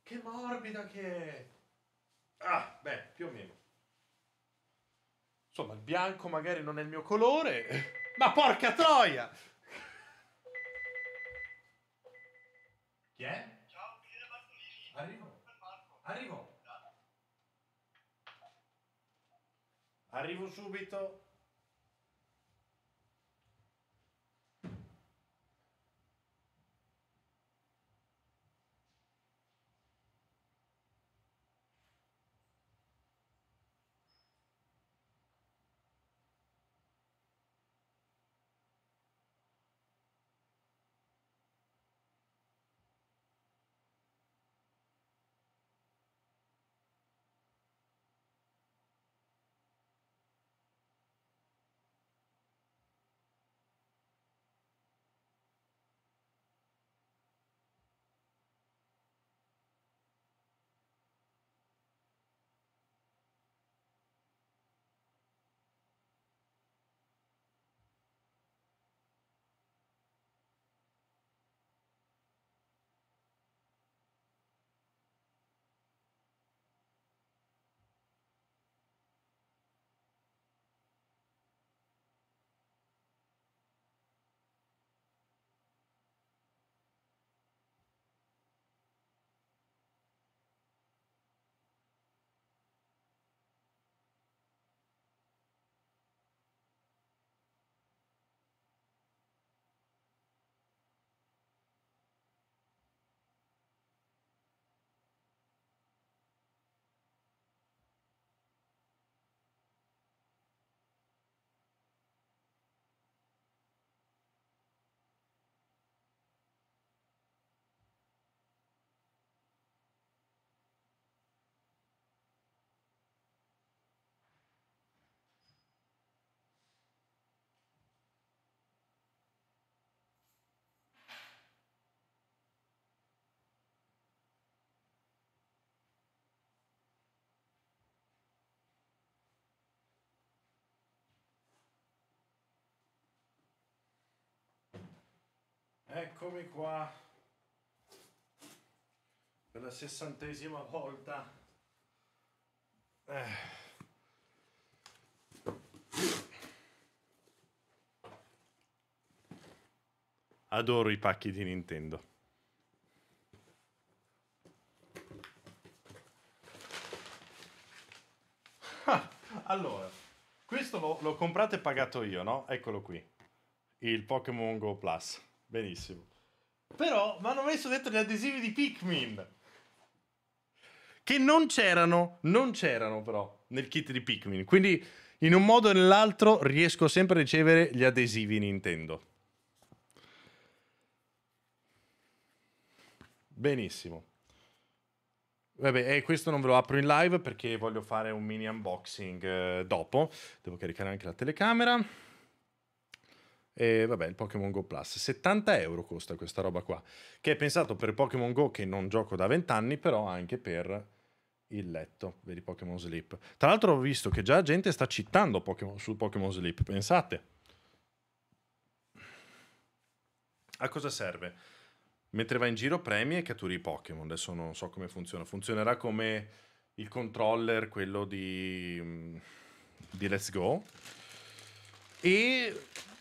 Che morbida che è. Ah, beh, più o meno. Insomma, il bianco magari non è il mio colore. Ma porca troia! Chi è? Arrivo. Arrivo. Arrivo subito. Eccomi qua. Per la sessantesima volta. Eh. Adoro i pacchi di Nintendo. Ah, allora, questo l'ho, l'ho comprato e pagato io, no? Eccolo qui. Il Pokémon Go Plus. Benissimo. Però mi hanno messo dentro gli adesivi di Pikmin. Che non c'erano, non c'erano però nel kit di Pikmin. Quindi in un modo o nell'altro riesco sempre a ricevere gli adesivi Nintendo. Benissimo. Vabbè, e questo non ve lo apro in live perché voglio fare un mini unboxing eh, dopo. Devo caricare anche la telecamera. E vabbè, il Pokémon Go Plus. 70 euro costa questa roba qua. Che è pensato per Pokémon Go che non gioco da 20 anni, però anche per il letto, vedi Pokémon Sleep. Tra l'altro ho visto che già gente sta citando Pokemon, su Pokémon Sleep, pensate. A cosa serve? Mentre vai in giro premi e catturi i Pokémon. Adesso non so come funziona. Funzionerà come il controller, quello di, di Let's Go. E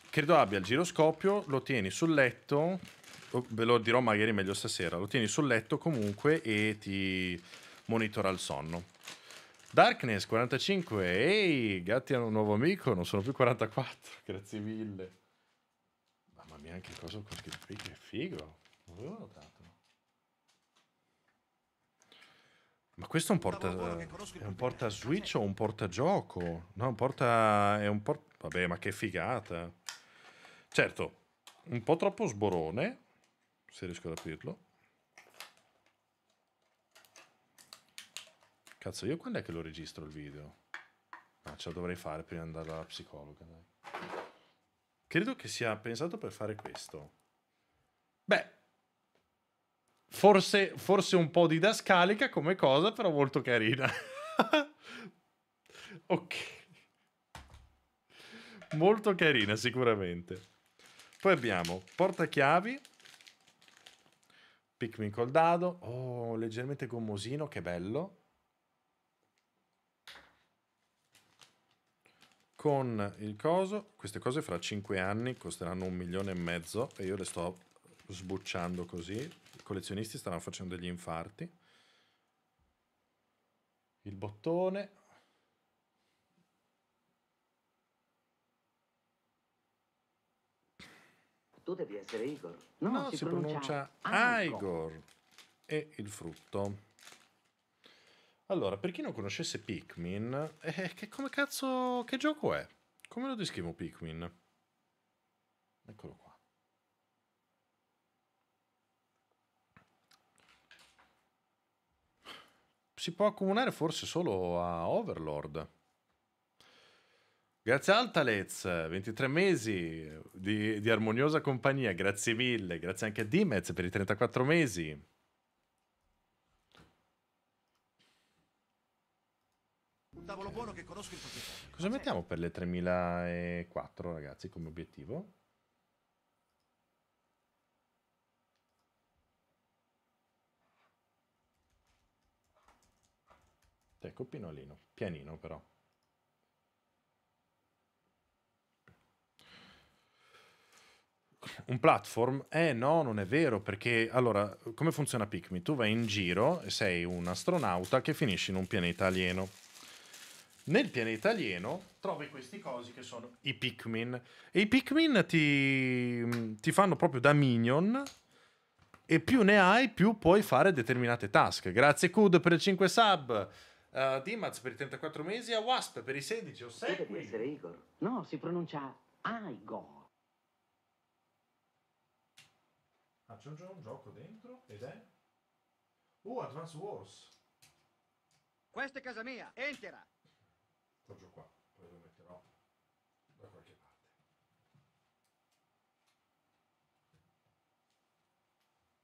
credo abbia il giroscopio, lo tieni sul letto, ve lo dirò magari meglio stasera, lo tieni sul letto comunque e ti monitora il sonno. Darkness 45, ehi, gatti hanno un nuovo amico, non sono più 44, grazie mille. Mamma mia, anche cosa con scritto qui, che figo, non l'avevo notato. Ma questo è un porta, è un porta Switch o un portagioco? No, un porta, è un porta, vabbè, ma che figata. Certo, un po' troppo sborone, se riesco ad aprirlo. Cazzo, io quando è che lo registro il video? Ah, ce la dovrei fare prima di andare alla psicologa, dai. Credo che sia pensato per fare questo. Beh, forse, forse un po' didascalica come cosa, però molto carina. ok. Molto carina, sicuramente. Poi abbiamo portachiavi. Pikmin col dado. Oh, leggermente gommosino, che bello. Con il coso, queste cose fra 5 anni costeranno un milione e mezzo e io le sto sbucciando così. I collezionisti stanno facendo degli infarti. Il bottone. Tu devi essere Igor. No, si, pronuncia Igor. E il frutto. Allora, per chi non conoscesse Pikmin, eh, che come cazzo, che gioco è? Come lo descrivo Pikmin? Eccolo qua. Si può accomunare forse solo a Overlord. Grazie Altalez, 23 mesi di, di armoniosa compagnia, grazie mille. Grazie anche a Dimez per i 34 mesi. Un tavolo buono che conosco il proprietario. Cosa mettiamo per le 3004 ragazzi come obiettivo? Ecco Pinolino, pianino però. Un platform? Eh no, non è vero, perché allora, come funziona Pikmin? Tu vai in giro e sei un astronauta che finisce in un pianeta alieno. Nel pianeta alieno trovi questi cosi che sono i Pikmin. E i Pikmin ti, ti fanno proprio da minion. E più ne hai, più puoi fare determinate task. Grazie Kud per i 5 sub. Uh, Dimaz per i 34 mesi. A Wasp per i 16 o Tu devi 6. essere Igor. No, si pronuncia Igor. Ah, c'è già un gioco dentro ed è... Uh, Advance Wars. Questa è casa mia, entra! Appoggio qua, poi lo metterò da qualche parte.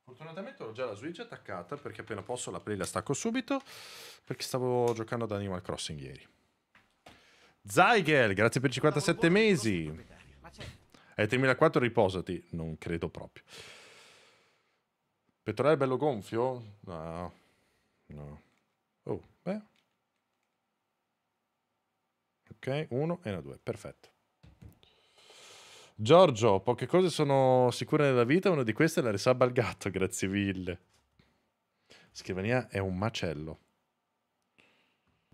Fortunatamente ho già la Switch attaccata perché appena posso la play la stacco subito perché stavo giocando ad Animal Crossing ieri. Zygel, grazie per 57 mesi. Hai 3004 riposati? Non credo proprio. Pettorale bello gonfio? No. No. Oh, beh. Ok, uno e una due, perfetto. Giorgio, poche cose sono sicure nella vita, una di queste è la risabba al gatto, grazie mille. Scrivania è un macello.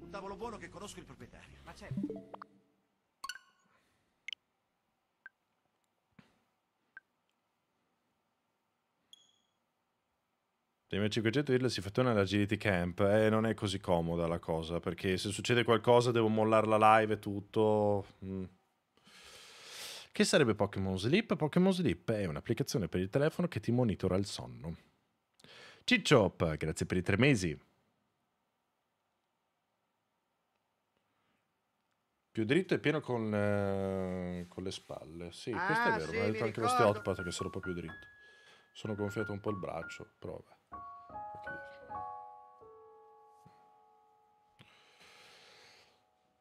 Un tavolo buono che conosco il proprietario. Ma c'è. 500 dirle si fattura nell'agility camp e non è così comoda la cosa perché se succede qualcosa devo mollare la live e tutto. Mm. Che sarebbe Pokémon Sleep? Pokémon Sleep è un'applicazione per il telefono che ti monitora il sonno. Cicciop, grazie per i tre mesi. Più dritto e pieno con, eh, con le spalle. Sì, questo è Ah, vero. sì, mi ha detto anche lo ricordo. steopata che sono un po' più dritto. Sono gonfiato un po' il braccio, però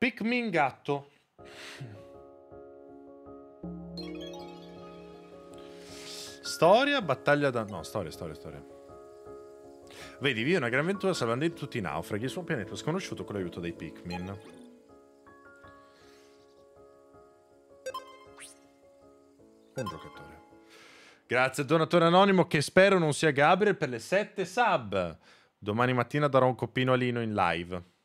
Pikmin gatto. Storia, battaglia da... No, storia, storia, storia. Vedi, vivi una gran avventura salvando tutti i naufraghi su un pianeta sconosciuto con l'aiuto dei Pikmin. Un giocatore. Grazie, donatore anonimo, che spero non sia Gabriel per le 7 sub. Domani mattina darò un coppino a Lino in live.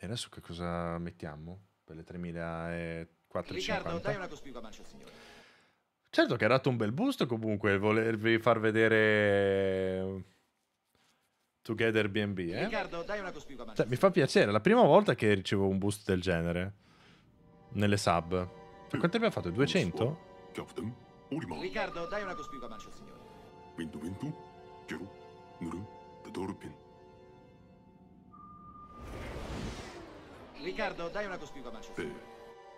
E adesso che cosa mettiamo? Per le 3450? Riccardo, dai una cospicua mancia al signore. Certo che ha dato un bel boost comunque volervi far vedere Together BNB, eh? Riccardo, dai una cospicua mancia Cioè, mi fa piacere, è la prima volta che ricevo un boost del genere nelle sub. Cioè, quanto abbiamo fatto? 200? Riccardo, dai una cospicua mancia al signore. Riccardo, dai una cospicua mancia. Eh,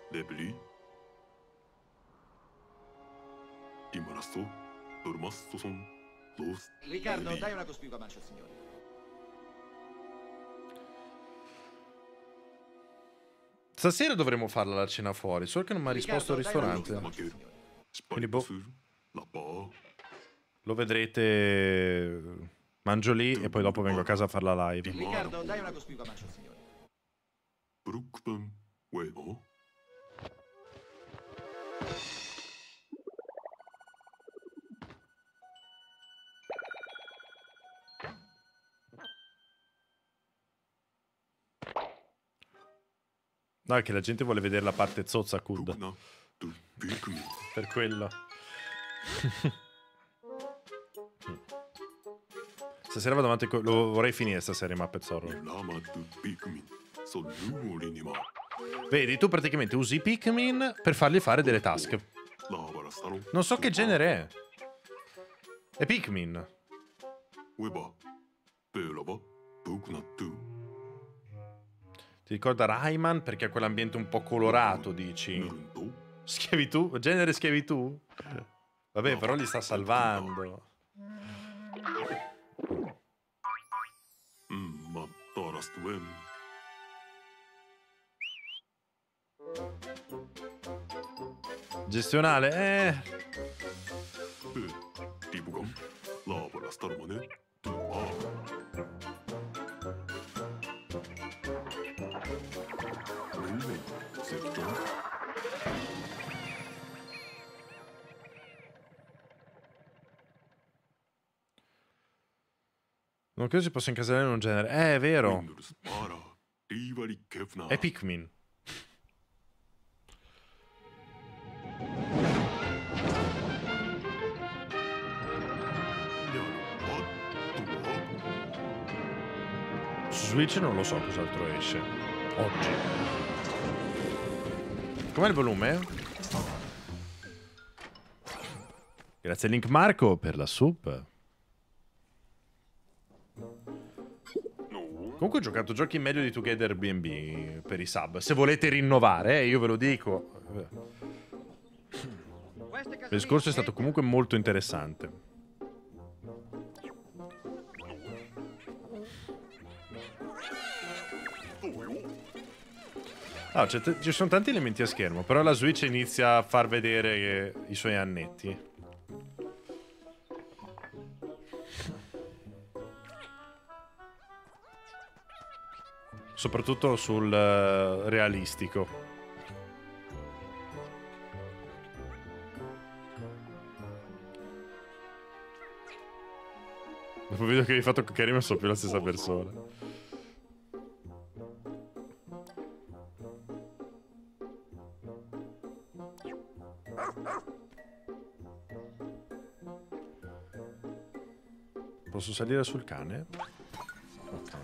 debili? Imarasto? Dormasto son? Los? Riccardo, dai una cospicua mancia, signore. Stasera dovremmo farla la cena fuori, solo che non mi ha risposto al ristorante. Quindi boh. Lo vedrete. Mangio lì e poi dopo vengo a casa a far la live. Riccardo, dai una cospicua mancia, signore. 브룩밤 왜 어? No, è che la gente vuole vedere la parte zozza Kud. per quello. stasera vado avanti. con... Lo vorrei finire stasera in Muppet Zorro cazzo giuri. Vedi, tu praticamente usi i Pikmin per fargli fare delle task. Non so che genere è. È Pikmin. Ti ricorda Rayman perché ha quell'ambiente un po' colorato, dici? Schiavitù? Genere schiavitù? Vabbè, però li sta salvando. Mm, ma Gestionale, eh. Non credo si possa incasellare in un genere. Eh, è vero. È Pikmin. Switch non lo so cos'altro esce. Oggi. Com'è il volume? Grazie Link Marco per la sub. Comunque ho giocato giochi meglio di Together BNB per i sub. Se volete rinnovare, eh, io ve lo dico. Il discorso è stato comunque molto interessante. T- ci sono tanti elementi a schermo, però la Switch inizia a far vedere eh, i suoi annetti. Soprattutto sul eh, realistico. Dopo video che hai fatto Karim sono più la stessa persona. Posso salire sul cane? Ok.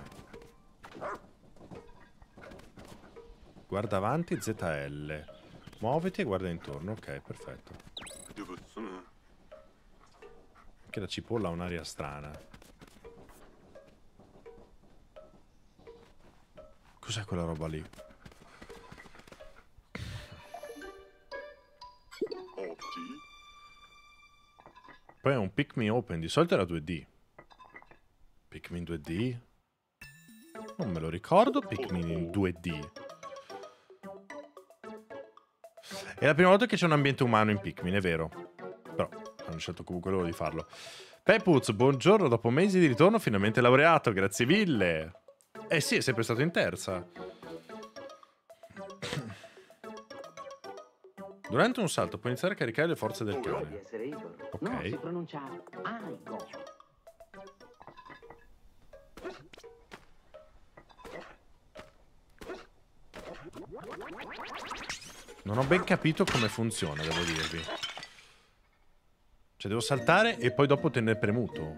Guarda avanti, ZL. Muoviti e guarda intorno. Ok, perfetto. Che la cipolla ha un'aria strana. Cos'è quella roba lì? Poi è un Pick Me Open, di solito era 2D. Pikmin 2D? Non me lo ricordo Pikmin in 2D. È la prima volta che c'è un ambiente umano in Pikmin, è vero. Però hanno scelto comunque loro di farlo. Pepuz, buongiorno, dopo mesi di ritorno finalmente laureato, grazie mille. Eh sì, è sempre stato in terza. Durante un salto puoi iniziare a caricare le forze del cane. Ok. Non ho ben capito come funziona, devo dirvi. Cioè, devo saltare e poi dopo tenere premuto.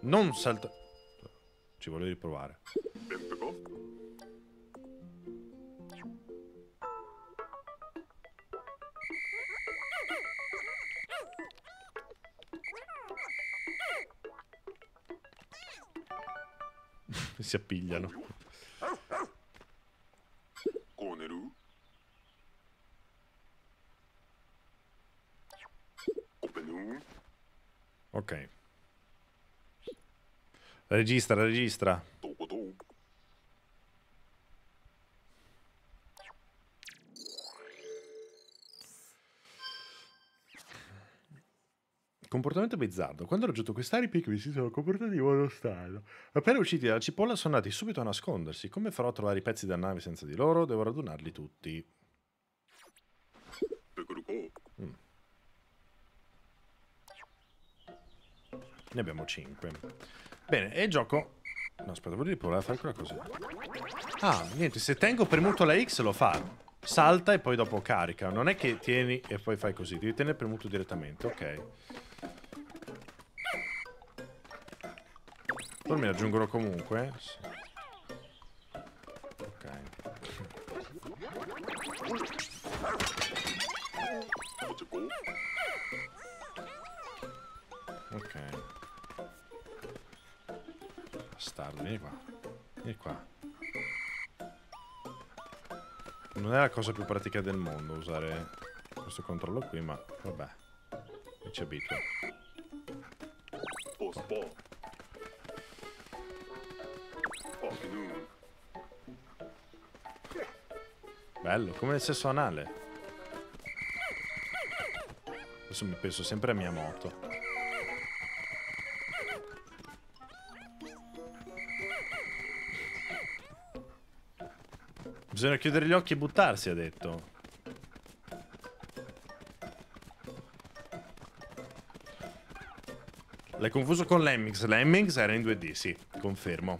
Non saltare. Ci voglio riprovare. si appigliano. Ok. Registra, registra. Comportamento bizzardo. Quando ho raggiunto quest'area i Pikmin si sono comportati in modo strano. Appena usciti dalla cipolla sono andati subito a nascondersi. Come farò a trovare i pezzi della nave senza di loro? Devo radunarli tutti. Mm. Ne abbiamo 5. Bene, e gioco... No, aspetta, volevo provare a fare quella così. Ah, niente, se tengo premuto la X lo fa. Salta e poi dopo carica. Non è che tieni e poi fai così. Devi tenere premuto direttamente, ok. Poi mi aggiungono comunque. Sì. Vieni qua. Vieni qua. Non è la cosa più pratica del mondo usare questo controllo qui, ma vabbè. Mi ci abituo. Bello, come il sesso anale. Adesso mi penso sempre a mia moto. Bisogna chiudere gli occhi e buttarsi, ha detto. L'hai confuso con Lemmings. Lemmings era in 2D, sì, confermo.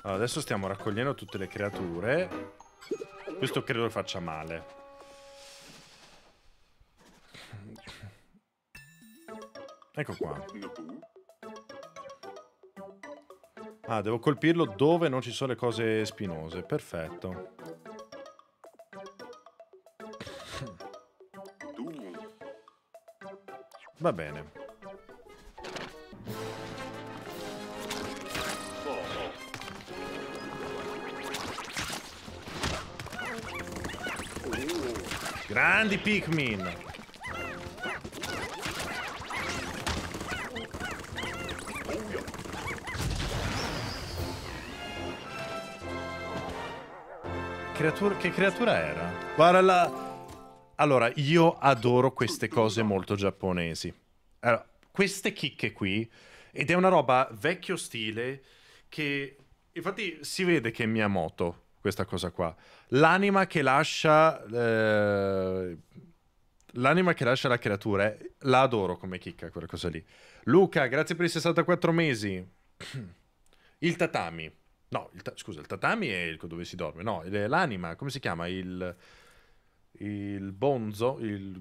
Allora, adesso stiamo raccogliendo tutte le creature. Questo credo faccia male. Ecco qua. Ah, devo colpirlo dove non ci sono le cose spinose. Perfetto. Va bene. Grandi Pikmin. Creatura, che creatura era? Guarda la... Allora, io adoro queste cose molto giapponesi. Allora, queste chicche qui, ed è una roba vecchio stile che... Infatti si vede che è Miyamoto, questa cosa qua. L'anima che lascia... Eh, l'anima che lascia la creatura, eh, la adoro come chicca quella cosa lì. Luca, grazie per i 64 mesi. Il tatami. No, il ta- scusa, il tatami è il dove si dorme. No, l'anima, come si chiama? Il, il bonzo, il...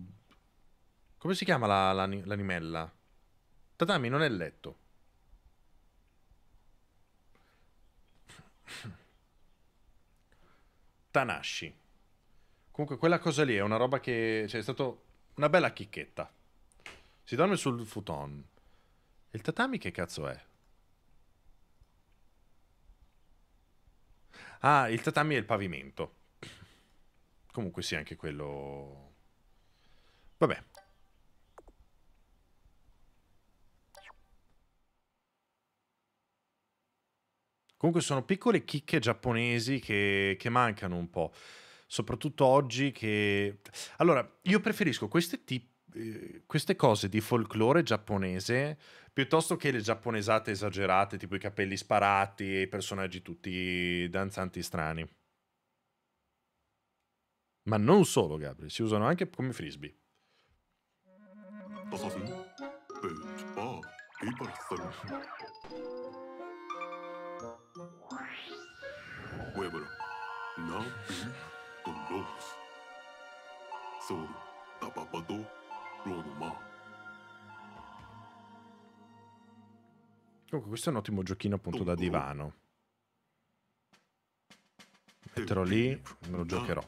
Come si chiama la- l'ani- l'animella? Tatami non è il letto. Tanashi. Comunque quella cosa lì è una roba che... Cioè, è stato una bella chicchetta. Si dorme sul futon. Il tatami che cazzo è? Ah, il tatami è il pavimento. Comunque sì, anche quello... Vabbè. Comunque sono piccole chicche giapponesi che, che mancano un po'. Soprattutto oggi che... Allora, io preferisco queste, tip- eh, queste cose di folklore giapponese piuttosto che le giapponesate esagerate, tipo i capelli sparati e i personaggi tutti danzanti strani. Ma non solo, Gabri, si usano anche come frisbee. Weber, Nam, Tondo, Soul, Tapapado, Ronoma. Comunque questo è un ottimo giochino appunto da divano. Metterò lì, me lo giocherò.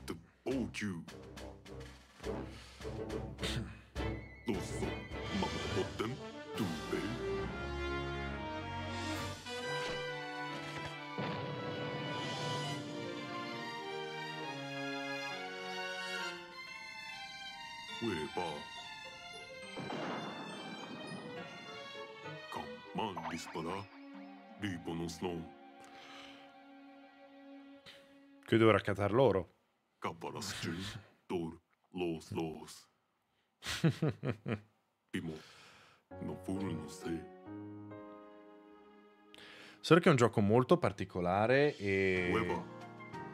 汇报。Come on, dispara. Ribono snow. Qui dovrà catar loro. Capara string, dor, los, los. Primo, non furono se. Solo che è un gioco molto particolare e... Leva,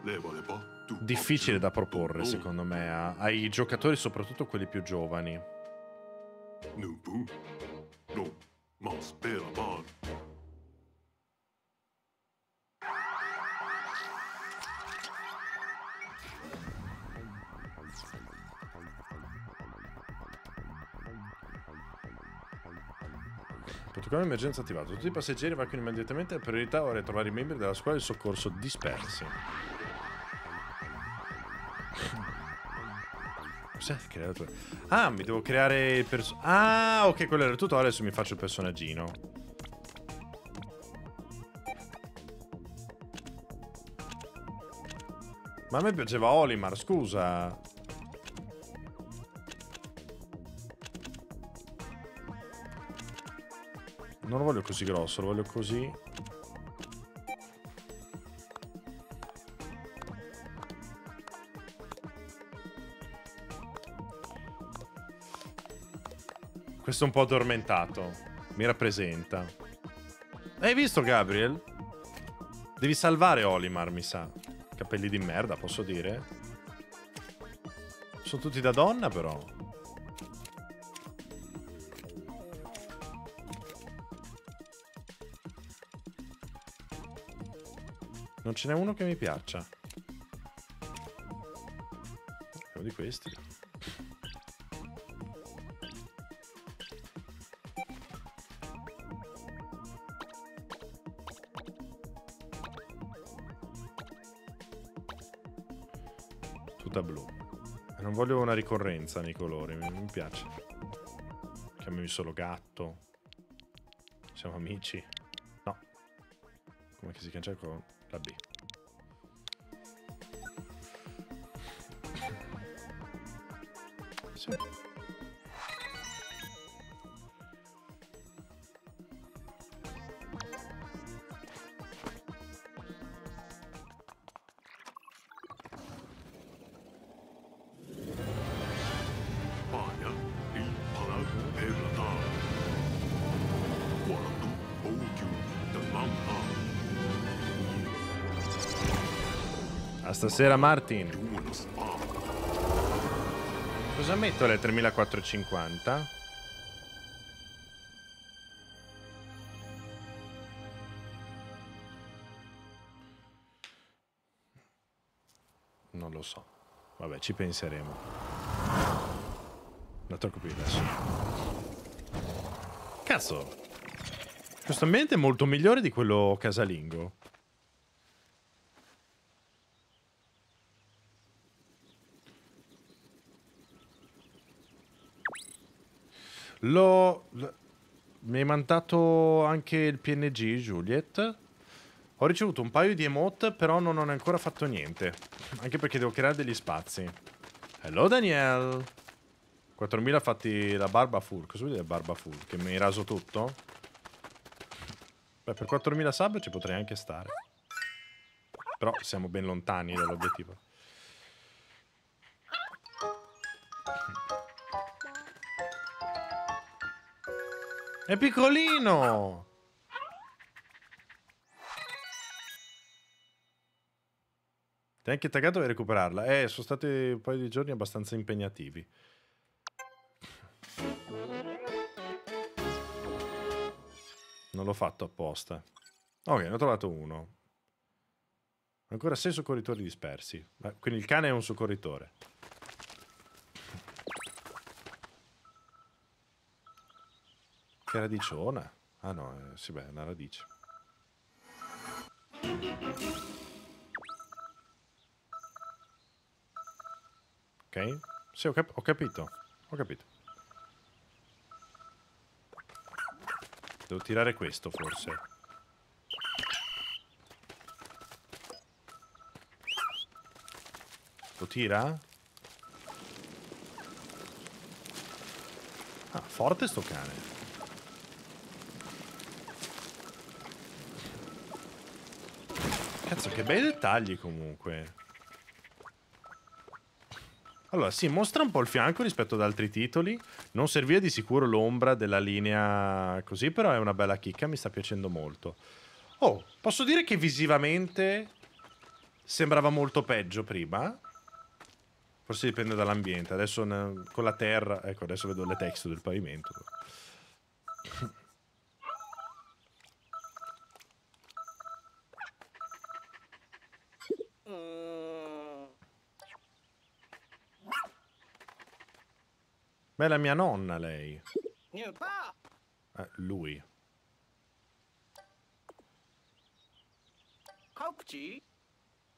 leva, leva difficile da proporre, secondo me, a- ai giocatori, soprattutto quelli più giovani. Protocollo di emergenza attivato. Tutti i passeggeri evacuino immediatamente. La priorità ora è trovare i membri della squadra di soccorso dispersi. Cos'è creatore? Ah, mi devo creare il perso... Ah, ok, quello era il tutorial. Adesso mi faccio il personaggino. Ma a me piaceva Olimar, scusa. Non lo voglio così grosso, lo voglio così. Questo è un po' addormentato. Mi rappresenta. Hai visto, Gabriel? Devi salvare Olimar, mi sa. Capelli di merda, posso dire? Sono tutti da donna, però. Non ce n'è uno che mi piaccia. Uno di questi. Voglio una ricorrenza nei colori, mi, mi piace. Chiamami solo gatto. Siamo amici. No. Come che si cancella con la B? Paia stasera Martin. Cosa metto alle 3450? Non lo so. Vabbè, ci penseremo. Non tocco più adesso. Cazzo. Questo ambiente è molto migliore di quello casalingo. L'ho... Mi hai mandato anche il PNG, Juliet. Ho ricevuto un paio di emote, però non ho ancora fatto niente. Anche perché devo creare degli spazi. Hello Daniel! 4000 fatti la barba full. Cosa vuol dire barba full? Che mi hai raso tutto? Beh, per 4000 sub ci potrei anche stare. Però siamo ben lontani dall'obiettivo. È piccolino! Ti hai anche taggato per recuperarla. Eh, sono stati un paio di giorni abbastanza impegnativi. Non l'ho fatto apposta. Ok, ne ho trovato uno. Ancora sei soccorritori dispersi. Eh, Quindi il cane è un soccorritore. Che radiciona? Ah no, eh, sì beh, è una radice. Ok? Sì, ho, cap- ho capito. Ho capito. Devo tirare questo, forse. Lo tira? Ah, forte sto cane. Cazzo, che bei dettagli comunque. Allora, sì, mostra un po' il fianco rispetto ad altri titoli. Non serviva di sicuro l'ombra della linea così, però è una bella chicca, mi sta piacendo molto. Oh, posso dire che visivamente sembrava molto peggio prima? Forse dipende dall'ambiente. Adesso con la terra... Ecco, adesso vedo le texture del pavimento. Ma è la mia nonna, lei. Eh, lui.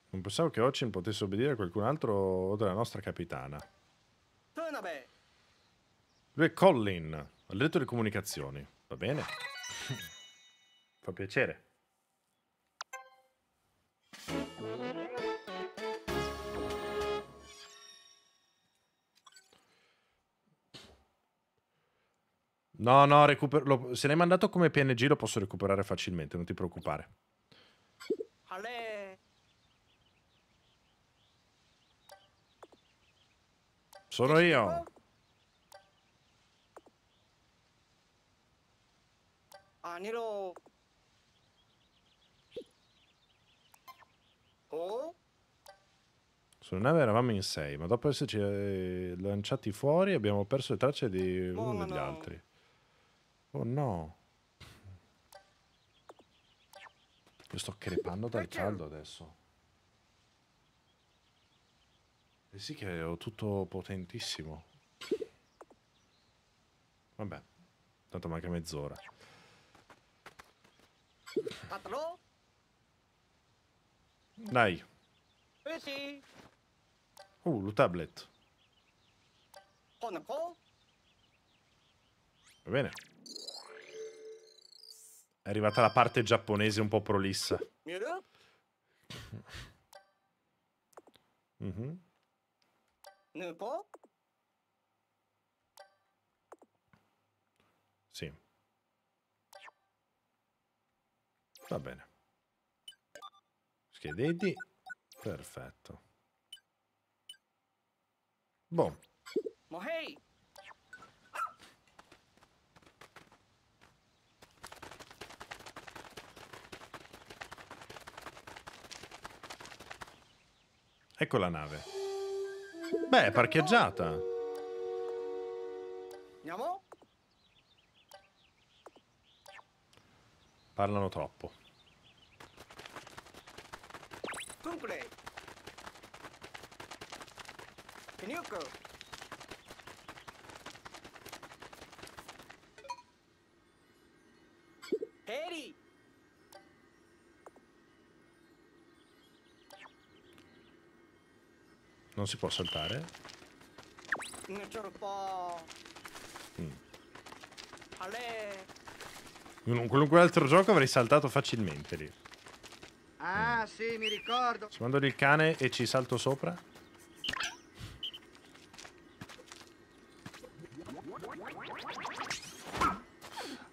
Non pensavo che Ocin potesse obbedire a qualcun altro oltre alla nostra capitana. Lui è Colin, addetto di comunicazioni. Va bene? Fa piacere. No, no, recupero, lo- se l'hai mandato come PNG lo posso recuperare facilmente, non ti preoccupare. Sono io. Anilo. Oh? Sulla nave eravamo in sei, ma dopo esserci eh, lanciati fuori abbiamo perso le tracce di uno degli altri. Oh no. Io sto crepando dal caldo adesso. Eh sì che ho tutto potentissimo. Vabbè, tanto manca mezz'ora. Dai. Eh. Uh, lo tablet. Bene. È arrivata la parte giapponese un po' prolissa. mm -hmm. Sì. Va bene. Schiedetti. Perfetto. Boh. Ecco la nave. Beh, è parcheggiata. Andiamo? Parlano troppo. Dunque. Finuco. Non si può saltare? Mm. In qualunque altro gioco avrei saltato facilmente lì. Ah, sì, mi ricordo. Se mando lì il cane e ci salto sopra?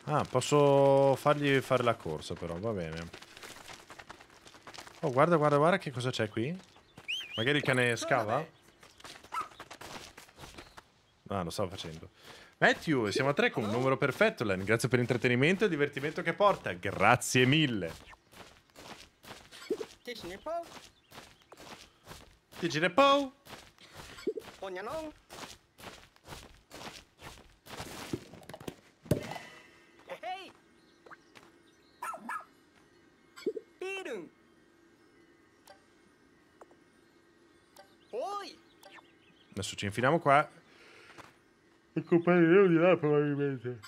Ah, posso fargli fare la corsa però, va bene. Oh, guarda, guarda, guarda che cosa c'è qui. Magari il cane scava? Ah, lo stavo facendo. Matthew, siamo a tre con un numero perfetto, Len. Grazie per l'intrattenimento e il divertimento che porta. Grazie mille. Tisne po. Tigine po. Ognanon. Hey! Pirun. Poi. Adesso ci infiliamo qua. Il compagno di là probabilmente.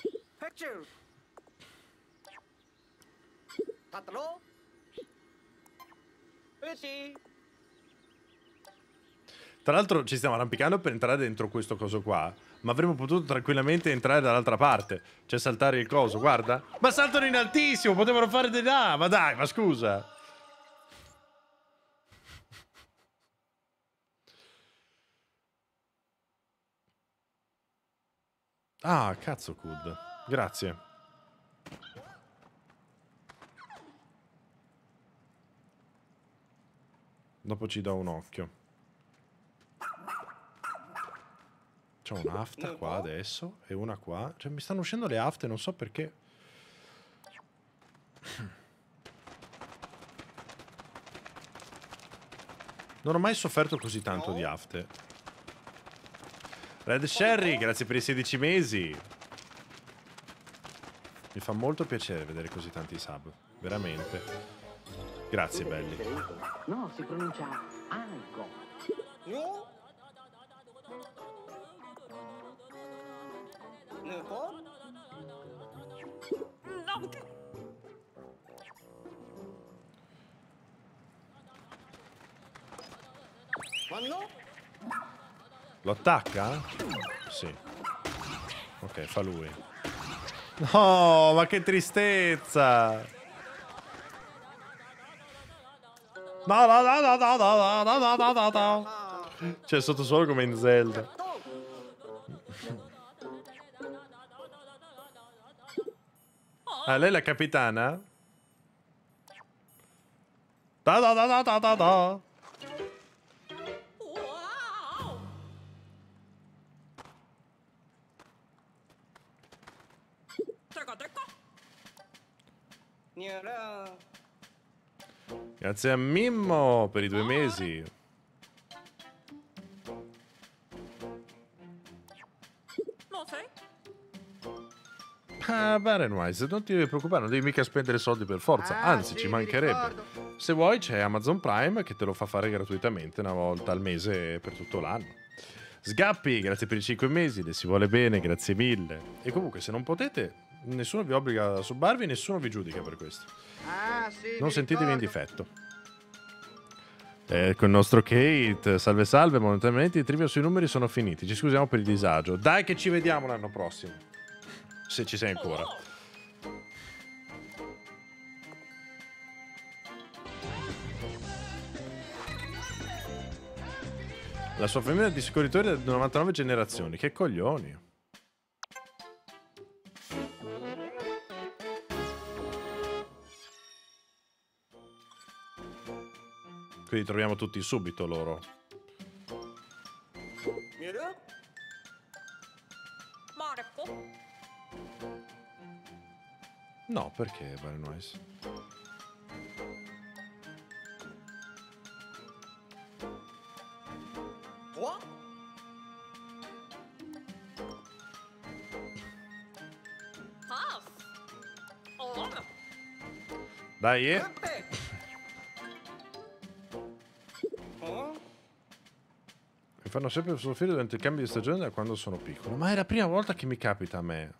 Tra l'altro ci stiamo arrampicando per entrare dentro questo coso qua. Ma avremmo potuto tranquillamente entrare dall'altra parte. Cioè saltare il coso, guarda. Ma saltano in altissimo, potevano fare di là. Ma dai, ma scusa. Ah, cazzo, Kud. Grazie. Dopo ci do un occhio. C'ho un'afta qua adesso e una qua. Cioè, mi stanno uscendo le afte, non so perché. Non ho mai sofferto così tanto di afte. Red Sherry, grazie per i 16 mesi. Mi fa molto piacere vedere così tanti sub. Veramente. Grazie, belli. No, si pronuncia. No. Quando? Lo attacca? Sì. Ok, fa lui. No, ma che tristezza! No, no, no, no, no, no, no, no, no, no. Cioè, sottosuolo come in Zelda. Ah, lei è la capitana? Da da da da da da da. Grazie a Mimmo per i due mesi. Ah, Barenwise, non ti devi preoccupare, non devi mica spendere soldi per forza, Ah, anzi sì, ci mancherebbe. Se vuoi c'è Amazon Prime che te lo fa fare gratuitamente una volta al mese per tutto l'anno. Sgappi, grazie per i 5 mesi, le si vuole bene, grazie mille. E comunque se non potete, nessuno vi obbliga a subbarvi, nessuno vi giudica per questo. Ah, sì, Non sentitevi in ricordo. difetto. Eh, con il nostro Kate, salve salve, momentaneamente i trivia sui numeri sono finiti, ci scusiamo per il disagio. Dai che ci vediamo l'anno prossimo, se ci sei ancora. La sua famiglia di scorritori è di 99 generazioni, che coglioni. Quindi troviamo tutti subito loro. No, perché Very. On. Dai, eh. Fanno sempre soffrire durante il cambio di stagione da quando sono piccolo. Ma è la prima volta che mi capita a me.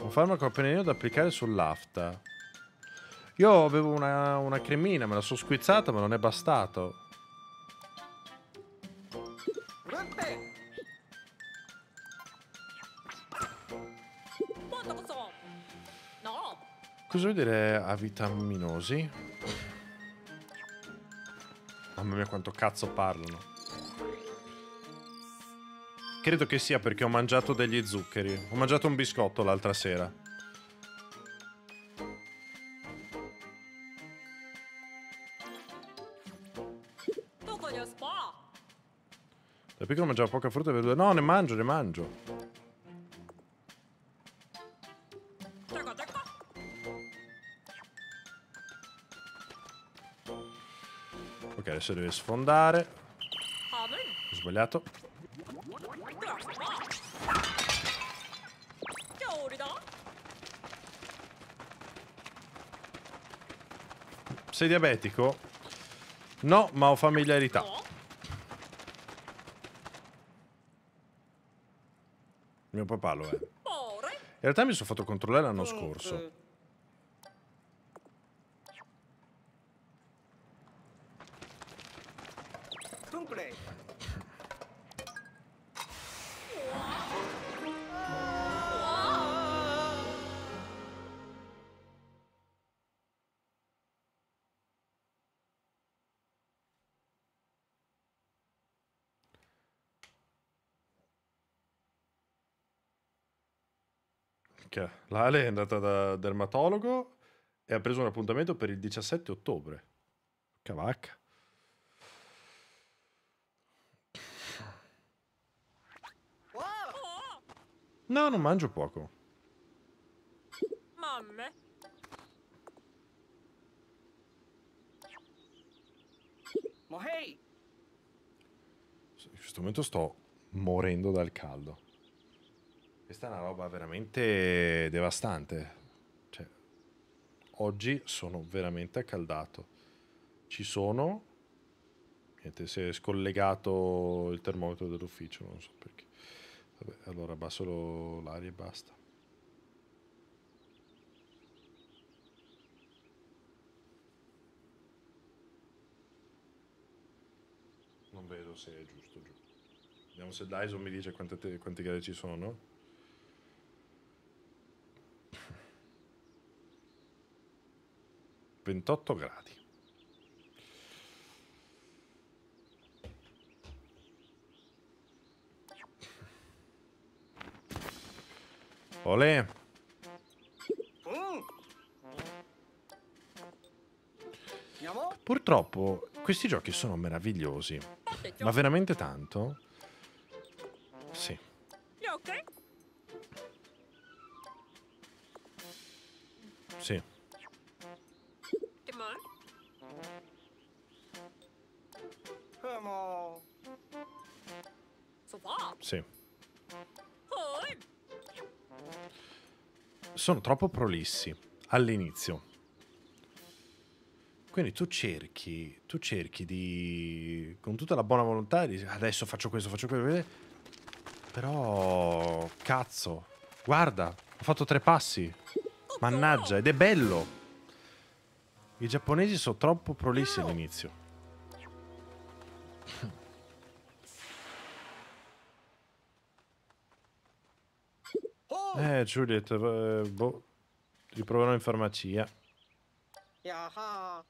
Un farmaco appena da applicare sull'afta. Io avevo una, una cremina, me la sono squizzata, ma non è bastato. Cosa vuol dire avitaminosi? Mamma mia quanto cazzo parlano. Credo che sia perché ho mangiato degli zuccheri. Ho mangiato un biscotto l'altra sera. Da piccolo mangiavo poca frutta e verdura. No, ne mangio, ne mangio. Ok, adesso deve sfondare. Ho sbagliato. Sei diabetico? No, ma ho familiarità. Mio papà lo è. In realtà mi sono fatto controllare l'anno scorso. Che L'Ale è andata da dermatologo e ha preso un appuntamento per il 17 ottobre. Cavacca. No, non mangio poco. Mamme. Ma hey. In questo momento sto morendo dal caldo. Questa è una roba veramente devastante. Cioè, oggi sono veramente accaldato. Ci sono. Niente, si è scollegato il termometro dell'ufficio, non so perché. Vabbè, allora abbasso l'aria e basta. Non vedo se è giusto giù. Vediamo se Dyson mi dice quante, te- quanti gradi ci sono. Ventotto gradi. Olè. Purtroppo questi giochi sono meravigliosi. Ma veramente tanto? Sì. Sì. Sì. Sono troppo prolissi all'inizio. Quindi tu cerchi, tu cerchi di, con tutta la buona volontà, di adesso faccio questo, faccio quello, però cazzo, guarda, ho fatto tre passi, mannaggia, ed è bello. I giapponesi sono troppo prolissi all'inizio. Eh, Juliet, eh, boh, riproverò in farmacia. Yaha.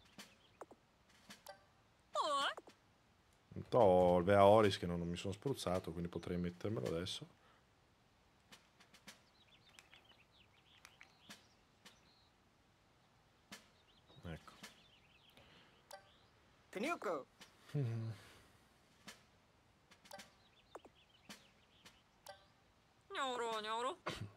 Ho il Vea Oris che non, non mi sono spruzzato, quindi potrei mettermelo adesso. Ecco. Pinuco. Gnoro,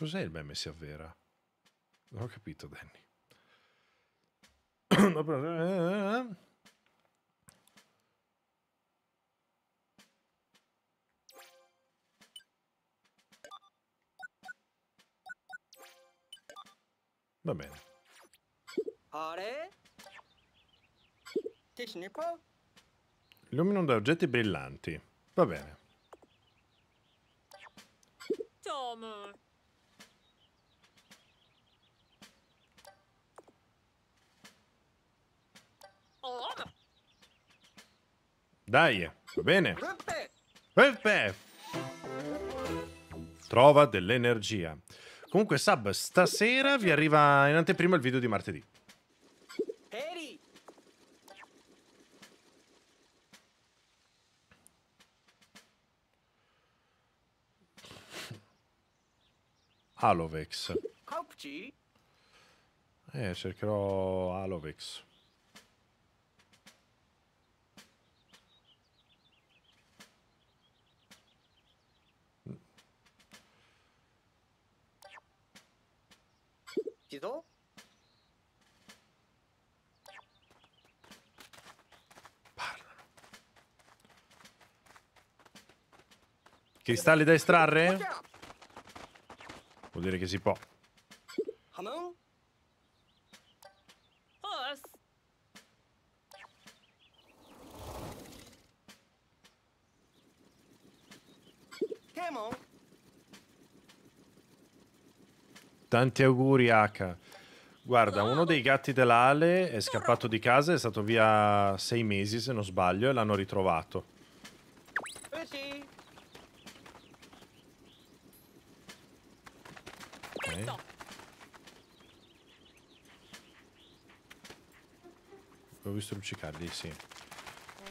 Cos'è il meme si avvera? Non ho capito, Danny. Va bene. Illuminano da oggetti brillanti. Va bene. Tom. Oh, Dai, va bene. Peppe! Trova dell'energia. Comunque, Sub, stasera vi arriva in anteprima il video di martedì. Alovex. Eh, cercherò Alovex. Ti do? Cristalli da estrarre? Vuol dire che si può. Tanti auguri, H. Guarda, uno dei gatti dell'Ale è scappato di casa, è stato via sei mesi se non sbaglio e l'hanno ritrovato. Usi. Ok. Ho visto luccicarli, sì.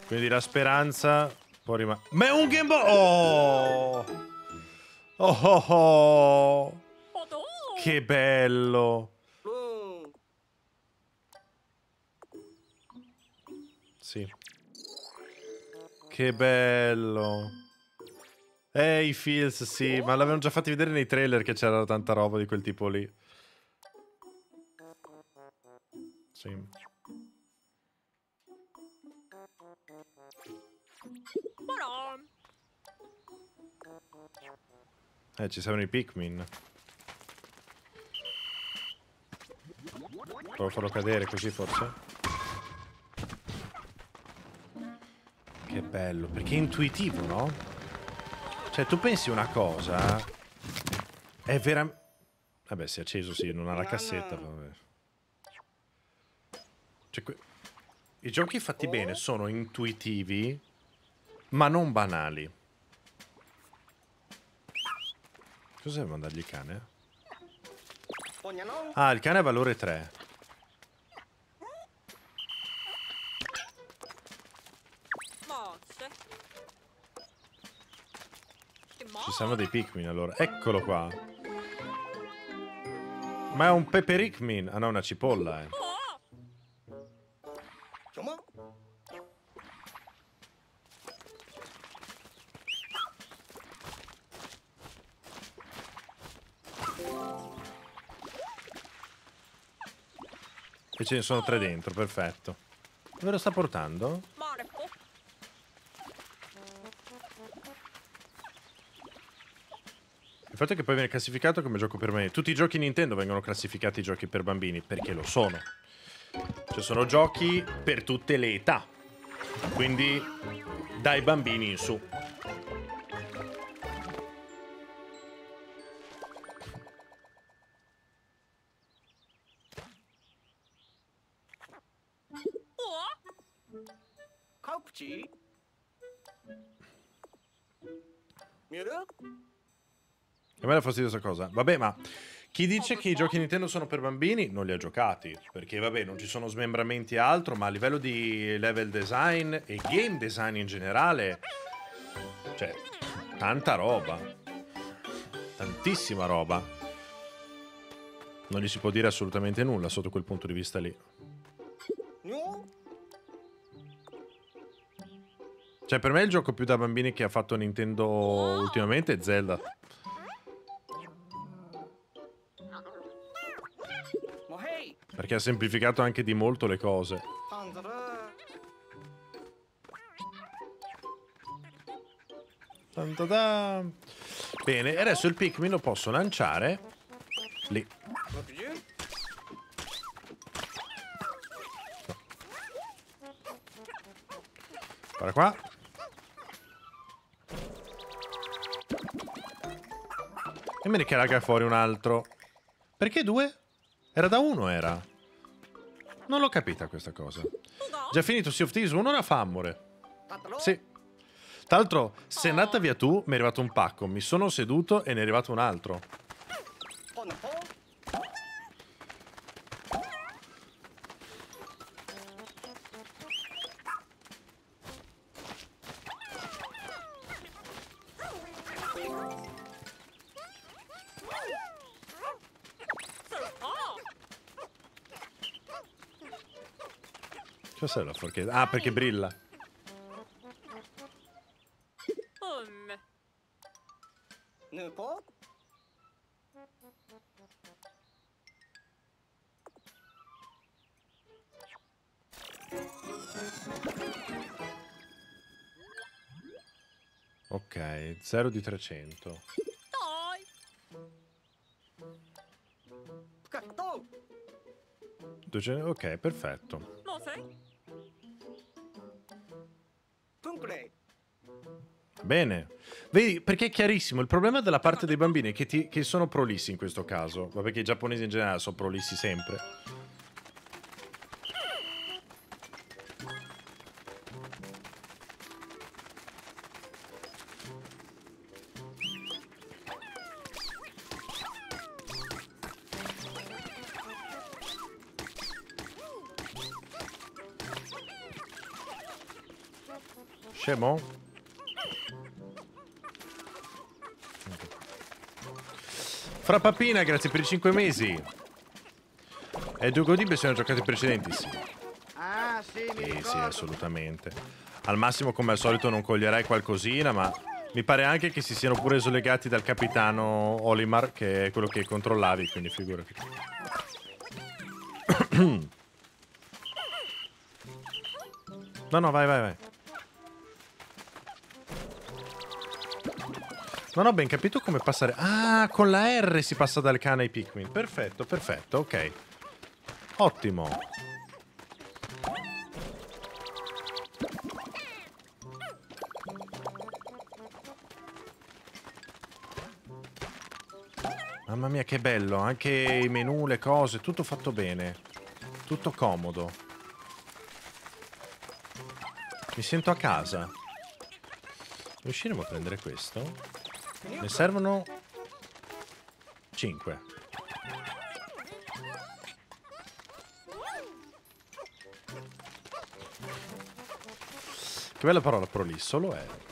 Quindi la speranza può rimanere... Ma è un Game Boy! Oh! Oh oh oh! Che bello! Sì. Che bello. Eh, i feels, sì, ma l'avevano già fatti vedere nei trailer che c'era tanta roba di quel tipo lì. Sì. Eh, ci servono i Pikmin. Provo a farlo cadere così forse. Che bello, perché è intuitivo, no? Cioè, tu pensi una cosa... È veramente... Vabbè, si è acceso, sì, non ha la cassetta. Vabbè. Cioè, I giochi fatti bene sono intuitivi, ma non banali. Cos'è mandargli il cane? Ah, il cane ha valore 3. Mosse. Che Ci servono dei Pikmin allora. Eccolo qua. Ma è un Peperikmin. Ah no, una cipolla, eh. E ce ne sono tre dentro, perfetto. Dove lo sta portando? Fatto è che poi viene classificato come gioco per me. Tutti i giochi Nintendo vengono classificati giochi per bambini, perché lo sono. Cioè sono giochi per tutte le età. Quindi dai bambini in su. Me dà fastidio questa cosa. Vabbè, ma Chi dice che i giochi Nintendo sono per bambini non li ha giocati, perché vabbè non ci sono smembramenti e altro, ma a livello di level design e game design in generale, cioè, tanta roba, tantissima roba. Non gli si può dire assolutamente nulla sotto quel punto di vista lì. Cioè, per me il gioco più da bambini che ha fatto Nintendo ultimamente è Zelda. Perché ha semplificato anche di molto le cose. Bene, e adesso il Pikmin lo posso lanciare lì. Guarda qua. E me ne caraga fuori un altro. Perché due? Era da uno, era. Non l'ho capita questa cosa. Già finito Sea of Thieves 1 ora fa amore. Sì. Tra l'altro, sei andata via tu, mi è arrivato un pacco. Mi sono seduto e ne è arrivato un altro. Cos'è la forchetta? Ah, perché brilla. Ok, 0 di 300. Duece- Ok, perfetto. Bene. Vedi, perché è chiarissimo. Il problema della parte dei bambini è che, ti- che sono prolissi in questo caso. Vabbè che i giapponesi in generale sono prolissi sempre. Scemo? Fra Papina, grazie per i 5 mesi. E due godibbe sono giocati precedenti, sì. Ah, sì, Sì, sì, assolutamente. Al massimo, come al solito, non coglierai qualcosina, ma mi pare anche che si siano pure slegati dal capitano Olimar, che è quello che controllavi, quindi figurati. No, no, vai, vai, vai. Non ho ben capito come passare. Ah, con la R si passa dal cane ai Pikmin. Perfetto, perfetto, ok. Ottimo. Mamma mia, che bello. Anche i menu, le cose, tutto fatto bene. Tutto comodo. Mi sento a casa. Riusciremo a prendere questo? Ne servono 5. Che bella parola prolisso, lo è.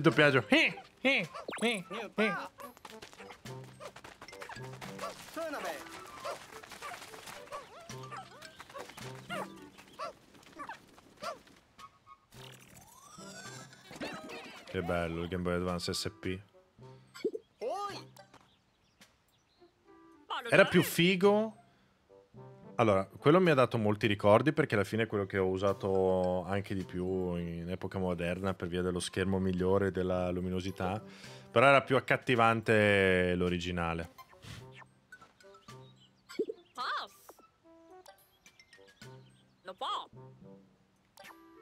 Il doppiaggio. Eh, eh, eh, eh. Che bello il Game Boy Advance SP. Era più figo. Allora, quello mi ha dato molti ricordi perché alla fine è quello che ho usato anche di più in epoca moderna per via dello schermo migliore della luminosità, però era più accattivante l'originale.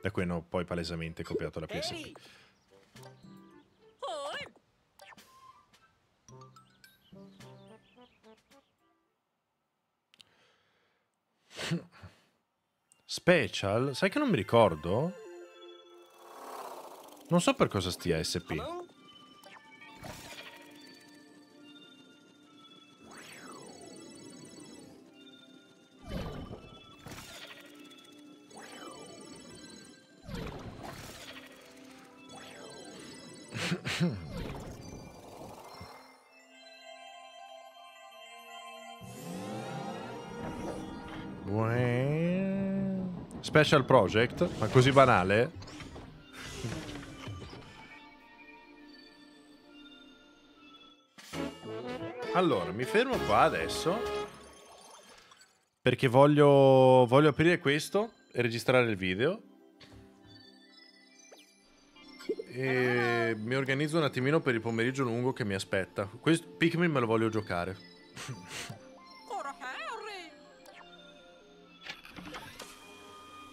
Da cui hanno poi palesemente copiato la PSP. Special? Sai che non mi ricordo? Non so per cosa stia SP. Special Project? Ma così banale? Allora, mi fermo qua adesso perché voglio, voglio aprire questo e registrare il video. E mi organizzo un attimino per il pomeriggio lungo che mi aspetta. Questo Pikmin me lo voglio giocare.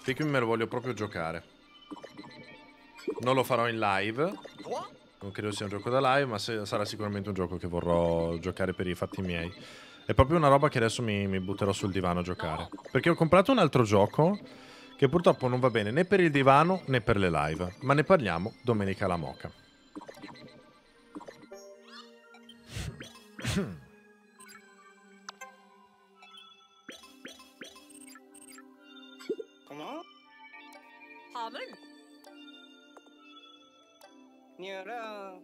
Pikmin me lo voglio proprio giocare. Non lo farò in live. Non credo sia un gioco da live, ma se, sarà sicuramente un gioco che vorrò giocare per i fatti miei. È proprio una roba che adesso mi, mi butterò sul divano a giocare. Perché ho comprato un altro gioco che purtroppo non va bene né per il divano né per le live. Ma ne parliamo domenica alla moca. Hamon. Nyara.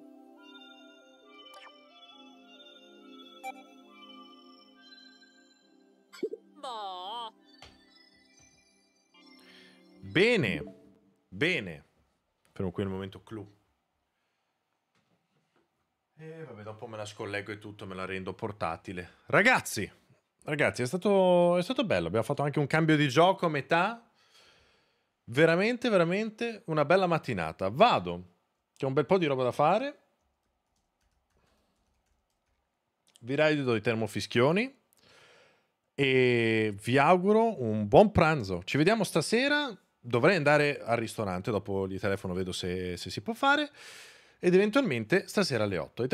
Boh. Bene, bene. Fermo qui il momento clou. E vabbè, dopo me la scollego e tutto, me la rendo portatile. Ragazzi, ragazzi, è stato, è stato bello. Abbiamo fatto anche un cambio di gioco a metà. Veramente, veramente una bella mattinata. Vado, ho un bel po' di roba da fare. Vi raido i termofischioni. E vi auguro un buon pranzo. Ci vediamo stasera. Dovrei andare al ristorante, dopo gli telefono vedo se, se si può fare. Ed eventualmente stasera alle 8. I